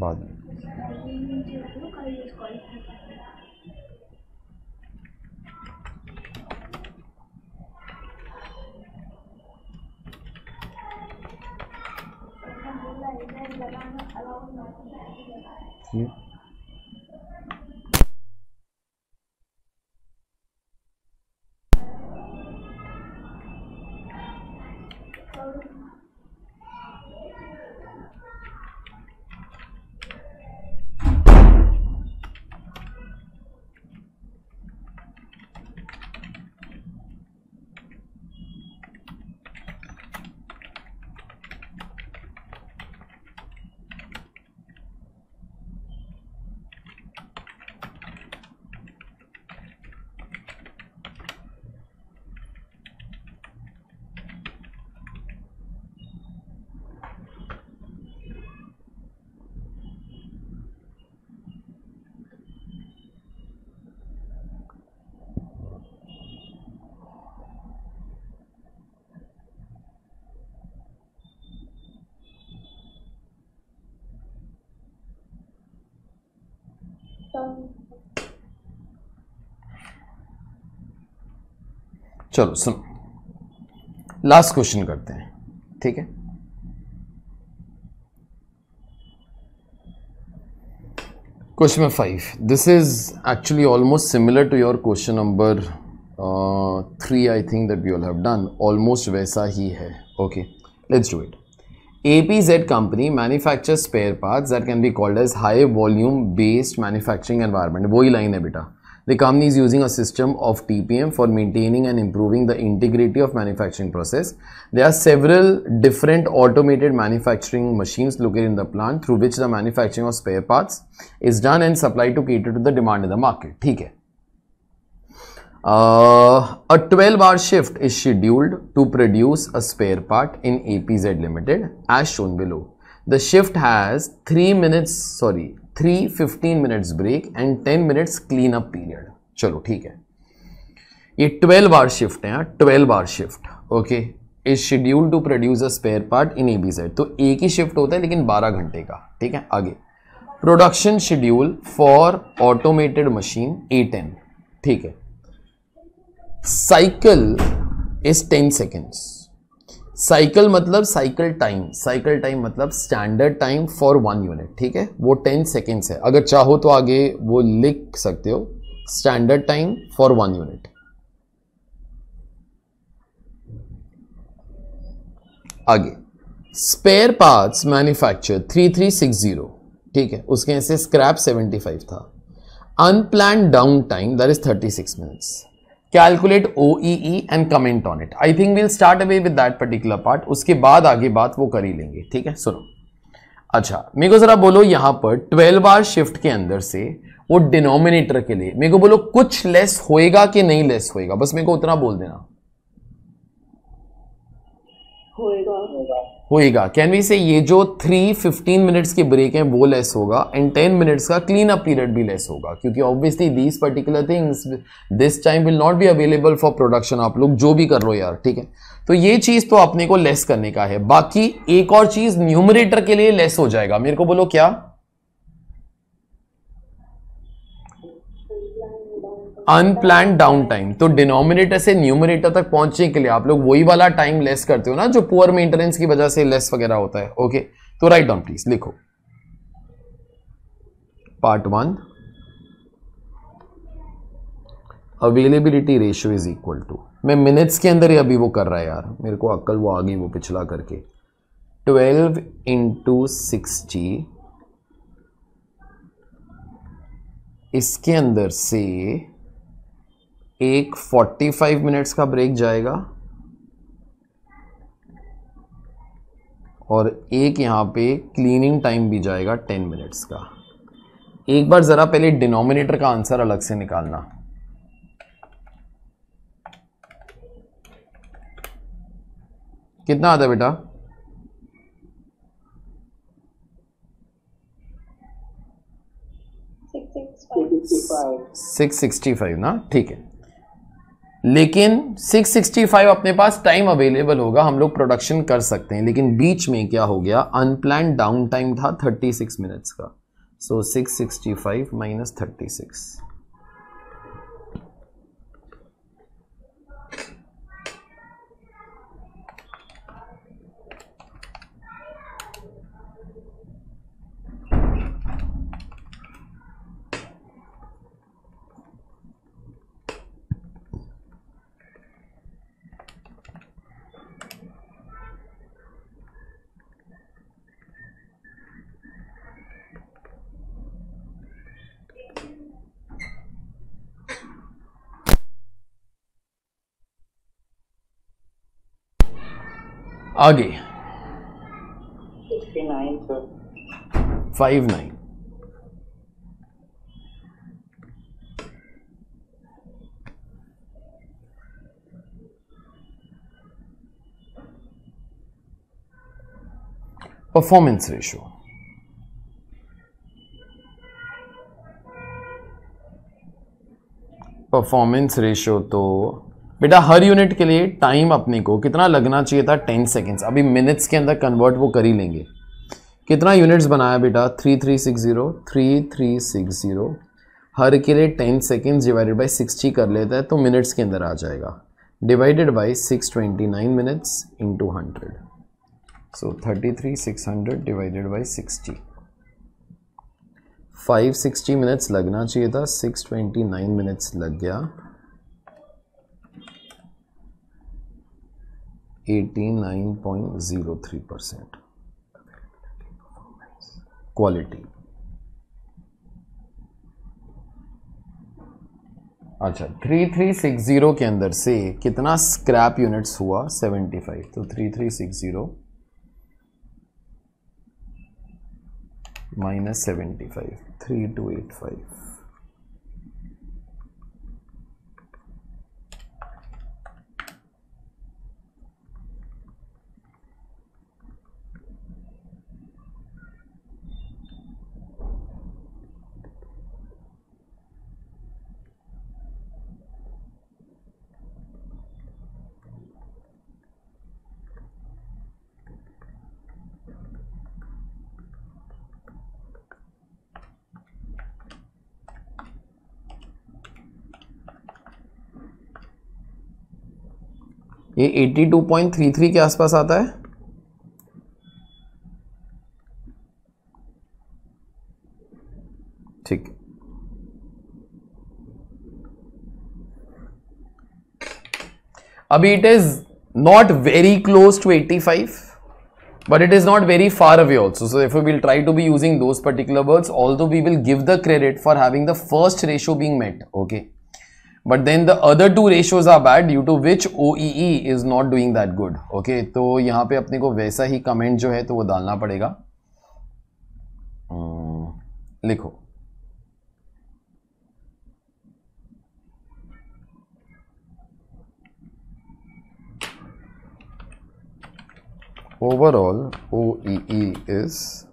बाद you चलो सुनो लास्ट क्वेश्चन करते हैं ठीक है question number five this is actually almost similar to your question number three I think that we all have done almost वैसा ही है okay let's do it A P Z company manufacture spare parts that can be called as high volume based manufacturing environment वही लाइन है बेटा The company is using a system of TPM for maintaining and improving the integrity of manufacturing process. There are several different automated manufacturing machines located in the plant through which the manufacturing of spare parts is done and supplied to cater to the demand in the market. Okay. Uh, a 12 hour shift is scheduled to produce a spare part in APZ Limited as shown below. The shift has 3 minutes, sorry, three fifteen minutes break and ten minutes clean up period चलो ठीक है ये ट्वेल्व आर शिफ्ट है twelve hour shift okay is scheduled to produce a spare part in A B Z तो एक ही शिफ्ट होता है लेकिन बारह घंटे का ठीक है आगे production schedule for automated machine A ten ठीक है cycle is ten seconds cycle मतलब साइकिल टाइम साइकिल टाइम मतलब standard time for one unit ठीक है वो टेन सेकेंड्स है अगर चाहो तो आगे वो लिख सकते हो standard time for one unit आगे spare parts manufacture three three six zero ठीक है उसके ऐसे स्क्रैप सेवेंटी फाइव था unplanned down time that is thirty six minutes calculate O and comment on it I think will start away with that particular part उसके बाद आगे बात वो कर ही लेंगे ठीक है सुनो अच्छा मेरे को जरा बोलो यहां पर ट्वेल्व बार शिफ्ट के अंदर से वो डिनोमिनेटर के लिए मेरे को बोलो कुछ लेस होएगा कि नहीं लेस होएगा बस मेरे को उतना बोल देना
होएगा
होएगा कैन वी से ये जो थ्री फिफ्टीन मिनट्स के ब्रेक हैं वो लेस होगा एंड टेन मिनट्स का क्लीन अप पीरियड भी लेस होगा क्योंकि obviously these particular things this time will not be available for production आप लोग जो भी कर लो यार ठीक है तो ये चीज़ तो अपने को लेस करने का है बाकी एक और चीज़ न्यूमरेटर के लिए लेस हो जाएगा मेरे को बोलो क्या अनप्लान डाउन टाइम तो डिनोमिनेटर से न्यूमिनेटर तक पहुंचने के लिए आप लोग वही वाला टाइम लेस करते हो ना जो पुअर मेंटेनेंस की वजह से लेस वगैरह होता है ओके तो राइट डाउन प्लीज लिखो part one availability ratio is equal to मैं मिनट्स के अंदर ही अभी वो कर रहा है यार मेरे को अक्कल वो आ गई वो पिछला करके ट्वेल्व इंटू सिक्सटी इसके अंदर से एक 45 मिनट्स का ब्रेक जाएगा और एक यहाँ पे क्लीनिंग टाइम भी जाएगा 10 मिनट्स का एक बार ज़रा पहले डिनोमिनेटर का आंसर अलग से निकालना कितना आता है बेटा सिक्स सिक्सटी फाइव ना ठीक है लेकिन 665 अपने पास टाइम अवेलेबल होगा हम लोग प्रोडक्शन कर सकते हैं लेकिन बीच में क्या हो गया अनप्लान डाउन टाइम था 36 मिनट्स का so so, 665 sixty five minus thirty six आगे five nine performance ratio performance ratio तो बेटा हर यूनिट के लिए टाइम अपने को कितना लगना चाहिए था टेन सेकेंड्स अभी मिनट्स के अंदर कन्वर्ट वो कर ही लेंगे कितना यूनिट्स बनाया बेटा three three six zero three three six zero हर के लिए ten seconds divided by sixty कर लेता है तो मिनट्स के अंदर आ जाएगा divided by six twenty nine minutes two hundred so thirty three six hundred divided by sixty five sixty minutes लगना चाहिए था सिक्स ट्वेंटी नाइन मिनट्स लग गया 89.03 परसेंट क्वालिटी अच्छा 3360 के अंदर से कितना स्क्रैप यूनिट्स हुआ 75 तो 3360 minus seventy five three two eight five ये 82.33 के आसपास आता है ठीक अभी it is not very close to 85 five but it is not very far away also so if you will try to be using those particular words also we will give the credit for having the first ratio being met okay but then the other two ratios are bad due to which O E is not doing that good okay तो यहां पे अपने को वैसा ही कमेंट जो है तो वो डालना पड़ेगा hmm, लिखो O E is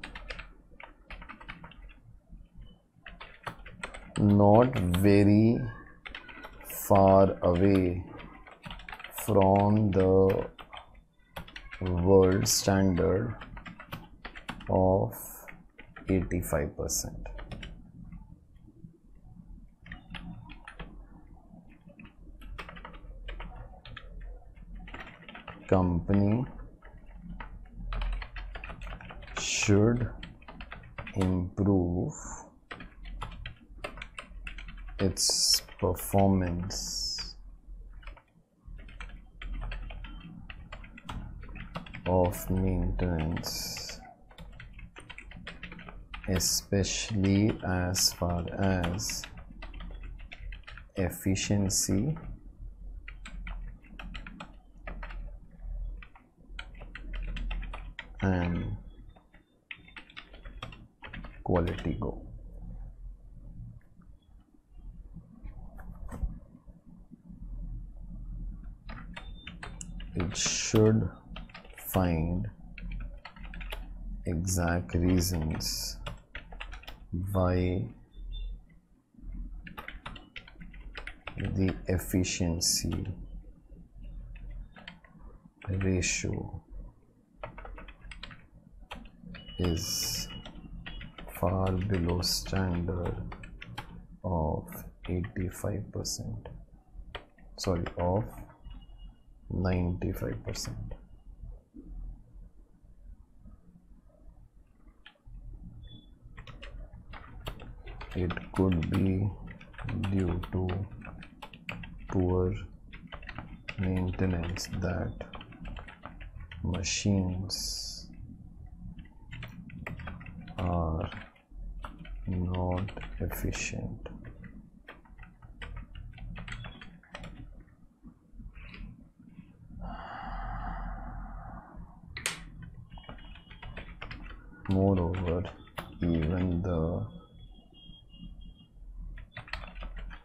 not very far away from the world standard of 85 percent company should improve
its performance of
maintenance especially as far as efficiency and quality go should find exact reasons why the efficiency ratio is far below standard of 85 percent sorry of 95%. It could be due to poor maintenance that machines are
not efficient.
Moreover, even the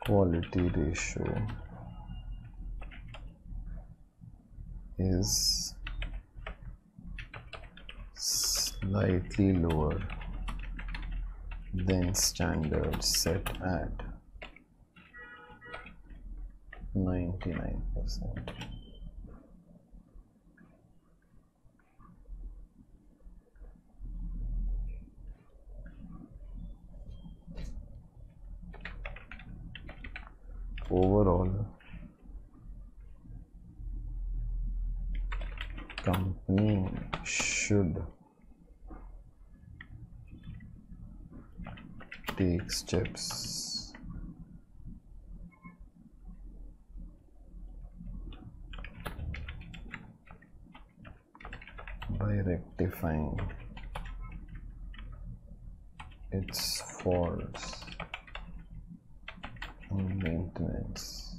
quality ratio is slightly lower than standard set at 99 percent overall company should
take steps
by rectifying its faults maintenance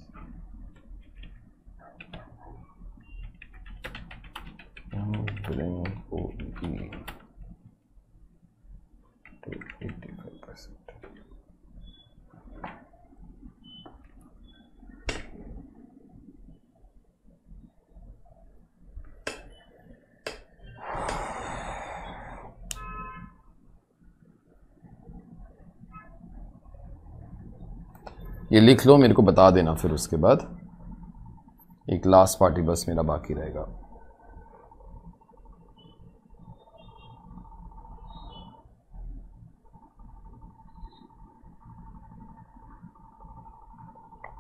bring OE to 85
ये लिख लो मेरे को बता देना फिर उसके बाद एक लास्ट पार्टी बस मेरा बाकी रहेगा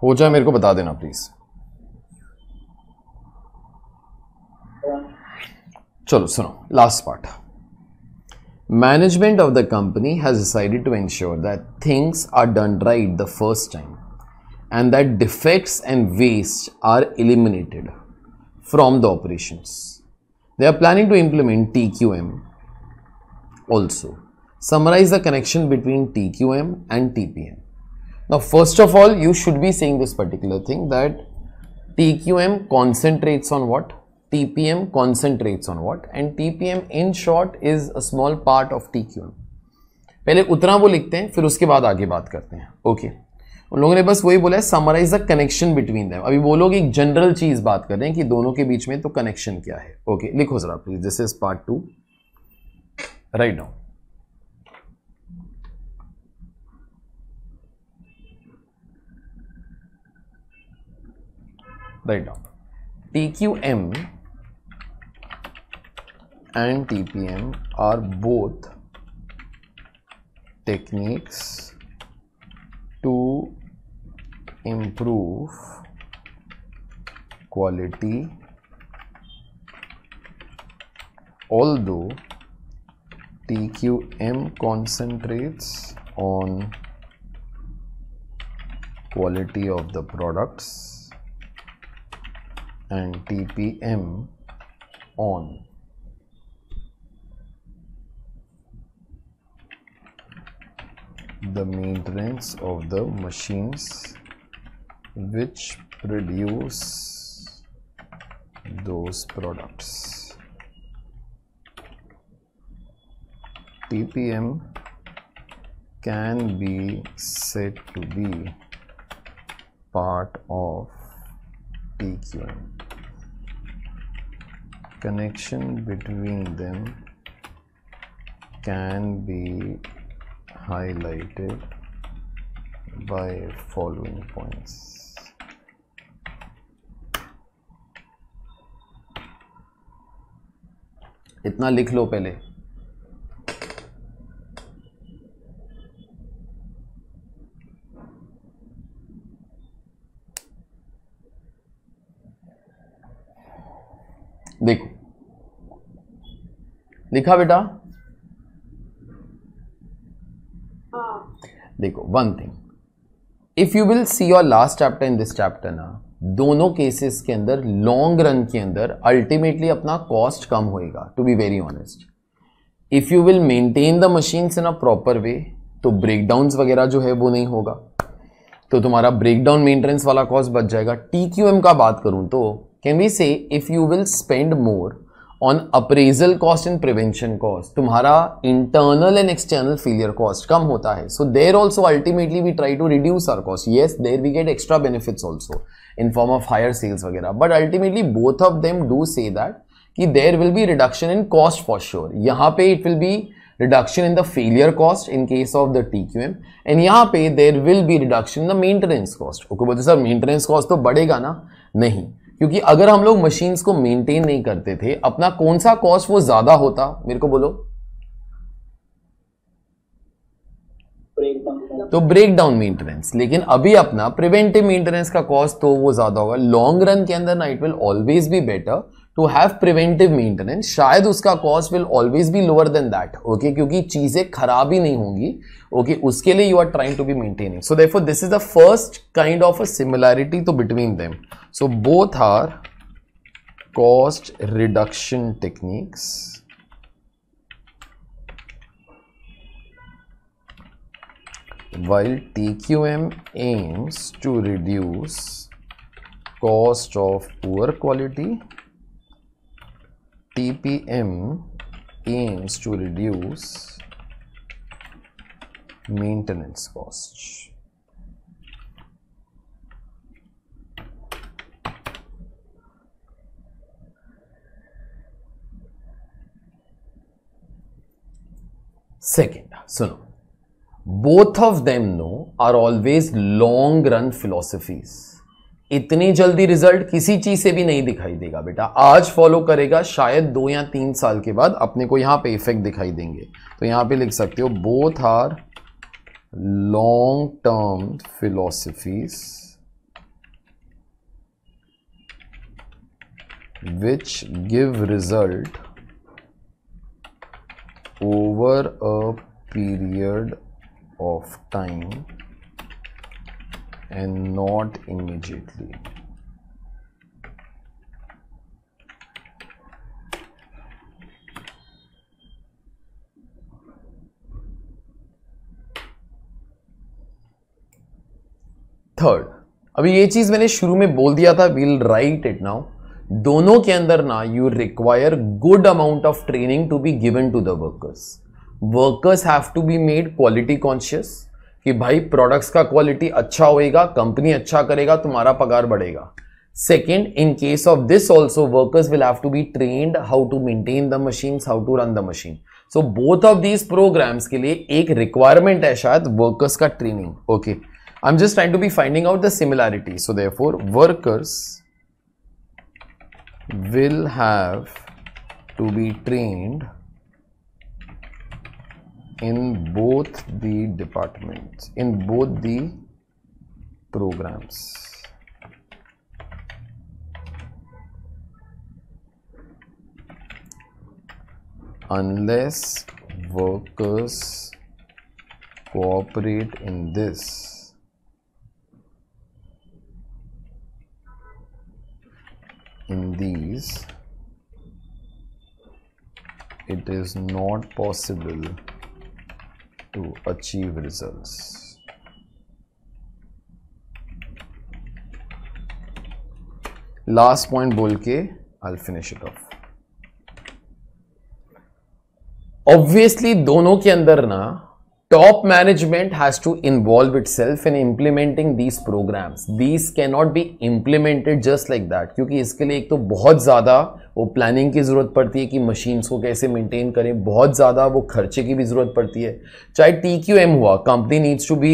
हो जाए मेरे को बता देना प्लीज़ चलो सुनो last part Management of the company has decided to ensure that things are done right the first time and that defects and waste are eliminated from the operations. They are planning to implement TQM also. Summarize the connection between TQM and TPM. Now, first of all, you should be saying this particular thing that TQM concentrates on what? TPM concentrates on what and TPM in short is a small part of TQM. पहले उतना वो लिखते हैं फिर उसके बाद आगे बात करते हैं ओके okay. उन लोगों ने बस वही बोला है summarise the connection between them अभी वो लोग एक जनरल चीज बात कर रहे हैं कि दोनों के बीच में तो कनेक्शन क्या है ओके okay, लिखो जरा please this is part two right now right now T Q M and TPM are both techniques to improve quality although TQM concentrates on quality of the products and TPM on the maintenance of the machines which produce those products. TPM can be said to be part of TQM. Connection between them can be highlighted by following points. इतना लिख लो पहले देखो लिखा बेटा देखो one thing if you will see your last chapter in this chapter ना दोनों केसेस के अंदर लॉन्ग रन के अंदर अल्टीमेटली अपना कॉस्ट कम होएगा to be very honest if you will maintain the machines in a proper way तो ब्रेकडाउन वगैरह जो है वो नहीं होगा तो तुम्हारा ब्रेकडाउन मेंटेनेंस वाला कॉस्ट बच जाएगा टी क्यू एम का बात करूं तो can we say if you will spend more on appraisal cost and prevention cost तुम्हारा internal and external failure cost कम होता है so there also ultimately we try to reduce our cost yes there we get extra benefits also in form of higher sales वगैरह but ultimately both of them do say that कि there will be reduction in cost for sure यहाँ पे it will be reduction in the failure cost in case of the T Q M and यहाँ पे there will be reduction in the maintenance cost okay बोलते सर मेंटेनेंस कॉस्ट तो बढ़ेगा ना नहीं क्योंकि अगर हम लोग मशीन्स को मेंटेन नहीं करते थे अपना कौन सा कॉस्ट वो ज्यादा होता मेरे को बोलो तो ब्रेक डाउन मेंटेनेंस लेकिन अभी अपना प्रिवेंटिव मेंटेनेंस का कॉस्ट तो वो ज्यादा होगा लॉन्ग रन के अंदर ना it will always be better to have preventive maintenance शायद उसका cost will always be lower than that okay क्योंकि चीज़ें खराब ही नहीं होंगी ओके okay? उसके लिए you are trying to be maintaining so therefore this is the first kind of a similarity तो between them so both are cost reduction techniques while M aims to reduce cost of poor quality TPM aims to reduce maintenance costs. Second, so no, both of them know are always long run philosophies इतनी जल्दी रिजल्ट किसी चीज से भी नहीं दिखाई देगा बेटा आज फॉलो करेगा शायद दो या तीन साल के बाद अपने को यहां पे इफेक्ट दिखाई देंगे तो यहां पे लिख सकते हो both are long term philosophies which give result over a period of time and not immediately third अभी ये चीज मैंने शुरू में बोल दिया था विल राइट इट नाउ दोनों के अंदर ना you require good amount of training to be given to the workers workers have to be made quality conscious कि भाई प्रोडक्ट्स का क्वालिटी अच्छा होएगा कंपनी अच्छा करेगा तुम्हारा पगार बढ़ेगा second in case of this also workers will have to be trained how to maintain the machine how to run the machine so both of these programs के लिए एक रिक्वायरमेंट है शायद वर्कर्स का training okay I am just trying to be finding out the similarity so for workers will have to be trained in both the departments in both the programs unless workers cooperate in this in these it is not possible to achieve results. Last point बोल के I'll finish it off. Obviously दोनों के अंदर ना top has to involve itself in in these these these can not be implemented just like that क्योंकि इसके लिए एक तो बहुत ज़्यादा वो प्लानिंग की ज़रूरत पड़ती है कि मशीन्स को कैसे मेंटेन करें बहुत ज़्यादा वो खर्चे की भी ज़रूरत पड़ती है चाहे टी क्यू एम हुआ company needs to be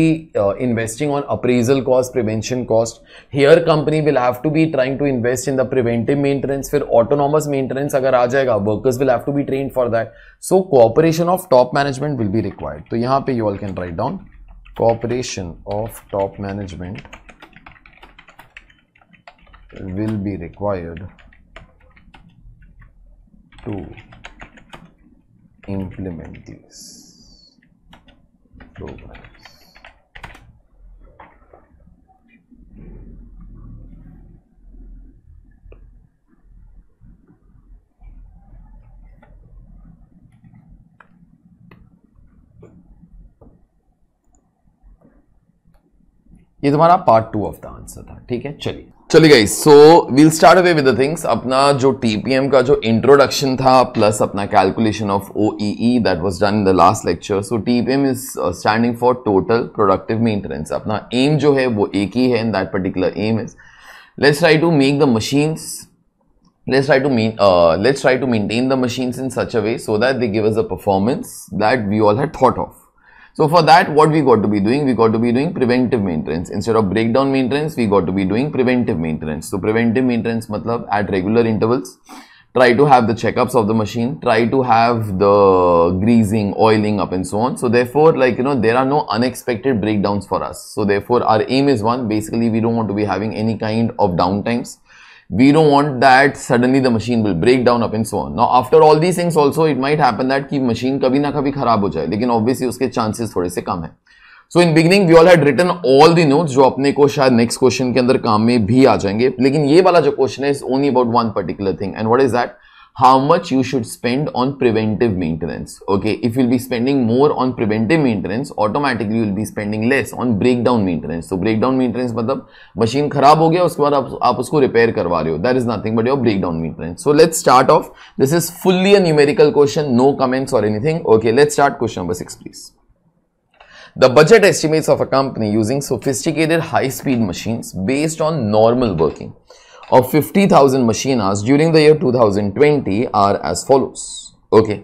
investing on appraisal cost prevention cost here company will have to be trying to invest in the preventive maintenance फिर ऑटोनॉमस मेंटेनेंस अगर आ जाएगा workers will have to be train for that so cooperation of top management will be required तो यहाँ you all can write down cooperation of top management will be required to implement this. programs ये तुम्हारा part two of the answer था ठीक है चलिए चलिए गई so we'll start away with the things अपना जो टीपीएम का जो इंट्रोडक्शन था प्लस अपना calculation of O E that was done in the last lecture so TPM is standing for total productive maintenance अपना एम जो है वो एक ही है in that particular aim is let's try to make the machines let's try to mean let's try to to the machines in such a way so that they give give us a performance that we all had thought So for that, what we got to be doing? We got to be doing preventive maintenance. Instead of breakdown maintenance, we got to be doing preventive maintenance. So preventive maintenance matlab at regular intervals. Try to have the checkups of the machine, try to have the greasing, oiling up and so on. So therefore, like, you know, there are no unexpected breakdowns for us. So therefore, our aim is one, basically we don't want to be having any kind of downtimes we don't want that suddenly the machine will break down up and so on now after all these things also it might happen that ki machine kabhi na kabhi kharab ho jaye lekin obviously uske chances thode se kam hai so in beginning we all had written all the notes जो अपने को शायद नेक्स्ट क्वेश्चन के अंदर काम में भी आ जाएंगे लेकिन ये वाला जो क्वेश्चन है is only about one particular thing and what is that how much you should spend on preventive maintenance okay if you'll be spending more on preventive maintenance automatically you'll be spending less on breakdown maintenance so breakdown maintenance मतलब मशीन खराब हो गया उसके बाद आप, usko repair रिपेयर करवा ho. That is nothing but your breakdown maintenance. So let's start off. This is fully a numerical question. No comments or anything. Okay, let's start question number 6 please. The budget estimates of a company using sophisticated high-speed machines based on normal working of 50,000 machine hours during the year 2020 are as follows. Okay.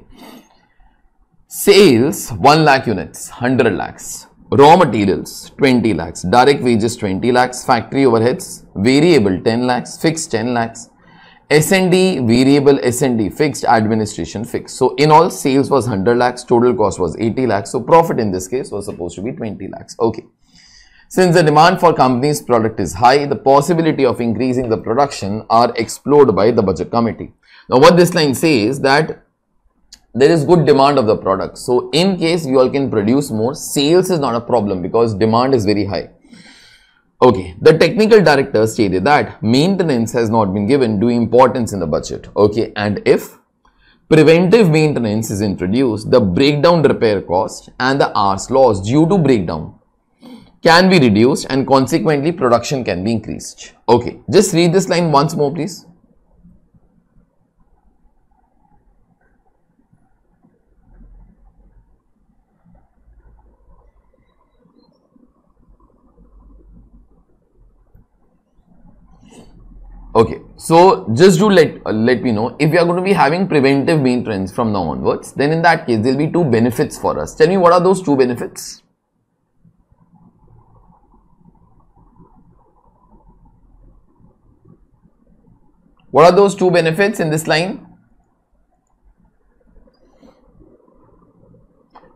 Sales 1 lakh units, 100 lakhs. Raw materials 20 lakhs. Direct wages 20 lakhs. Factory overheads variable 10 lakhs. Fixed 10 lakhs. S&D variable S&D fixed administration fixed. So in all sales was 100 lakhs, total cost was 80 lakhs. So profit in this case was supposed to be 20 lakhs. Okay. Since the demand for company's product is high, the possibility of increasing the production are explored by the budget committee. Now, what this line says that there is good demand of the product. So, in case you all can produce more, sales is not a problem because demand is very high. Okay, the technical director stated that maintenance has not been given due importance in the budget. Okay, and if preventive maintenance is introduced, the breakdown repair cost and the hours lost due to breakdown can be reduced and consequently production can be increased. Okay, just read this line once more please. Okay, so just do let uh, let me know if you are going to be having preventive maintenance from now onwards. Then in that case, there will be two benefits for us. Tell me what are those two benefits? What are those two benefits in this line?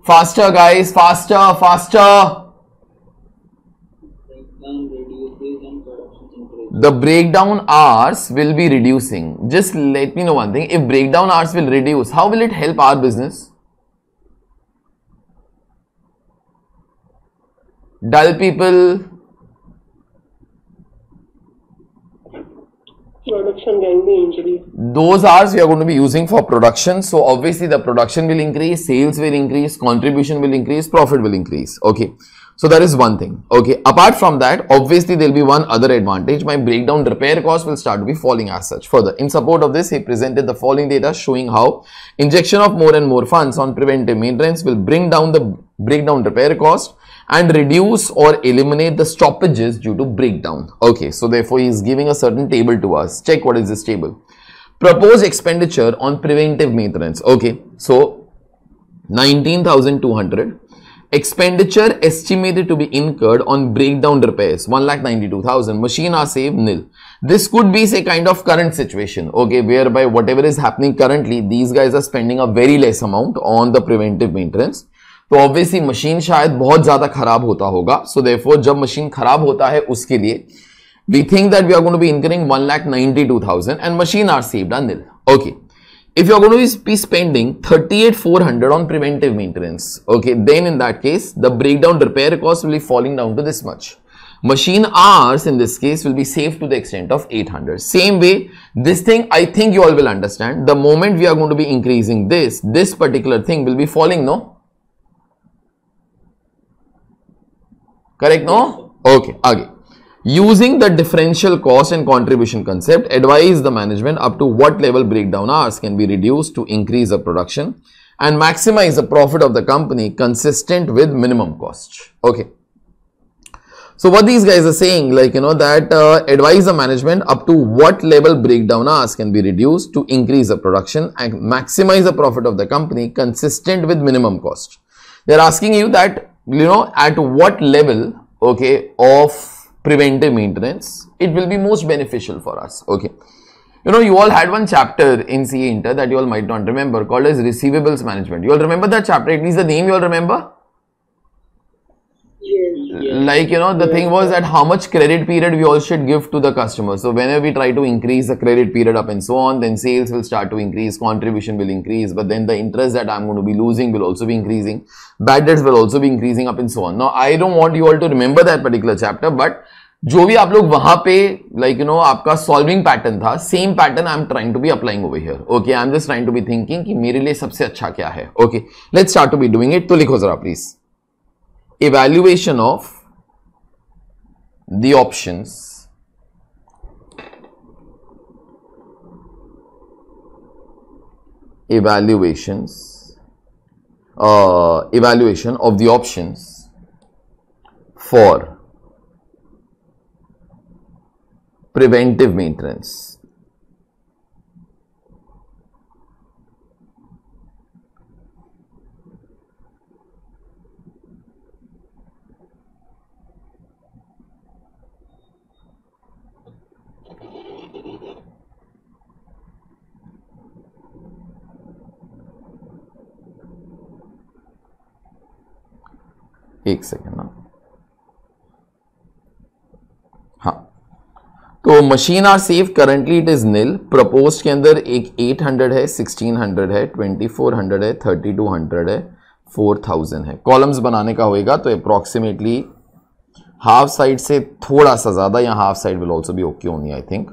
Faster guys, faster, faster. The breakdown hours will be reducing. Just let me know one thing. If breakdown hours will reduce, how will it help our business? Dull people,
Those
hours we are going to be using for production. So obviously the production will increase, sales will increase, contribution will increase, profit will increase. Okay. So that is one thing. Okay. Apart from that, obviously there will be one other advantage. My breakdown repair cost will start to be falling as such. Further, in support of this, he presented the following data showing how injection of more and more funds on preventive maintenance will bring down the breakdown repair cost and reduce or eliminate the stoppages due to breakdown. Okay, so therefore he is giving a certain table to us. Check what is this table. Proposed expenditure on preventive maintenance. Okay, so 19,200. Expenditure estimated to be incurred on breakdown repairs, 1,92,000. Machine are saved, nil. This could be say kind of current situation, okay, whereby whatever is happening currently, these guys are spending a very less amount on the preventive maintenance तो ऑब्वियसली मशीन शायद बहुत ज्यादा खराब होता होगा सो so देफोर जब मशीन खराब होता है उसके लिए we think that we are gonna be incurring one lakh ninety two thousand and machine are saved on okay if you are gonna be spending thirty eight four hundred on preventive maintenance okay then in that case the break down repair cost will falling down to this much machine hours in this case will be save to the extent of eight hundred same way this thing I think you all will understand the moment we are gonna to be increasing this this particular thing will be falling no correct no okay again using the differential cost and contribution concept advise the management up to what level breakdown hours can be reduced to increase the production and maximize the profit of the company consistent with minimum cost okay so what these guys are saying like you know that uh, advise the management up to what level breakdown hours can be reduced to increase the production and maximize the profit of the company consistent with minimum cost. They are asking you that you know at what level okay of preventive maintenance it will be most beneficial for us okay you know you all had one chapter in CA Inter that you all might not remember called as receivables management you all remember that chapter at least the name you all remember like you know the thing was that how much credit period we all should give to the customer so whenever we try to increase the credit period up and so on then sales will start to increase contribution will increase but then the interest that i'm going to be losing will also be increasing bad debts will also be increasing up and so on now i don't want you all to remember that particular chapter but जो भी आप लोग वहां पे लाइक यू नो आपका सॉल्विंग पैटर्न था same pattern I am trying to be applying over here okay I am just trying to be thinking कि मेरे लिए सबसे अच्छा क्या है okay let's start to be doing it तो लिखो जरा please evaluation of the options evaluations uh, evaluation of the options for preventive maintenance एक सेकेंड ना हाँ तो machine are saved currently it is nil propose के अंदर एक 800 है 1600 है 2400 है 3200 है 4000 है कॉलम्स बनाने का होएगा तो अप्रॉक्सीमेटली हाफ साइड से थोड़ा सा ज़्यादा या हाफ साइड विल ऑल्सो भी ओके होनी आई थिंक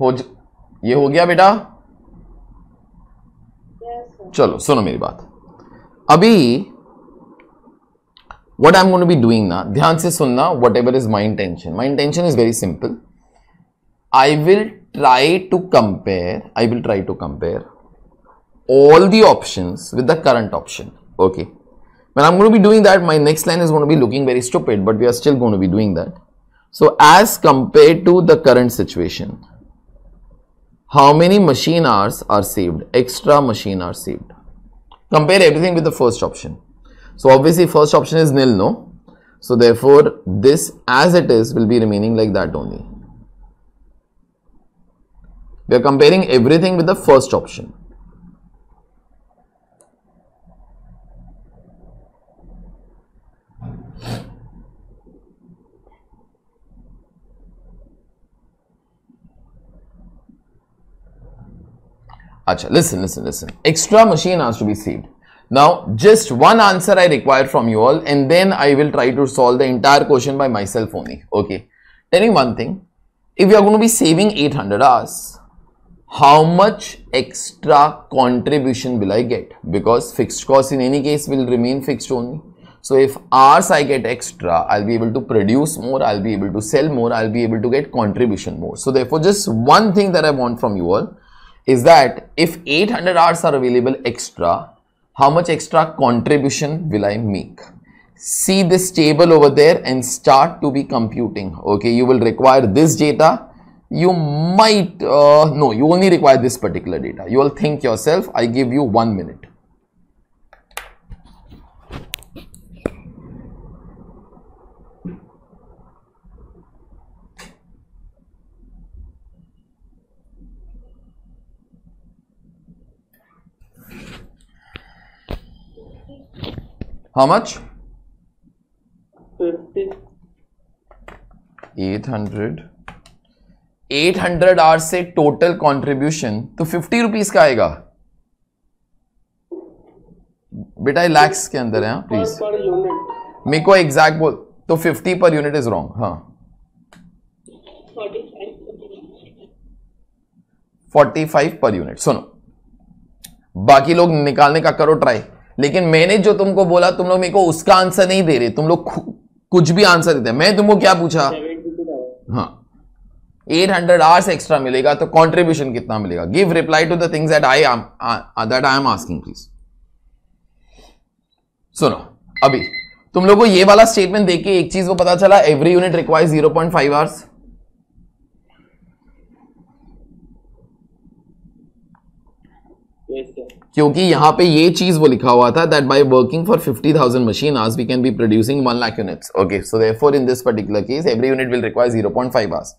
हो ज... ये हो गया बेटा yes, चलो सुनो मेरी बात अभी what I am gonna be doing ना ध्यान से सुनना whatever is my intention my intention is very simple I will try to compare I will try to compare all the options with the current option okay when i'm going to be doing that my next line is going to be looking very stupid but we are still going to be doing that so as compared to the current situation how many machine hours are saved, extra machine hours saved. Compare everything with the first option. So obviously first option is nil, no? So therefore this as it is will be remaining like that only. We are comparing everything with the first option. Acha, listen, listen, listen. Extra machine has to be saved. Now, just one answer I require from you all and then I will try to solve the entire question by myself only. Okay. me one thing, if you are going to be saving 800 hours, how much extra contribution will I get? Because fixed cost in any case will remain fixed only. So, if hours I get extra, I'll be able to produce more, I'll be able to sell more, I'll be able to get contribution more. So, therefore, just one thing that I want from you all, is that if 800 hours are available extra, how much extra contribution will I make? See this table over there and start to be computing. Okay, you will require this data. You might, uh, no, you only require this particular data. You will think yourself, I give you one minute. How much? 50. 800. 800 are से टोटल कंट्रीब्यूशन तो 50 रुपीस का आएगा बेटा लैक्स के अंदर है हाँ, प्लीज मेरे को एग्जैक्ट बोल तो 50 पर यूनिट इज रॉन्ग हाँ 45 पर यूनिट सुनो बाकी लोग निकालने का करो ट्राई लेकिन मैंने जो तुमको बोला तुम लोग मेरे को उसका आंसर नहीं दे रहे तुम लोग कुछ भी आंसर देते मैं तुमको क्या पूछा हाँ एट हंड्रेड आवर्स एक्स्ट्रा मिलेगा तो कॉन्ट्रीब्यूशन कितना मिलेगा give reply to the things that I am that I am asking please सुनो अभी तुम लोग को ये वाला स्टेटमेंट देख के एक चीज को पता चला every unit requires zero point five hours क्योंकि यहां पे ये चीज वो लिखा हुआ था that by working for fifty thousand machine आज we can be producing one lakh units okay so therefore in this particular case every unit will require 0.5 point five hours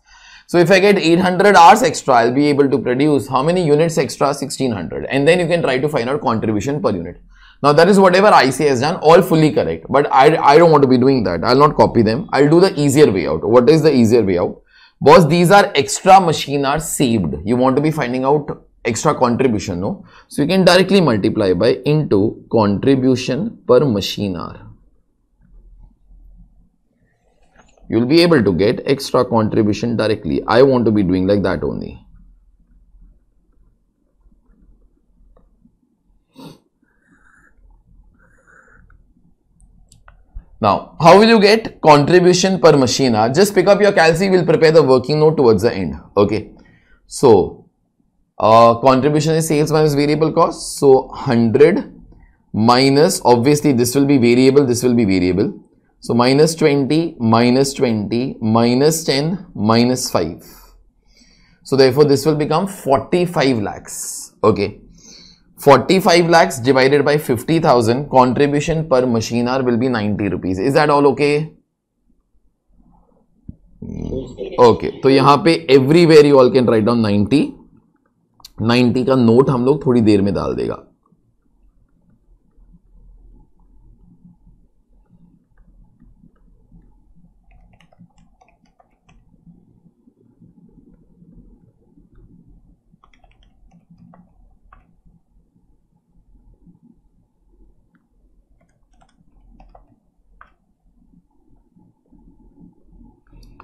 so if I get eight hundred hours extra I be able to produce how many units extra sixteen hundred and then you can try to find out contribution per unit now that is what ever I see S done all fully correct but I I don't want be doing that I not copy them I do the easier way out what is the easier way out boss these are extra machine are saved you want be finding out extra contribution no so you can directly multiply by into contribution per machine hour you'll be able to get extra contribution directly i want to be doing like that only Now, how will you get contribution per machine hour? Just pick up your calci, we'll prepare the working note towards the end. Okay. So, uh, contribution is sales minus variable cost. So 100 minus obviously this will be variable, this will be variable. So minus 20, minus 20, minus 10, minus 5. So therefore this will become 45 lakhs. Okay. 45 lakhs divided by 50,000 contribution per machine hour will be 90 rupees. Is that all okay? Okay. So here, everywhere you all can write down 90. Ninety का नोट हम लोग थोड़ी देर में डाल देगा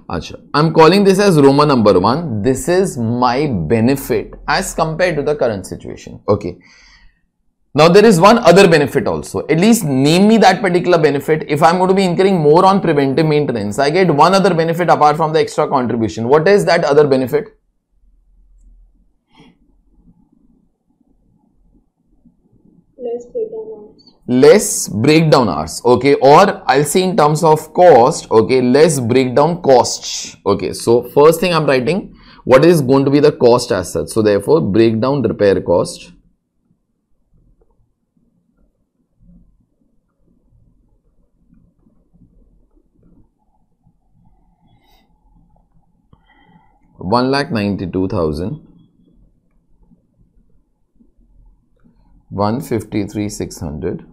I'm calling this as Roma number one. This is my benefit as compared to the current situation. Okay. Now there is one other benefit also. At least name me that particular benefit. If I'm going to be incurring more on preventive maintenance, I get one other benefit apart from the extra contribution. What is that other benefit? Less less breakdown hours okay or i'll say in terms of cost okay less breakdown costs okay so first thing i'm writing what is going to be the cost as such so therefore breakdown repair cost one lakh ninety-two thousand, one 600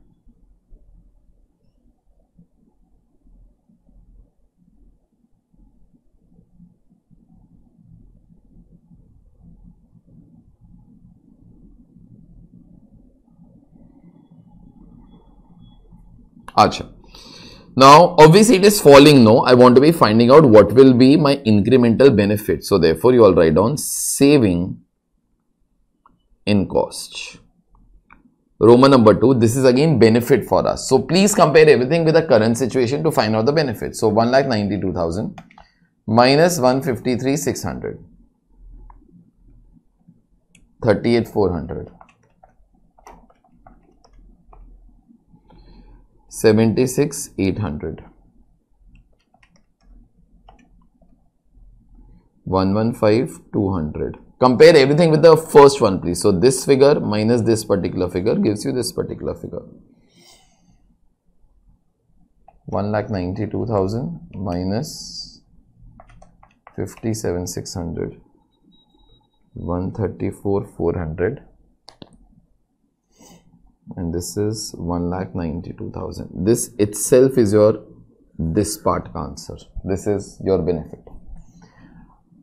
Acha. Now, obviously it is falling No, I want to be finding out what will be my incremental benefit. So, therefore, you all write down saving in cost. Roman number 2, this is again benefit for us. So, please compare everything with the current situation to find out the benefit. So, 1,92,000 minus 153,600, 38,400. 76 800 115 200 compare everything with the first one please so this figure minus this particular figure gives you this particular figure 1 lakh 92000 minus 57600 134400 400 and this is 1,92,000. This itself is your this part answer. This is your benefit.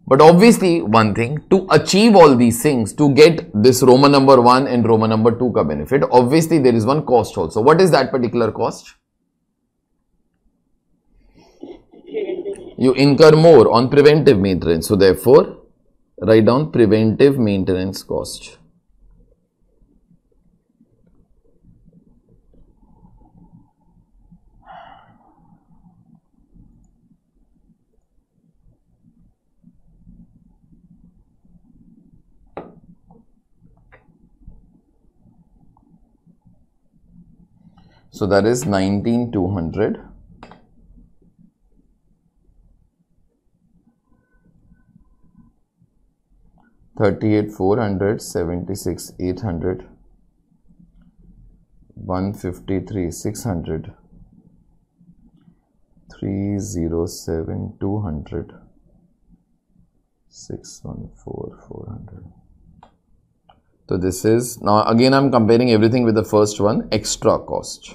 But obviously one thing to achieve all these things to get this Roman number 1 and Roman number 2 ka benefit obviously there is one cost also. What is that particular cost? You incur more on preventive maintenance. So therefore write down preventive maintenance cost. So that is 19200. Thirty-eight four hundred seventy-six eight hundred one fifty-three six hundred three zero seven two hundred six one four four hundred. So this is now again I'm comparing everything with the first one extra cost.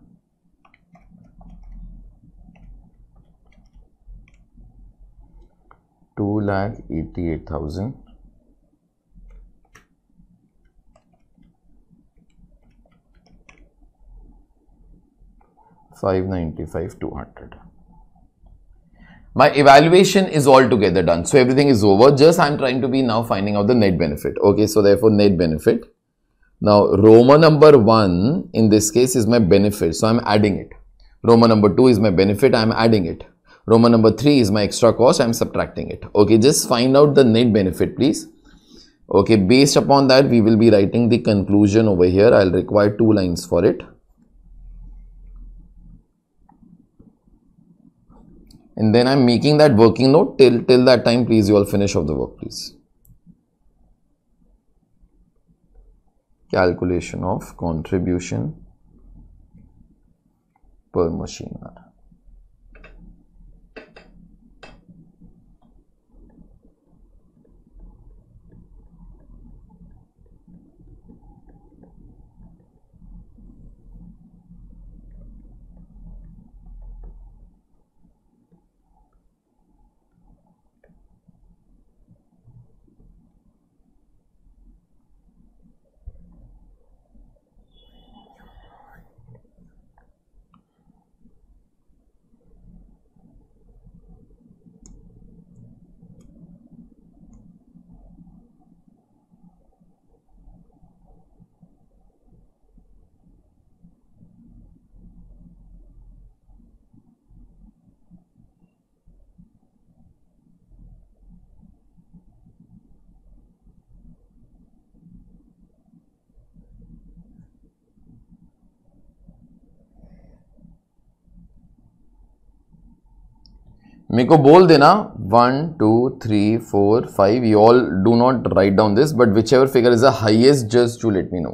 two lakh eighty eight thousand five ninety five two hundred. My evaluation is altogether done. So everything is over. Just I'm trying to be now finding out the net benefit. Okay, so therefore net benefit. Now Roma number one in this case is my benefit. So I'm adding it. Roma number two is my benefit. I'm adding it. Roman number 3 is my extra cost. I am subtracting it. Okay, just find out the net benefit, please. Okay, based upon that, we will be writing the conclusion over here. I'll require two lines for it. And then I'm making that working note till, till that time, please you all finish off the work, please. Calculation of contribution per machine hour. मेरे को बोल देना one two three four five you all do not write down this but which ever figure is the highest just to let me know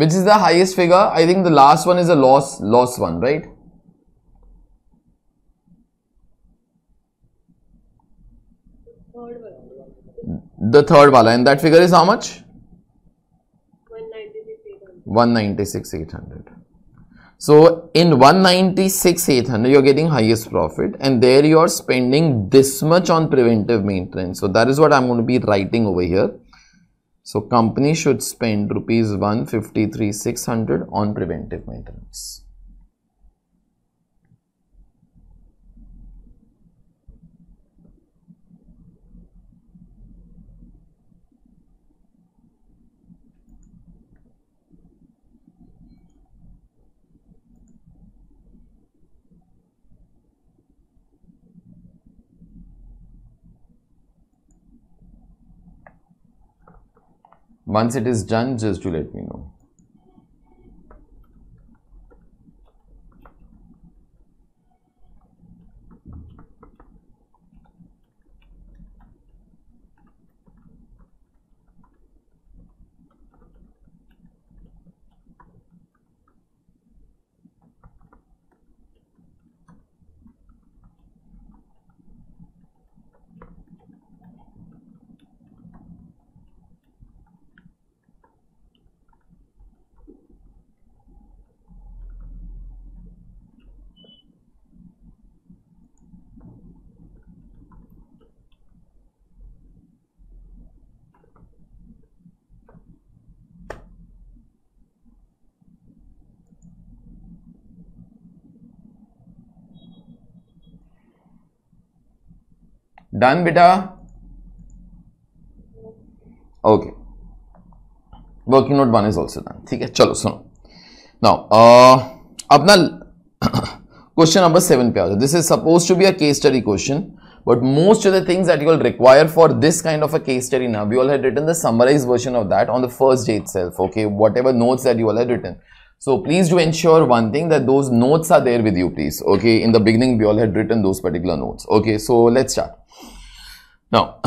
Which is the highest figure? I think the last one is a loss, loss one, right? The third wala and that figure is how much? 196 800 so in 196 800 you're getting highest profit and there you're spending this much on preventive maintenance so that is what i'm going to be writing over here so company should spend rupees 153,600 on preventive maintenance. Once it is done, just to let me know. Done बेटा okay working note one is also done ठीक है चलो सुनो नाउ अपना क्वेश्चन नंबर सेवन पे आ जाओ this is suppose to be a case study question but most of the things that you will require for this kind of a case study now you all had written the summarized version of that on the first day itself okay whatever notes that you all had written so please do ensure one thing that those notes are there with you please okay in the beginning we all had written those particular notes okay so let's start Now,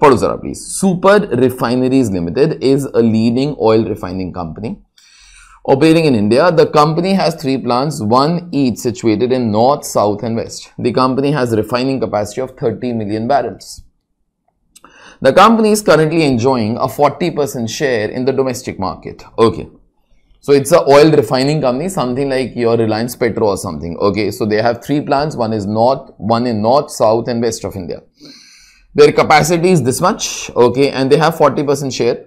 follow please. Super Refineries Limited is a leading oil refining company. Operating in India, the company has three plants, one each situated in north, south and west. The company has refining capacity of 30 million barrels. The company is currently enjoying a 40% share in the domestic market. Okay. So, it's a oil refining company, something like your Reliance Petro or something. Okay. So, they have three plants. One is north, one in north, south and west of India. Their capacity is this much, okay, and they have 40% share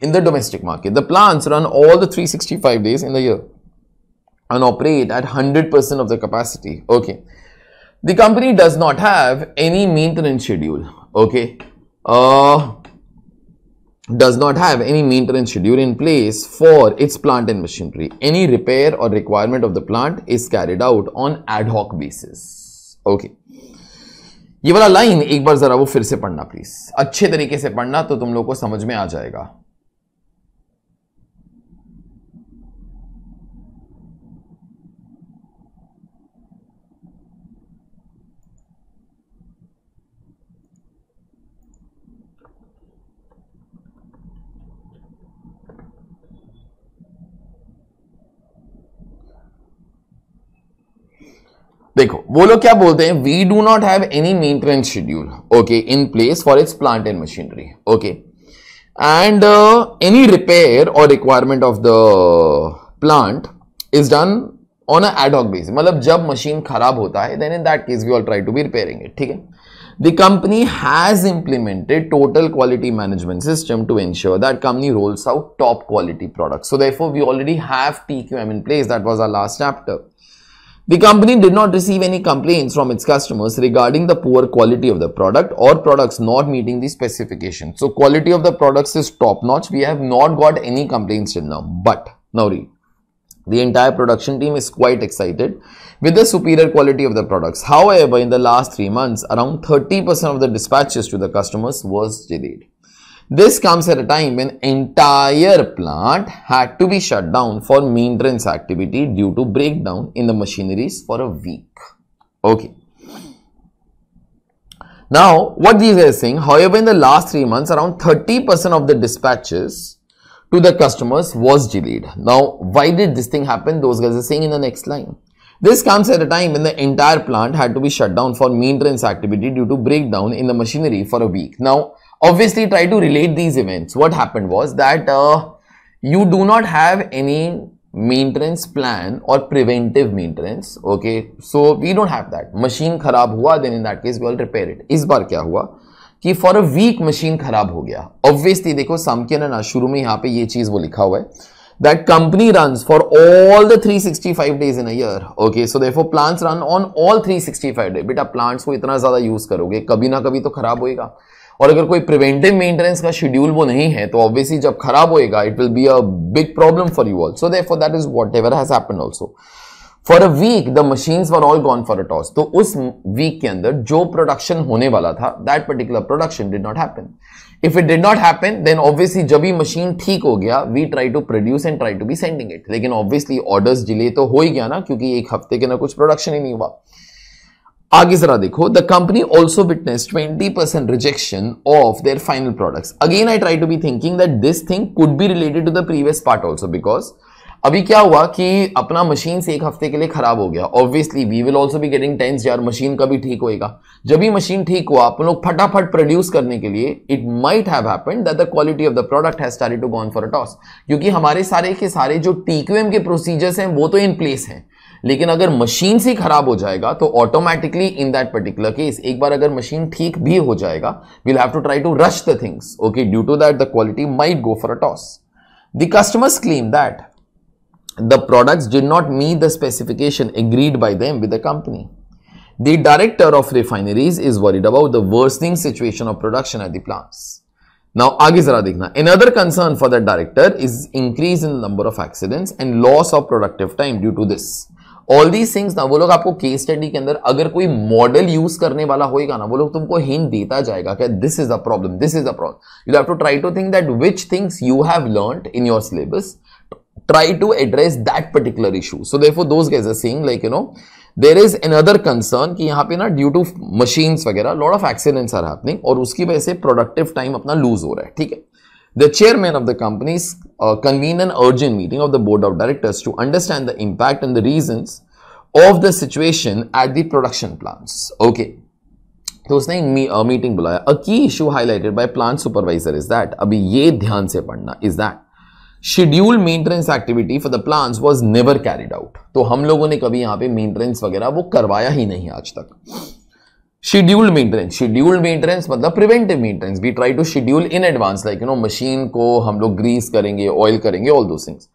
in the domestic market. The plants run all the 365 days in the year and operate at 100% of the capacity, okay. The company does not have any maintenance schedule, okay. Uh, does not have any maintenance schedule in place for its plant and machinery. Any repair or requirement of the plant is carried out on ad hoc basis. Okay. ये वाला लाइन एक बार जरा वो फिर से पढ़ना प्लीज अच्छे तरीके से पढ़ना तो तुम लोग को समझ में आ जाएगा देखो वो लोग क्या बोलते हैं we do not have any maintenance schedule okay in place for its plant and machinery okay and any repair और requirement of the plant is done on a ad hoc basis मतलब जब मशीन खराब होता है then in that case we all try to be repairing it ठीक है The company has implemented total quality management system to ensure that company rolls out top quality products. So therefore, we already have TQM in place. That was our last chapter. The company did not receive any complaints from its customers regarding the poor quality of the product or products not meeting the specification. So quality of the products is top notch. We have not got any complaints till now. But now read. The entire production team is quite excited with the superior quality of the products. However, in the last three months, around 30% of the dispatches to the customers was delayed. This comes at a time when entire plant had to be shut down for maintenance activity due to breakdown in the machineries for a week. Okay. Now, what these are saying, however, in the last three months, around 30% of the dispatches to the customers was delayed. Now, why did this thing happen? Those guys are saying in the next line. This comes at a time when the entire plant had to be shut down for maintenance activity due to breakdown in the machinery for a week. Now, obviously try to relate these events. What happened was that uh, you do not have any maintenance plan or preventive maintenance. Okay, so we don't have that. Machine kharab hua then in that case we will repair it. is bar kya hua कि फॉर अ वीक मशीन खराब हो गया ऑब्वियसली देखो समके ना शुरू में यहाँ पे ये चीज वो लिखा हुआ है that company runs for all the 365 days in a year okay so therefore plants run on all 365 days बेटा plants को इतना ज्यादा use करोगे कभी ना कभी तो खराब होएगा और अगर कोई प्रिवेंटिव मेंटेनेंस का शेड्यूल वो नहीं है तो ऑब्वियसली जब खराब होएगा it will be a big problem for you all so for that is what ever has happen also for a week the machine for all gone for a toss तो उस वीक के अंदर जो प्रोडक्शन होने वाला था that particular production did not happen if it did not happen then obviously जब ही मशीन ठीक हो गया we try to produce and try to be sending it लेकिन ऑब्वियसली ऑर्डर्स डिले तो हो ही गया ना क्योंकि एक हफ्ते के ना कुछ प्रोडक्शन ही नहीं हुआ आगे जरा देखो the company also witness 20% percent rejection of their final products again I try to be thinking that this thing could be related to the previous part also because अभी क्या हुआ कि अपना मशीन से एक हफ्ते के लिए खराब हो गया obviously we will also be getting tense यार मशीन कभी ठीक होएगा जब भी मशीन ठीक हुआ अपन लोग फटाफट प्रोड्यूस करने के लिए it might have happened that the quality of the product has started to gone for a toss क्योंकि हमारे सारे के सारे जो टीक्यूएम के प्रोसीजर्स हैं वो तो इन प्लेस हैं लेकिन अगर मशीन से खराब हो जाएगा तो automatically in that particular case एक बार अगर मशीन ठीक भी हो जाएगा we'll have to try to rush the things okay due to that the quality might go for a toss the customers claim that the products did not meet the specification agreed by them with the company the director of refineries is worried about the worsening situation of production at the plants now आगे जरा देखना in other concern for the director is increase in number of accidents and loss of productive time due to this all these things ना वो लोग आपको केस स्टडी के अंदर अगर कोई मॉडल यूज करने वाला होगा ना वो लोग तुमको हिंट देता जाएगा क्या this is a problem this is a problem you have to try to think that which things you have learn in your syllabus try to address that particular issue so there four those like you know there is N other concern की यहाँ पे ना ड्यू टू मशीन वगैरह lot of accidents are happening और उसकी वजह से प्रोडक्टिव टाइम अपना लूज हो रहा है ठीक है The chairman of the company uh, convened an urgent meeting of the board of directors to understand the impact and the reasons of the situation at the production plants. Okay. तो उसने मी, आ, मीटिंग बुलाया अ की issue highlighted by plant supervisor is that अभी ये ध्यान से पढ़ना is that schedule maintenance activity for the plants was never carried out तो हम लोगों ने कभी यहां पे मेंटेनेंस वगैरह वो करवाया ही नहीं आज तक शेड्यूल्ड मेंटेनेंस शेड्यूल्ड मेंटेनेंस मतलब preventive maintenance we try to schedule in advance like you know machine को हम लोग ग्रीस करेंगे ऑयल करेंगे all those things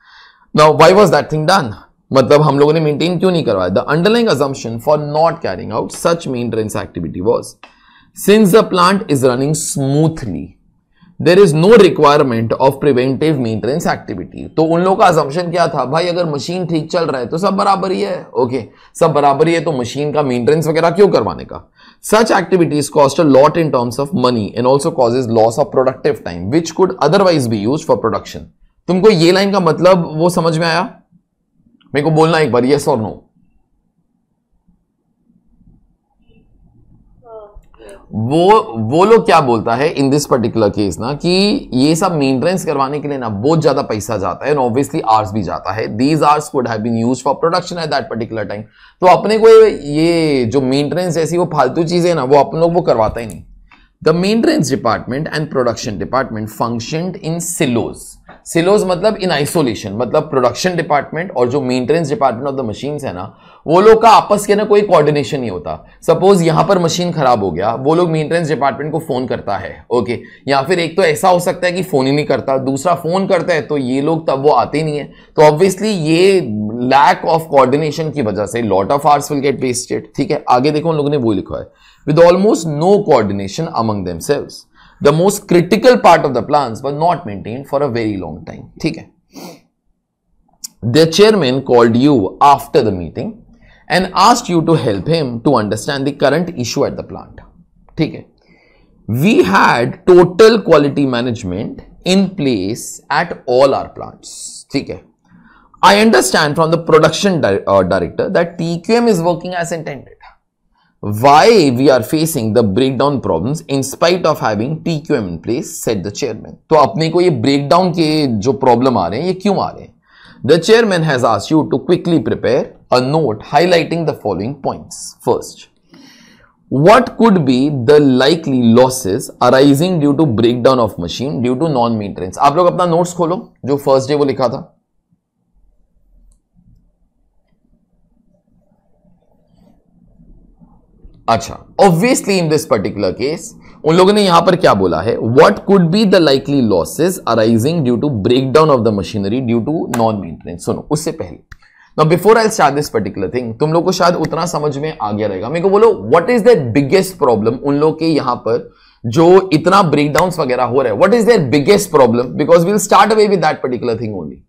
now why was that thing done मतलब हम लोगों ने मेंटेन क्यों नहीं करवाया the underlying assumption for not carrying out such maintenance activity was since the plant is running smoothly there is no requirement of preventive maintenance activity तो उन लोगों का असम्पन क्या था भाई अगर मशीन ठीक चल रहा है तो सब बराबर ही है ओके okay, सब बराबर ही है तो मशीन का मेंटेनेंस वगैरह क्यों करवाने का such activities cost a lot in terms of money and also causes loss of productive time which could otherwise be use for production तुमको ये लाइन का मतलब वो समझ में आया मेरे को बोलना एक बार येस और नो वो वो लोग क्या बोलता है इन दिस पर्टिकुलर केस ना कि ये सब मेंटेनेंस करवाने के लिए ना बहुत ज्यादा पैसा जाता है एंड ऑब्वियसली आर्स भी जाता है these hours could have been use for production at that particular time तो अपने को ये जो मेंटेनेंस जैसी वो फालतू चीजें ना वो अपन लोग वो करवाता ही नहीं the maintenance department and production department functioned in silos silos मतलब इन आइसोलेशन मतलब प्रोडक्शन डिपार्टमेंट और जो maintenance department of the machine है ना वो लोग का आपस के ना कोई coordination नहीं होता सपोज यहां पर मशीन खराब हो गया वो लोग maintenance डिपार्टमेंट को फोन करता है ओके या फिर एक तो ऐसा हो सकता है कि फोन ही नहीं करता दूसरा फोन करता है तो ये लोग तब वो आते नहीं है तो ऑब्वियसली ये लैक ऑफ coordination की वजह से lot of hours will get wasted ठीक है आगे देखो उन लोगों ने वो लिखा है with almost no coordination among themselves. The most critical part of the plans were not maintained for a very long time. Okay. The chairman called you after the meeting and asked you to help him to understand the current issue at the plant. Okay. We had total quality management in place at all our plants. Okay. I understand from the production di uh, director that TQM is working as intended. Why we are facing the breakdown problems in spite of having TQM in place, said the chairman. तो अपने को ये breakdown के जो problem आ रहे हैं ये क्यों आ रहे हैं The chairman has asked you to quickly prepare a note highlighting the following points. First, what could be the likely losses arising due to breakdown of machine due to non-maintenance? आप लोग अपना notes खोलो जो first day वो लिखा था अच्छा obviously in this particular case उन लोगों ने यहां पर क्या बोला है what could be the likely losses arising due to break down of the machinery due to non maintenance सुनो उससे पहले ना before I start this particular thing तुम लोग को शायद उतना समझ में आ गया रहेगा मेरे को बोलो what is that biggest problem उन लोग के यहां पर जो इतना ब्रेकडाउन वगैरह हो रहा है what is their biggest problem because we'll start away with that particular thing only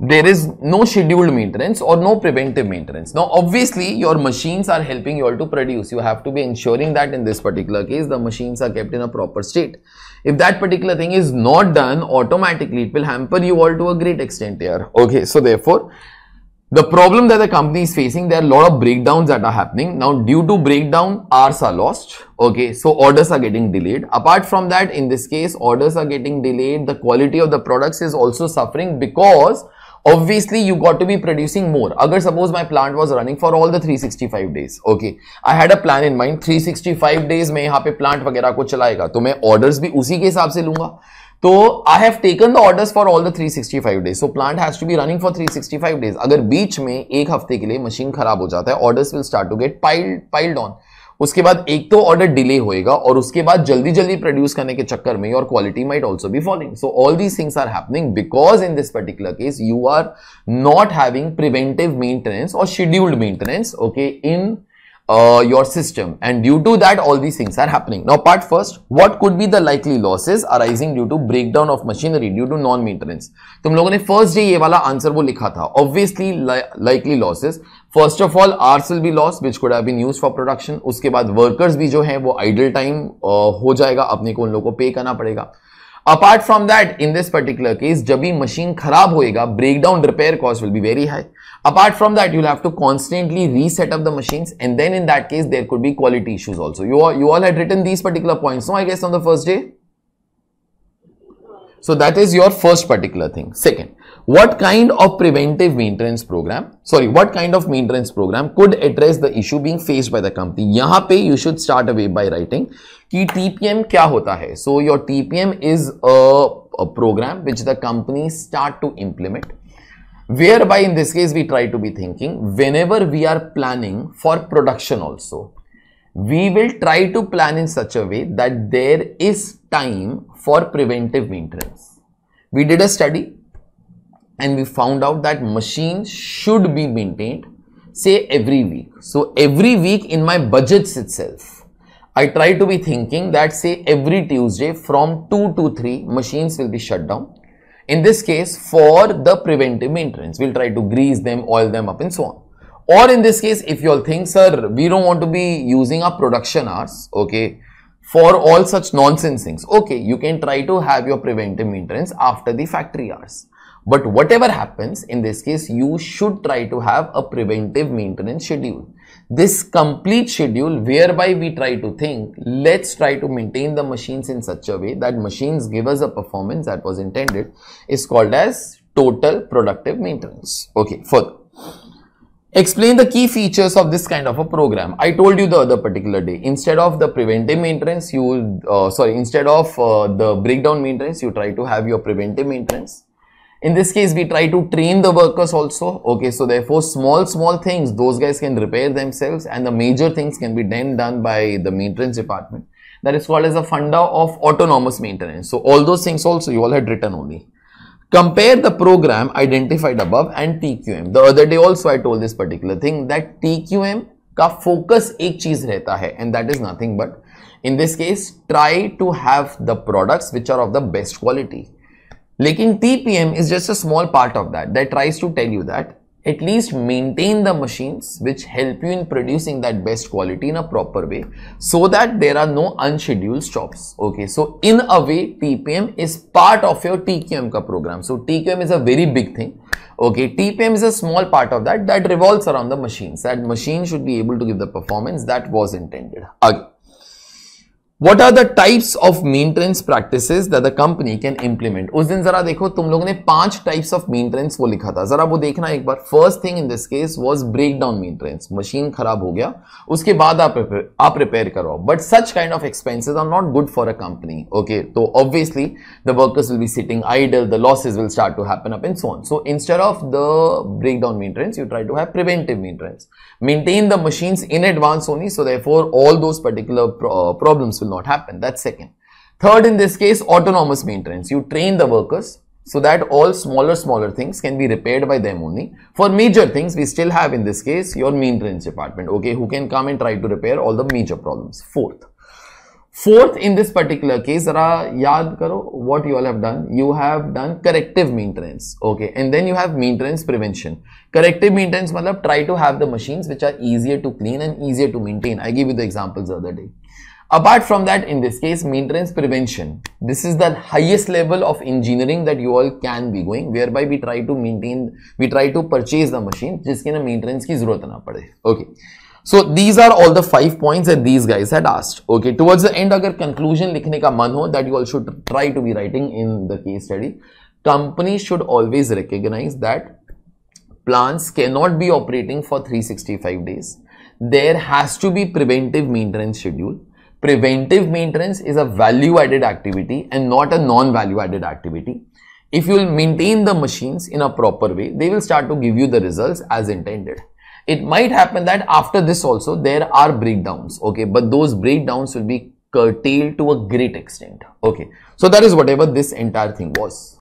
there is no scheduled maintenance or no preventive maintenance. Now, obviously, your machines are helping you all to produce. You have to be ensuring that in this particular case, the machines are kept in a proper state. If that particular thing is not done, automatically it will hamper you all to a great extent here. Okay, so therefore, the problem that the company is facing, there are a lot of breakdowns that are happening. Now, due to breakdown, hours are lost. Okay, so orders are getting delayed. Apart from that, in this case, orders are getting delayed. The quality of the products is also suffering because obviously you got to be producing more agar suppose my plant was running for all the 365 days okay i had a plan in mind 365 days mein yahan pe plant wagera ko chalayega to main orders bhi usi ke hisab se lunga तो I have taken the orders for all the 365 days so plant has to be running for 365 days अगर बीच में एक हफ्ते के लिए मशीन खराब हो जाता है orders will start to get piled piled on उसके बाद एक तो ऑर्डर डिले होएगा और उसके बाद जल्दी जल्दी प्रोड्यूस करने के चक्कर में your quality might also be falling so all these things are happening because in this particular case you are not having preventive maintenance और scheduled maintenance okay in uh, your system and due to that all these things are happening now part first what could be the likely losses arising due to breakdown of machinery due to non maintenance tum logon ne first day ye wala answer wo likha tha obviously li likely losses first of all आर्सल भी loss which could been use for production उसके बाद वर्कर्स भी जो है वो आइडल टाइम हो जाएगा अपने को उन लोगों को पे करना पड़ेगा apart from that in this particular case जब भी मशीन खराब होएगा breakdown repair cost will be very high apart from that you have to constantly reset up the machine and then in that case there could be quality issues also you you all had written these particular point no I guess on the first day so that is your first particular thing second what kind of preventive maintenance program, sorry, what kind of maintenance program could address the issue being faced by the company? यहाँ you should start away by writing कि TPM क्या होता So your TPM is a, a program which the company start to implement. Whereby in this case we try to be thinking whenever we are planning for production also, we will try to plan in such a way that there is time for preventive maintenance. We did a study and we found out that machines should be maintained say every week. So every week in my budgets itself, I try to be thinking that say every Tuesday from 2 to 3 machines will be shut down. In this case for the preventive maintenance, we'll try to grease them, oil them up and so on. Or in this case, if you all think, sir, we don't want to be using our production hours, okay, for all such nonsense things, okay, you can try to have your preventive maintenance after the factory hours. But whatever happens, in this case, you should try to have a preventive maintenance schedule. This complete schedule whereby we try to think, let's try to maintain the machines in such a way that machines give us a performance that was intended is called as total productive maintenance. Okay, further. Explain the key features of this kind of a program. I told you the other particular day. Instead of the preventive maintenance, you uh, sorry, instead of uh, the breakdown maintenance, you try to have your preventive maintenance in this case we try to train the workers also okay so therefore small small things those guys can repair themselves and the major things can be then done by the maintenance department that is called as a funda of autonomous maintenance so all those things also you all had written only compare the program identified above and tqm the other day also i told this particular thing that tqm ka focus ek cheez rehta hai and that is nothing but in this case try to have the products which are of the best quality Lekin TPM is just a small part of that that tries to tell you that at least maintain the machines which help you in producing that best quality in a proper way so that there are no unscheduled stops. Okay, so in a way TPM is part of your TQM ka program. So TQM is a very big thing. Okay, TPM is a small part of that that revolves around the machines. That machine should be able to give the performance that was intended. Again what are the types of maintenance practices that the company can implement us din zara dekho tum log ne panch types of maintenance wo likha tha zara wo dekhna ek bar first thing in this case was breakdown maintenance machine kharab ho gaya uske baad aap aap repair but such kind of expenses are not good for a company okay so obviously the workers will be sitting idle the losses will start to happen up and so on so instead of the breakdown maintenance you try to have preventive maintenance maintain the machines in advance only so therefore all those particular uh, problems will will not happen. That's second. Third, in this case, autonomous maintenance. You train the workers so that all smaller, smaller things can be repaired by them only. For major things, we still have in this case your maintenance department, okay, who can come and try to repair all the major problems. Fourth, fourth in this particular case, zara yaad karo what you all have done. You have done corrective maintenance, okay, and then you have maintenance prevention. Corrective maintenance, matlab, try to have the machines which are easier to clean and easier to maintain. I gave you the examples the other day. Apart from that, in this case, maintenance prevention. This is the highest level of engineering that you all can be going, whereby we try to maintain, we try to purchase the machine, जिसके ना maintenance ki zarurat na pade. Okay. So these are all the five points that these guys had asked. Okay. Towards the end, agar conclusion likhne ka man ho that you all should try to be writing in the case study. Company should always recognize that plants cannot be operating for 365 days. There has to be preventive maintenance schedule preventive maintenance is a value added activity and not a non value added activity. If you will maintain the machines in a proper way, they will start to give you the results as intended. It might happen that after this also there are breakdowns, okay, but those breakdowns will be curtailed to a great extent, okay. So that is whatever this entire thing was.